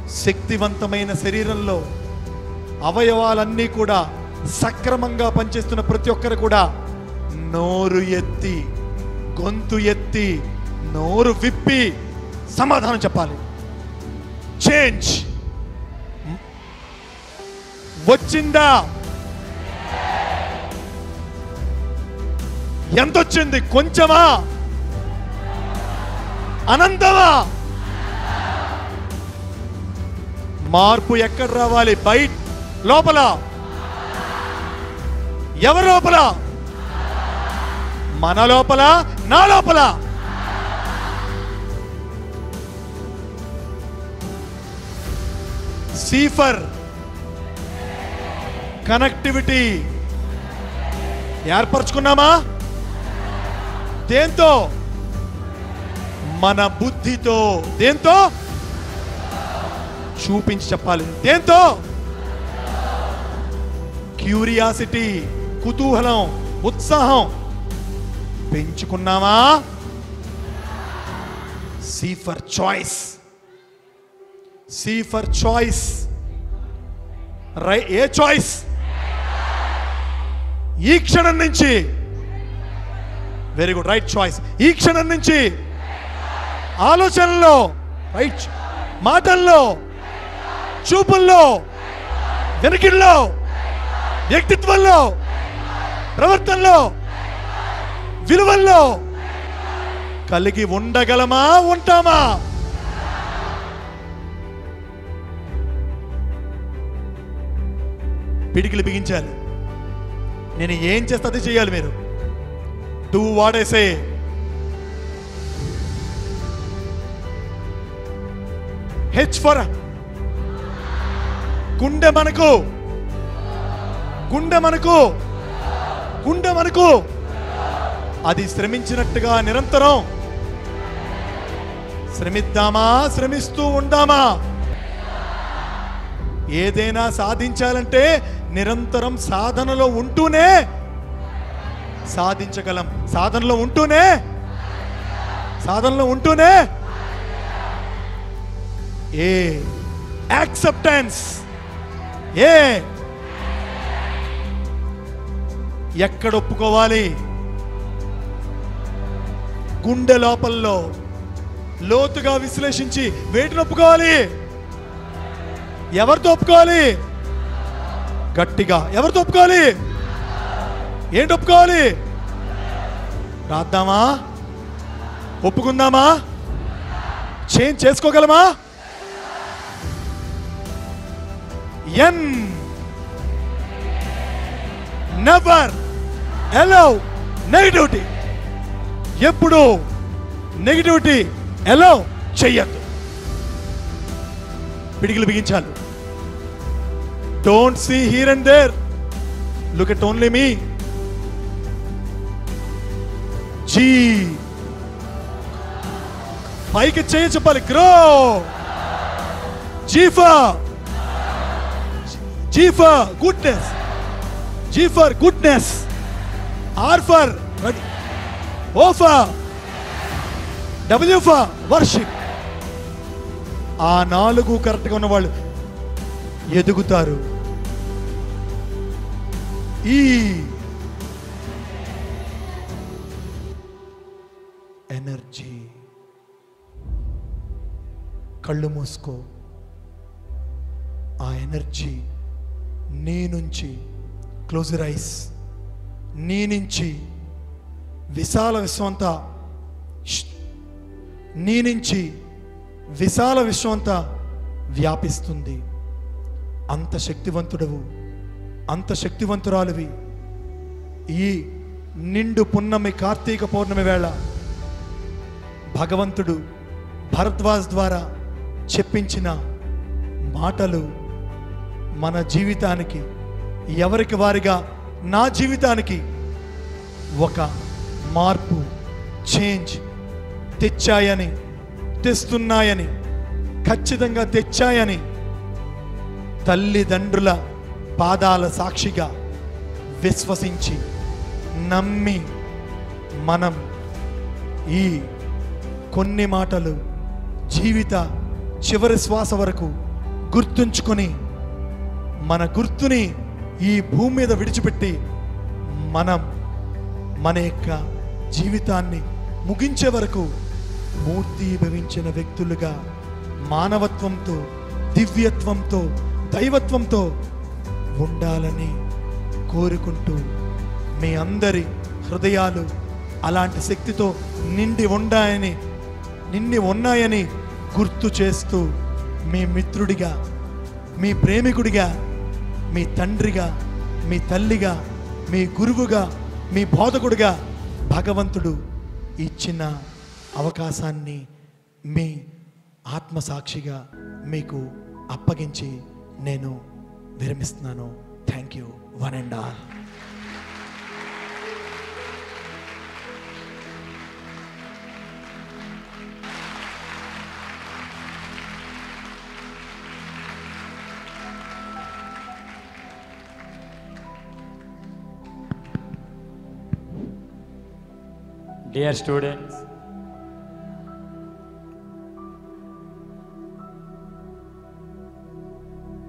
శక్తివంతమైన శరీరంలో అవయవాలన్నీ కూడా సక్రమంగా పనిచేస్తున్న ప్రతి ఒక్కరు కూడా నోరు ఎత్తి గొంతు ఎత్తి నోరు విప్పి సమాధానం చెప్పాలి. చేంజ్ వచ్చిందా? ఎంత వచ్చింది కొంచెమా? అనంతమా? మార్పు ఎక్కడ రావాలి? బయట. లోపల. ఎవరి లోపల? మన లోపల నా లోపల. C for. కనెక్టివిటీ. ఏర్పరచుకున్నామా? దేంతో? మన బుద్ధితో. దేంతో? చూపించి చెప్పాలి. దేంతో? క్యూరియాసిటీ కుతూహలం ఉత్సాహం. పెంచుకున్నామా? C for choice C for choice rye A choice ఈ క్షణం నుంచి. వెరీ గుడ్ రైట్ చాయిస్ ఈ క్షణం నుంచి. ఆలోచనలో రైట్ మాటల్లో. చూపుల్లో. వెనుకల్లో. వ్యక్తిత్వంలో ప్రవర్తనలో విలువల్లో కలిగి ఉండగలమా ఉంటామా? పిడికిలు బిగించాలి నేను ఏం చేస్తే అది చేయాలి మీరు? డూ వాడేసే. హెచ్ ఫర్ గుండె మనకు. గుండె మనకు. గుండె మనకు. అది శ్రమించినట్టుగా నిరంతరం. శ్రమిద్దామా? శ్రమిస్తూ ఉందామా? ఏదైనా సాధించాలంటే నిరంతరం సాధనలో ఉంటూనే సాధించగలం. సాధనలో ఉంటూనే సాధనలో ఉంటూనే ఏ యాక్సెప్టెన్స్ ఏ ఎక్కడ ఒప్పుకోవాలి? గుండె లోపల్లో లోతుగా విశ్లేషించి వేటిని ఒప్పుకోవాలి? ఎవరితో ఒప్పుకోవాలి? గట్టిగా ఎవరితో ఒప్పుకోవాలి? ఏంటి ఒప్పుకోవాలి? రాద్దామా? ఒప్పుకుందామా? చేంజ్ చేసుకోగలమా? ఎన్ నెవర్ ఎలో నెగిటివిటీ ఎప్పుడు నెగిటివిటీ ఎలో చెయ్యద్దు. పిడిగిలు బిగించాలి. Don't see here and there look at only me G పైకి చేయ చెప్పాలి. Grow G for G for goodness G for goodness R for O for W for worship ఆ నాలుగు కరెక్ట్గా ఉన్న వాళ్ళు ఎదుగుతారు. ఈ ఎనర్జీ కళ్ళు మూసుకో. ఆ ఎనర్జీ నీ నుంచి క్లోజర్ ఐస్ నీ నుంచి విశాల విశ్వంత నీ నుంచి విశాల విశ్వంత వ్యాపిస్తుంది. అంత శక్తివంతుడవు అంత శక్తివంతురాలివి. ఈ నిండు పున్నమి కార్తీక పౌర్ణమి వేళ భగవంతుడు భరద్వాజ్ ద్వారా చెప్పించిన మాటలు మన జీవితానికి ఎవరికి వారిగా? నా జీవితానికి ఒక మార్పు చేంజ్ తెచ్చాయని తెస్తున్నాయని ఖచ్చితంగా తెచ్చాయని తల్లిదండ్రుల పాదాల సాక్షిగా విశ్వసించి నమ్మి మనం ఈ కొన్ని మాటలు జీవిత చివరి శ్వాస వరకు గుర్తుంచుకొని మన గుర్తుని ఈ భూమి మీద విడిచిపెట్టి మనం మన యొక్క జీవితాన్ని ముగించే వరకు మూర్తీభవించిన వ్యక్తులుగా మానవత్వంతో దివ్యత్వంతో దైవత్వంతో ఉండాలని కోరుకుంటూ మీ అందరి హృదయాలు అలాంటి శక్తితో నిండి ఉండాయని నిండి ఉన్నాయని గుర్తు చేస్తూ మీ మిత్రుడిగా మీ ప్రేమికుడిగా మీ తండ్రిగా మీ తల్లిగా మీ గురువుగా మీ బోధకుడిగా భగవంతుడు ఇచ్చిన అవకాశాన్ని మీ ఆత్మసాక్షిగా మీకు అప్పగించి నేను విరమిస్తున్నాను thank you one and all dear students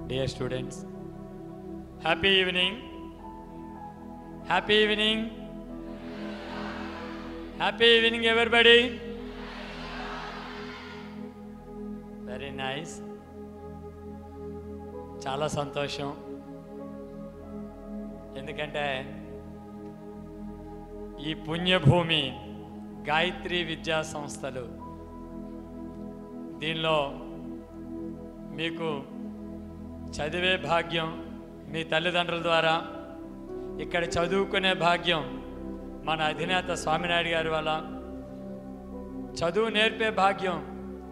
dear students happy evening happy evening happy evening ఎవరి బడి వెరీ నైస్ చాలా సంతోషం. ఎందుకంటే ఈ పుణ్యభూమి గాయత్రి విద్యా సంస్థలు. దీనిలో మీకు చదివే భాగ్యం మీ తల్లిదండ్రుల ద్వారా ఇక్కడ చదువుకునే భాగ్యం మన అధినేత స్వామినాయుడు గారి వల్ల చదువు నేర్పే భాగ్యం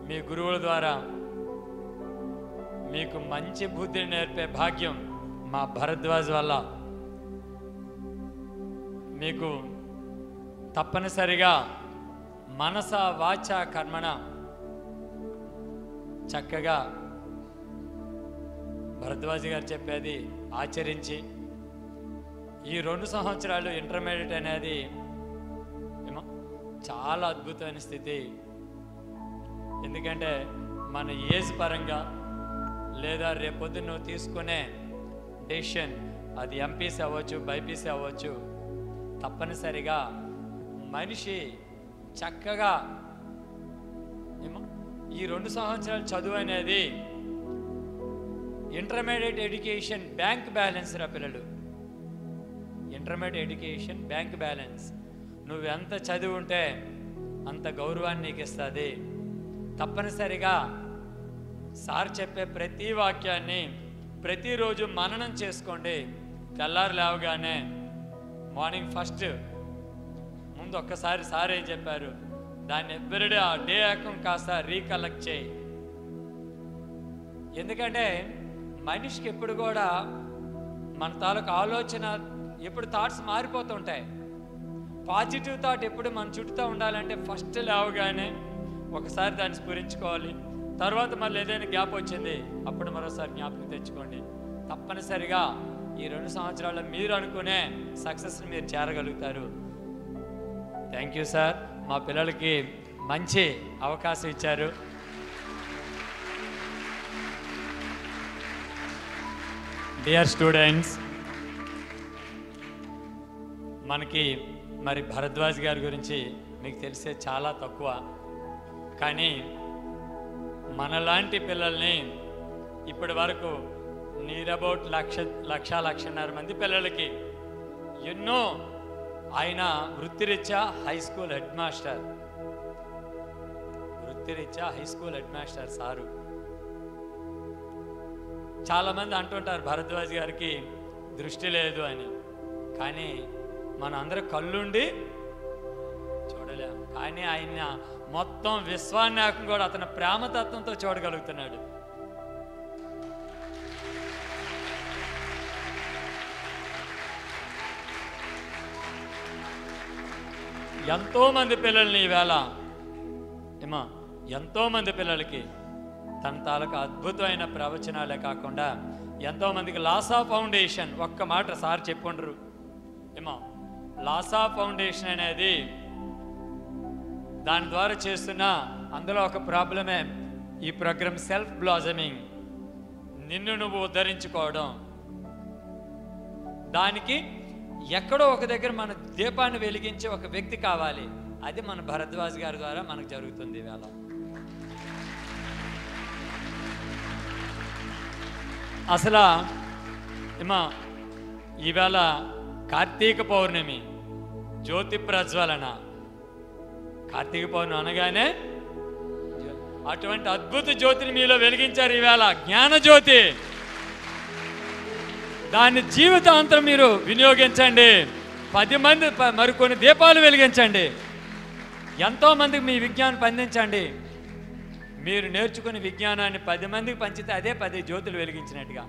మీ గురువుల ద్వారా మీకు మంచి బుద్ధిని నేర్పే భాగ్యం మా భరద్వాజ్ వల్ల. మీకు తప్పనిసరిగా మనస వాచ కర్మణ. చక్కగా భరద్వాజ్ గారు చెప్పేది ఆచరించి ఈ రెండు సంవత్సరాలు ఇంటర్మీడియట్ అనేది ఏమో చాలా అద్భుతమైన స్థితి. ఎందుకంటే మన ఏజ్ పరంగా లేదా రేపొద్దు నువ్వు తీసుకునే డెసిషన్ అది ఎంపీసీ అవ్వచ్చు బైపీసీ అవ్వచ్చు తప్పనిసరిగా మనిషి చక్కగా ఈ రెండు సంవత్సరాల చదువు అనేది ఇంటర్మీడియట్ ఎడ్యుకేషన్ బ్యాంక్ బ్యాలెన్స్ రా పిల్లలు. ఇంటర్మీడియట్ ఎడ్యుకేషన్ బ్యాంక్ బ్యాలెన్స్ నువ్వు ఎంత చదివి ఉంటే అంత గౌరవాన్ని నీకు ఇస్తుంది. తప్పనిసరిగా సార్ చెప్పే ప్రతి వాక్యాన్ని ప్రతిరోజు మననం చేసుకోండి. తెల్లారు లేవగానే మార్నింగ్ ఫస్ట్ ముందు ఒక్కసారి సార్ ఏం చెప్పారు. దాన్ని ఎవ్రీడే ఆ డే అకౌంట్ కాస్త రీకలెక్ట్ చేయి. ఎందుకంటే మనిషికి ఎప్పుడు కూడా మన తాలూకు ఆలోచన ఎప్పుడు థాట్స్ మారిపోతుంటాయి పాజిటివ్ థాట్ ఎప్పుడు మన చుట్టూతో ఉండాలంటే ఫస్ట్ లేవగానే ఒకసారి దాన్ని స్ఫురించుకోవాలి. తర్వాత మళ్ళీ ఏదైనా గ్యాప్ వచ్చింది అప్పుడు మరోసారి జ్ఞాపకం తెచ్చుకోండి. తప్పనిసరిగా ఈ రెండు సంవత్సరాల్లో మీరు అనుకునే సక్సెస్ని మీరు చేరగలుగుతారు. థ్యాంక్ యూ సార్ మా పిల్లలకి మంచి అవకాశం ఇచ్చారు. డియర్ స్టూడెంట్స్ మనకి మరి భరద్వాజ్ గారి గురించి మీకు తెలిసే చాలా తక్కువ. కానీ మనలాంటి పిల్లల్ని ఇప్పటి వరకు నీర్ అబౌట్ లక్ష లక్ష లక్షన్నర మంది పిల్లలకి ఎన్నో ఆయన వృత్తిరీత్యా హై స్కూల్ హెడ్ మాస్టర్ వృత్తిరీత్యా high school head master sir. చాలామంది అంటుంటారు భరద్వాజ్ గారికి దృష్టి లేదు అని. కానీ మన అందరూ కళ్ళుండి చూడలేము కానీ ఆయన మొత్తం విశ్వాన్ని కూడా అతని ప్రేమతత్వంతో చూడగలుగుతున్నాడు. ఎంతో మంది పిల్లల్ని ఈవేళ ఏమా ఎంతో మంది పిల్లలకి తన తాలూకు అద్భుతమైన ప్రవచనాలే కాకుండా ఎంతో మందికి లాసా ఫౌండేషన్ ఒక్క మాట సార్ చెప్పుండ్రు. ఏమో లాసా ఫౌండేషన్ అనేది దాని ద్వారా చేస్తున్న అందులో ఒక ప్రాబ్లమే ఈ ప్రోగ్రామ్ సెల్ఫ్ బ్లాజమింగ్. నిన్ను నువ్వు ఉద్ధరించుకోవడం. దానికి ఎక్కడో ఒక దగ్గర మన దీపాన్ని వెలిగించే ఒక వ్యక్తి కావాలి. అది మన భరద్వాజ్ గారి ద్వారా మనకు జరుగుతుంది ఇవాళ అసలు ఏమా ఈవేళ కార్తీక పౌర్ణమి జ్యోతి ప్రజ్వలన. కార్తీక పౌర్ణమి అనగానే అటువంటి అద్భుత జ్యోతిని మీలో వెలిగించారు ఈవేళ జ్ఞాన జ్యోతి దాన్ని జీవితాంతం మీరు వినియోగించండి. పది మంది ప- మరికొన్ని దీపాలు వెలిగించండి. ఎంతోమందికి మీ విజ్ఞానం పండించండి మీరు నేర్చుకునే విజ్ఞానాన్ని పది మందికి పంచితే అదే పది జ్యోతులు వెలిగించినట్టుగా.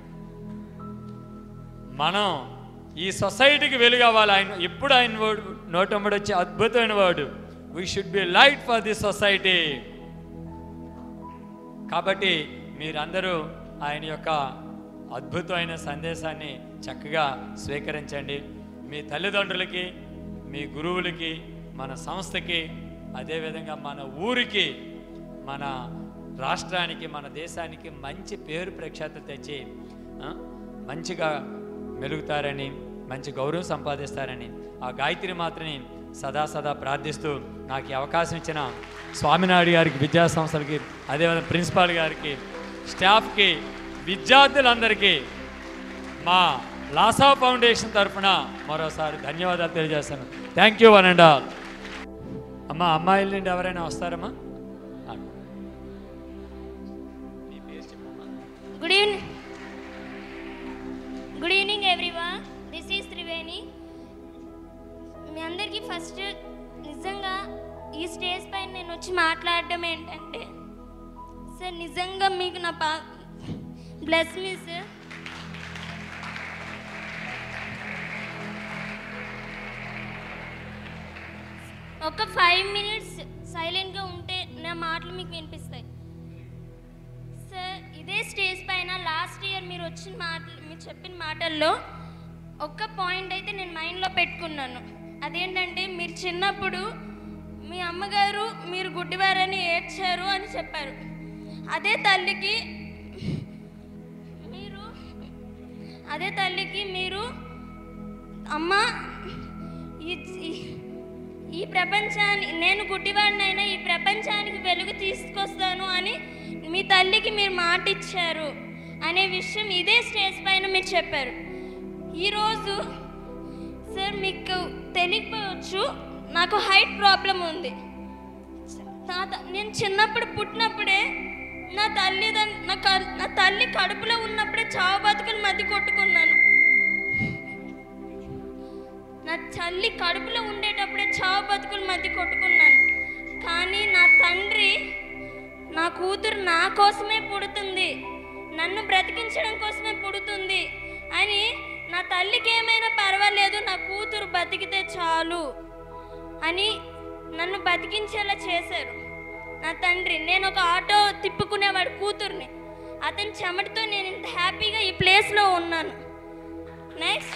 మనం ఈ సొసైటీకి వెలుగు ఆయన ఎప్పుడు ఆయన వర్డ్ నోటమ్మడు వచ్చే అద్భుతమైన word we should be light for the society కాబట్టి మీరందరూ ఆయన యొక్క అద్భుతమైన సందేశాన్ని చక్కగా స్వీకరించండి. మీ తల్లిదండ్రులకి మీ గురువులకి మన సంస్థకి అదేవిధంగా మన ఊరికి మన రాష్ట్రానికి మన దేశానికి మంచి పేరు ప్రఖ్యాత తెచ్చి మంచిగా మెలుగుతారని మంచి గౌరవం సంపాదిస్తారని ఆ గాయత్రి మాత్రని సదా సదా ప్రార్థిస్తూ నాకు అవకాశం ఇచ్చిన స్వామినాయుడు గారికి విద్యా సంస్థలకి అదేవిధంగా ప్రిన్సిపాల్ గారికి స్టాఫ్కి విద్యార్థులందరికీ మా లాసా ఫౌండేషన్ తరఫున మరోసారి ధన్యవాదాలు తెలియజేస్తాను. Thank you one and all అమ్మ అమ్మాయిల నుండి ఎవరైనా వస్తారమ్మా? Good evening good evening everyone this is Triveni మీ అందరికీ ఫస్ట్ నిజంగా ఈ స్టేజ్ పైన నేను వచ్చి మాట్లాడడం ఏంటంటే సార్ నిజంగా మీకు నా పా బ్లెస్ మీ సార్ ఒక ఫైవ్ మినిట్స్ సైలెంట్గా ఉంటే నా మాటలు మీకు వినిపిస్తాయి. సార్ ఇదే స్టేజ్ పైన లాస్ట్ ఇయర్ మీరు వచ్చిన మాటలు మీరు చెప్పిన మాటల్లో ఒక్క పాయింట్ అయితే నేను మైండ్లో పెట్టుకున్నాను. అదేంటంటే మీరు చిన్నప్పుడు మీ అమ్మగారు మీరు గుడ్డివారని ఏడ్చారు అని చెప్పారు. అదే తల్లికి అదే తల్లికి మీరు అమ్మ ఈ ఈ- ప్రపంచాన్ని నేను గుడ్డివాడినైనా ఈ ప్రపంచానికి వెలుగు తీసుకొస్తాను అని మీ తల్లికి మీరు మాట ఇచ్చారు అనే విషయం ఇదే స్టేజ్ పైన మీరు చెప్పారు. ఈరోజు సార్ మీకు తెలియకపోవచ్చు నాకు హైట్ ప్రాబ్లం ఉంది. తాత నేను చిన్నప్పుడు పుట్టినప్పుడే నా తల్లిదండ్రు నా క- నా తల్లి కడుపులో ఉన్నప్పుడే చావు బతుకులు మధ్య కొట్టుకున్నాను. నా తల్లి కడుపులో ఉండేటప్పుడే చావు బతుకులు మధ్య కొట్టుకున్నాను. కానీ నా తండ్రి నా కూతురు నా కోసమే పుడుతుంది. నన్ను బ్రతికించడం కోసమే పుడుతుంది అని నా తల్లికి ఏమైనా పర్వాలేదు నా కూతురు బతికితే చాలు అని నన్ను బతికించేలా చేశారు. నా తండ్రి నేను ఒక ఆటో తిప్పుకునేవాడు కూతుర్ని. అతని చెమటితో నేను ఇంత హ్యాపీగా ఈ ప్లేస్లో ఉన్నాను. నెక్స్ట్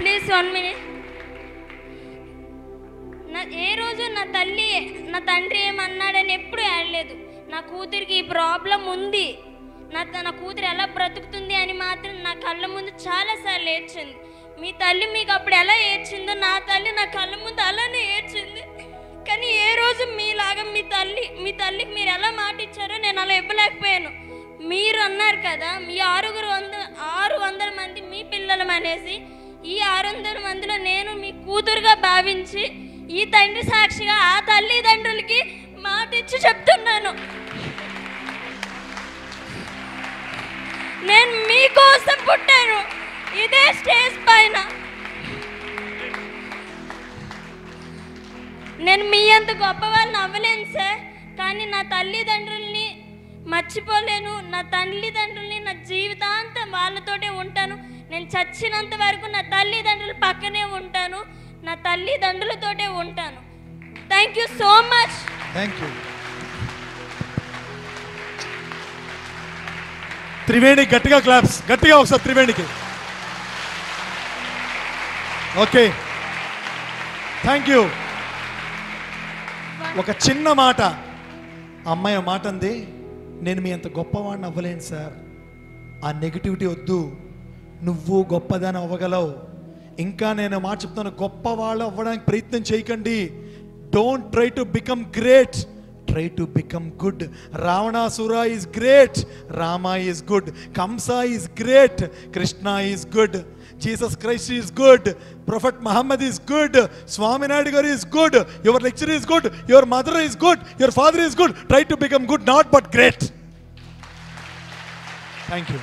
ప్లీజ్ వన్ మినిట్ నా ఏ రోజు నా తల్లి నా తండ్రి ఏమన్నాడని ఎప్పుడు ఏడలేదు. నా కూతురికి ఈ ప్రాబ్లం ఉంది. నా తన కూతురు ఎలా బ్రతుకుతుంది అని మాత్రం నా కళ్ళ ముందు చాలాసార్లు ఏడ్చింది. మీ తల్లి మీకు అప్పుడు ఎలా ఏడ్చిందో నా తల్లి నా కళ్ళ ముందు అలానే ఏడ్చింది. కానీ ఏ రోజు మీలాగా మీ తల్లి మీ తల్లికి మీరు ఎలా మాట ఇచ్చారో నేను అలా ఇవ్వలేకపోయాను. మీరు అన్నారు కదా మీ ఆరుగురు వంద ఆరు వందల మంది మీ పిల్లలం అనేసి ఈ ఆరు వందల మందిలో నేను మీ కూతురుగా భావించి ఈ తండ్రి సాక్షిగా ఆ తల్లిదండ్రులకి మాట ఇచ్చి చెప్తున్నాను. నేను మీకోసం పుట్టాను. ఇదే స్టేజ్ పైన. నేను మీ అంత గొప్ప వాళ్ళని అవ్వలేను సార్. కానీ నా తల్లిదండ్రుల్ని మర్చిపోలేను. నా తల్లిదండ్రుల్ని నా జీవితాంతం వాళ్ళతోటే ఉంటాను. నేను చచ్చినంత వరకు నా తల్లిదండ్రుల పక్కనే ఉంటాను. నా తల్లిదండ్రులతోటే ఉంటాను. Thank you so much thank you Triveni గట్టిగా క్లాప్స్ గట్టిగా ఒకసారి త్రివేణికి. ఓకే థ్యాంక్ యూ ఒక చిన్న మాట. అమ్మాయి మాట అంది నేను మీ అంత గొప్పవాడిని అవ్వలేను సార్. ఆ నెగిటివిటీ వద్దు. నువ్వు గొప్పదాని అవ్వగలవు. ఇంకా నేను మాట చెప్తాను గొప్పవాళ్ళు అవ్వడానికి ప్రయత్నం చేయకండి. Don't try to become great try to become good Ravanasura is great Rama is good Kamsa is great Krishna is good Jesus Christ is good prophet Muhammad is good Swaminaidu garu is good your lecture is good your mother is good your father is good try to become good not but great thank you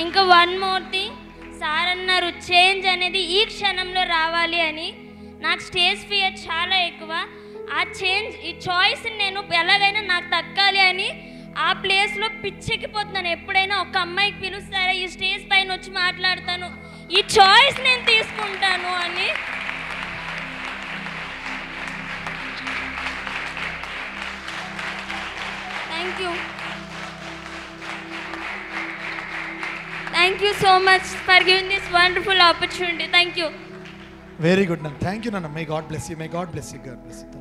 ఇంకా one more thing sir అన్నారు change అనేది ఈ క్షణంలో రావాలి అని నాకు stage fear చాలా ఎక్కువ. ఆ చేంజ్ ఈ చాయిస్ నేను ఎలాగైనా నాకు తగ్గాలి అని ఆ ప్లేస్లో పిచ్చెక్కిపోతున్నాను. ఎప్పుడైనా ఒక అమ్మాయికి పిలుస్తారా ఈ స్టేజ్ పైన వచ్చి మాట్లాడతాను ఈ చాయిస్ నేను తీసుకుంటాను అని. Thank you thank you so much for giving this wonderful opportunity thank you very good నన్ను థ్యాంక్ యూ నన్ను may God bless you may God bless you God bless you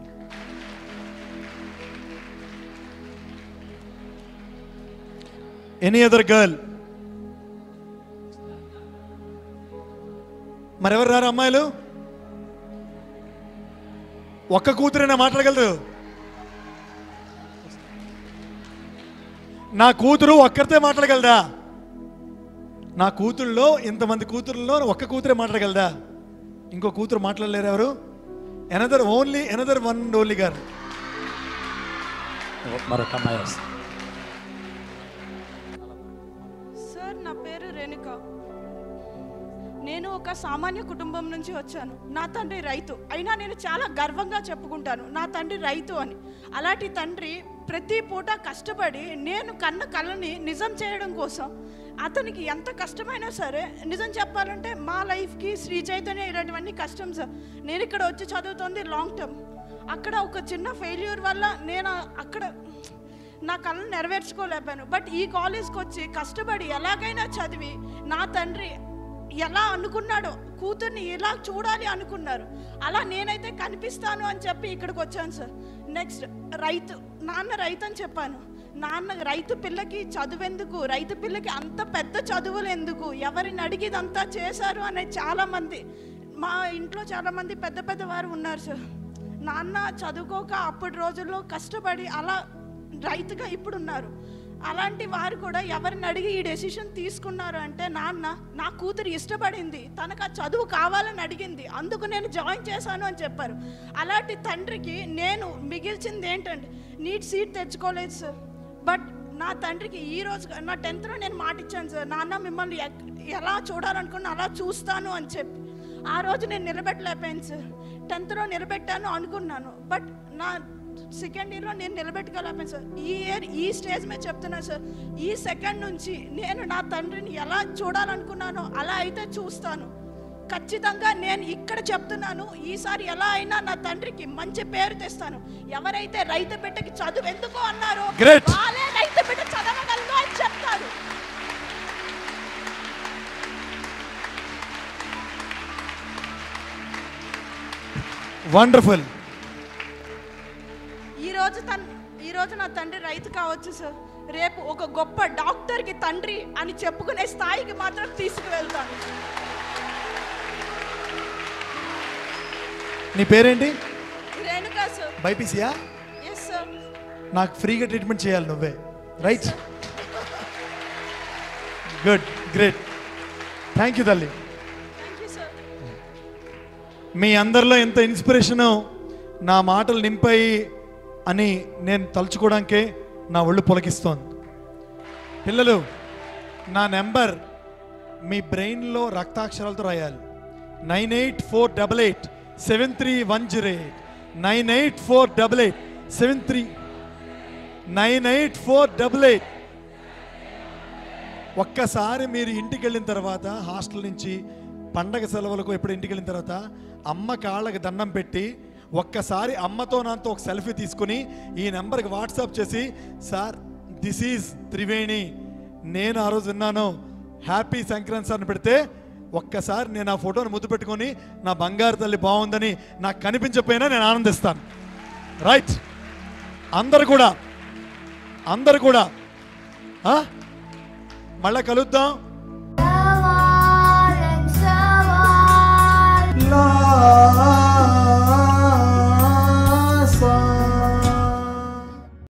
any other girl మరెవరు రారు అమ్మాయిలు? ఒక్క కూతురైనా మాట్లాడగలదు నా కూతురు ఒక్కరితే మాట్లాడగలదా? నా కూతురులో ఇంతమంది కూతురుల్లో ఒక్క కూతురే మాట్లాడగలదా? ఇంకో కూతురు మాట్లాడలేరు ఎవరు? Another only another one only గారు మరొక అమ్మాయి సార్ నా పేరు రేణుక. నేను ఒక సామాన్య కుటుంబం నుంచి వచ్చాను. నా తండ్రి రైతు. అయినా నేను చాలా గర్వంగా చెప్పుకుంటాను. నా తండ్రి రైతు అని. అలాంటి తండ్రి ప్రతి పూట కష్టపడి నేను కన్న కళని నిజం చేయడం కోసం అతనికి ఎంత కష్టమైనా సరే నిజం చెప్పాలంటే మా లైఫ్కి శ్రీ చైతన్య ఇలాంటివన్నీ కష్టం సార్. నేను ఇక్కడ వచ్చి చదువుతుంది లాంగ్ టర్మ్ అక్కడ ఒక చిన్న ఫెయిల్యూర్ వల్ల నేను అక్కడ నా కళను నెరవేర్చుకోలేపాను బట్ ఈ కాలేజ్కి వచ్చి కష్టపడి ఎలాగైనా చదివి నా తండ్రి ఎలా అనుకున్నాడో కూతుర్ని ఎలా చూడాలి అనుకున్నారు. అలా నేనైతే కనిపిస్తాను అని చెప్పి ఇక్కడికి వచ్చాను సార్. నెక్స్ట్ రైతు నాన్న రైతు అని చెప్పాను. నాన్న రైతు పిల్లకి చదువెందుకు? రైతు పిల్లకి అంత పెద్ద చదువులు ఎందుకు ఎవరిని అడిగిదంతా చేశారు అనే చాలామంది మా ఇంట్లో చాలామంది పెద్ద పెద్ద వారు ఉన్నారు సార్. నాన్న చదువుకోక అప్పటి రోజుల్లో కష్టపడి అలా రైతుగా ఇప్పుడు ఉన్నారు అలాంటి వారు కూడా ఎవరిని అడిగి ఈ డెసిషన్ తీసుకున్నారు అంటే నాన్న నా కూతురు ఇష్టపడింది. తనకు ఆ చదువు కావాలని అడిగింది. అందుకు నేను జాయిన్ చేశాను అని చెప్పారు. అలాంటి తండ్రికి నేను మిగిల్చింది ఏంటంటే నీట్ సీట్ తెచ్చుకోలేదు సార్. బట్ నా తండ్రికి ఈ రోజు నా టెన్త్లో నేను మాట ఇచ్చాను సార్. నాన్న మిమ్మల్ని ఎలా చూడాలనుకున్నా అలా చూస్తాను అని చెప్పి. ఆ రోజు నేను నిలబెట్టలేకపోయాను సార్. టెన్త్లో నిలబెట్టాను అనుకున్నాను. బట్ నా సెకండ్ ఇయర్లో నేను నిలబెట్టుకోలేకపోయాను సార్. ఈ ఇయర్ ఈ స్టేజ్ మీద చెప్తున్నాను సార్. ఈ సెకండ్ నుంచి నేను నా తండ్రిని ఎలా చూడాలనుకున్నానో అలా అయితే చూస్తాను. ఖచ్చితంగా నేను ఇక్కడ చెప్తున్నాను ఈసారి ఎలా అయినా నా తండ్రికి మంచి పేరు తెస్తాను. ఎవరైతే రైతు బిడ్డకి చదువు ఎందుకు అన్నారో. వాళ్ళే రైతు బిడ్డ చదవగలరు అని చెప్తారు. వండర్ఫుల్ ఈ రోజు తన ఈ రోజు నా తండ్రి రైతు కావచ్చు సార్. రేపు ఒక గొప్ప డాక్టర్కి తండ్రి అని చెప్పుకునే స్థాయికి మాత్రం తీసుకువెళ్తాను. నీ పేరేంటి? బైపీసీయా? నాకు ఫ్రీగా ట్రీట్మెంట్ చేయాలి నువ్వే. Right good great thank you తల్లి. మీ అందరిలో ఎంత ఇన్స్పిరేషను నా మాటలు నింపాయి అని నేను తలుచుకోవడానికే నా ఒళ్ళు పొలకిస్తోంది. పిల్లలు నా నెంబర్ మీ బ్రెయిన్లో రక్తాక్షరాలతో రాయాలి. Nine eight four double eight seven three one zero eight nine eight four double eight seven three nine eight four double eight ఒక్కసారి మీరు ఇంటికి వెళ్ళిన తర్వాత హాస్టల్ నుంచి పండగ సెలవులకు ఎప్పుడు ఇంటికి వెళ్ళిన తర్వాత అమ్మ కాళ్ళకి దండం పెట్టి ఒక్కసారి అమ్మతో నాతో ఒక సెల్ఫీ తీసుకుని ఈ నెంబర్కి వాట్సాప్ చేసి సార్ దిస్ ఈజ్ త్రివేణి. నేను ఆ రోజు విన్నాను. హ్యాపీ సంక్రాంతి సార్ని పెడితే ఒక్కసారి నేను ఆ ఫోటోని ముద్దు పెట్టుకొని నా బంగారు తల్లి బాగుందని నాకు కనిపించకపోయినా నేను ఆనందిస్తాను. రైట్ అందరు కూడా అందరు కూడా మళ్ళా కలుద్దాం. love.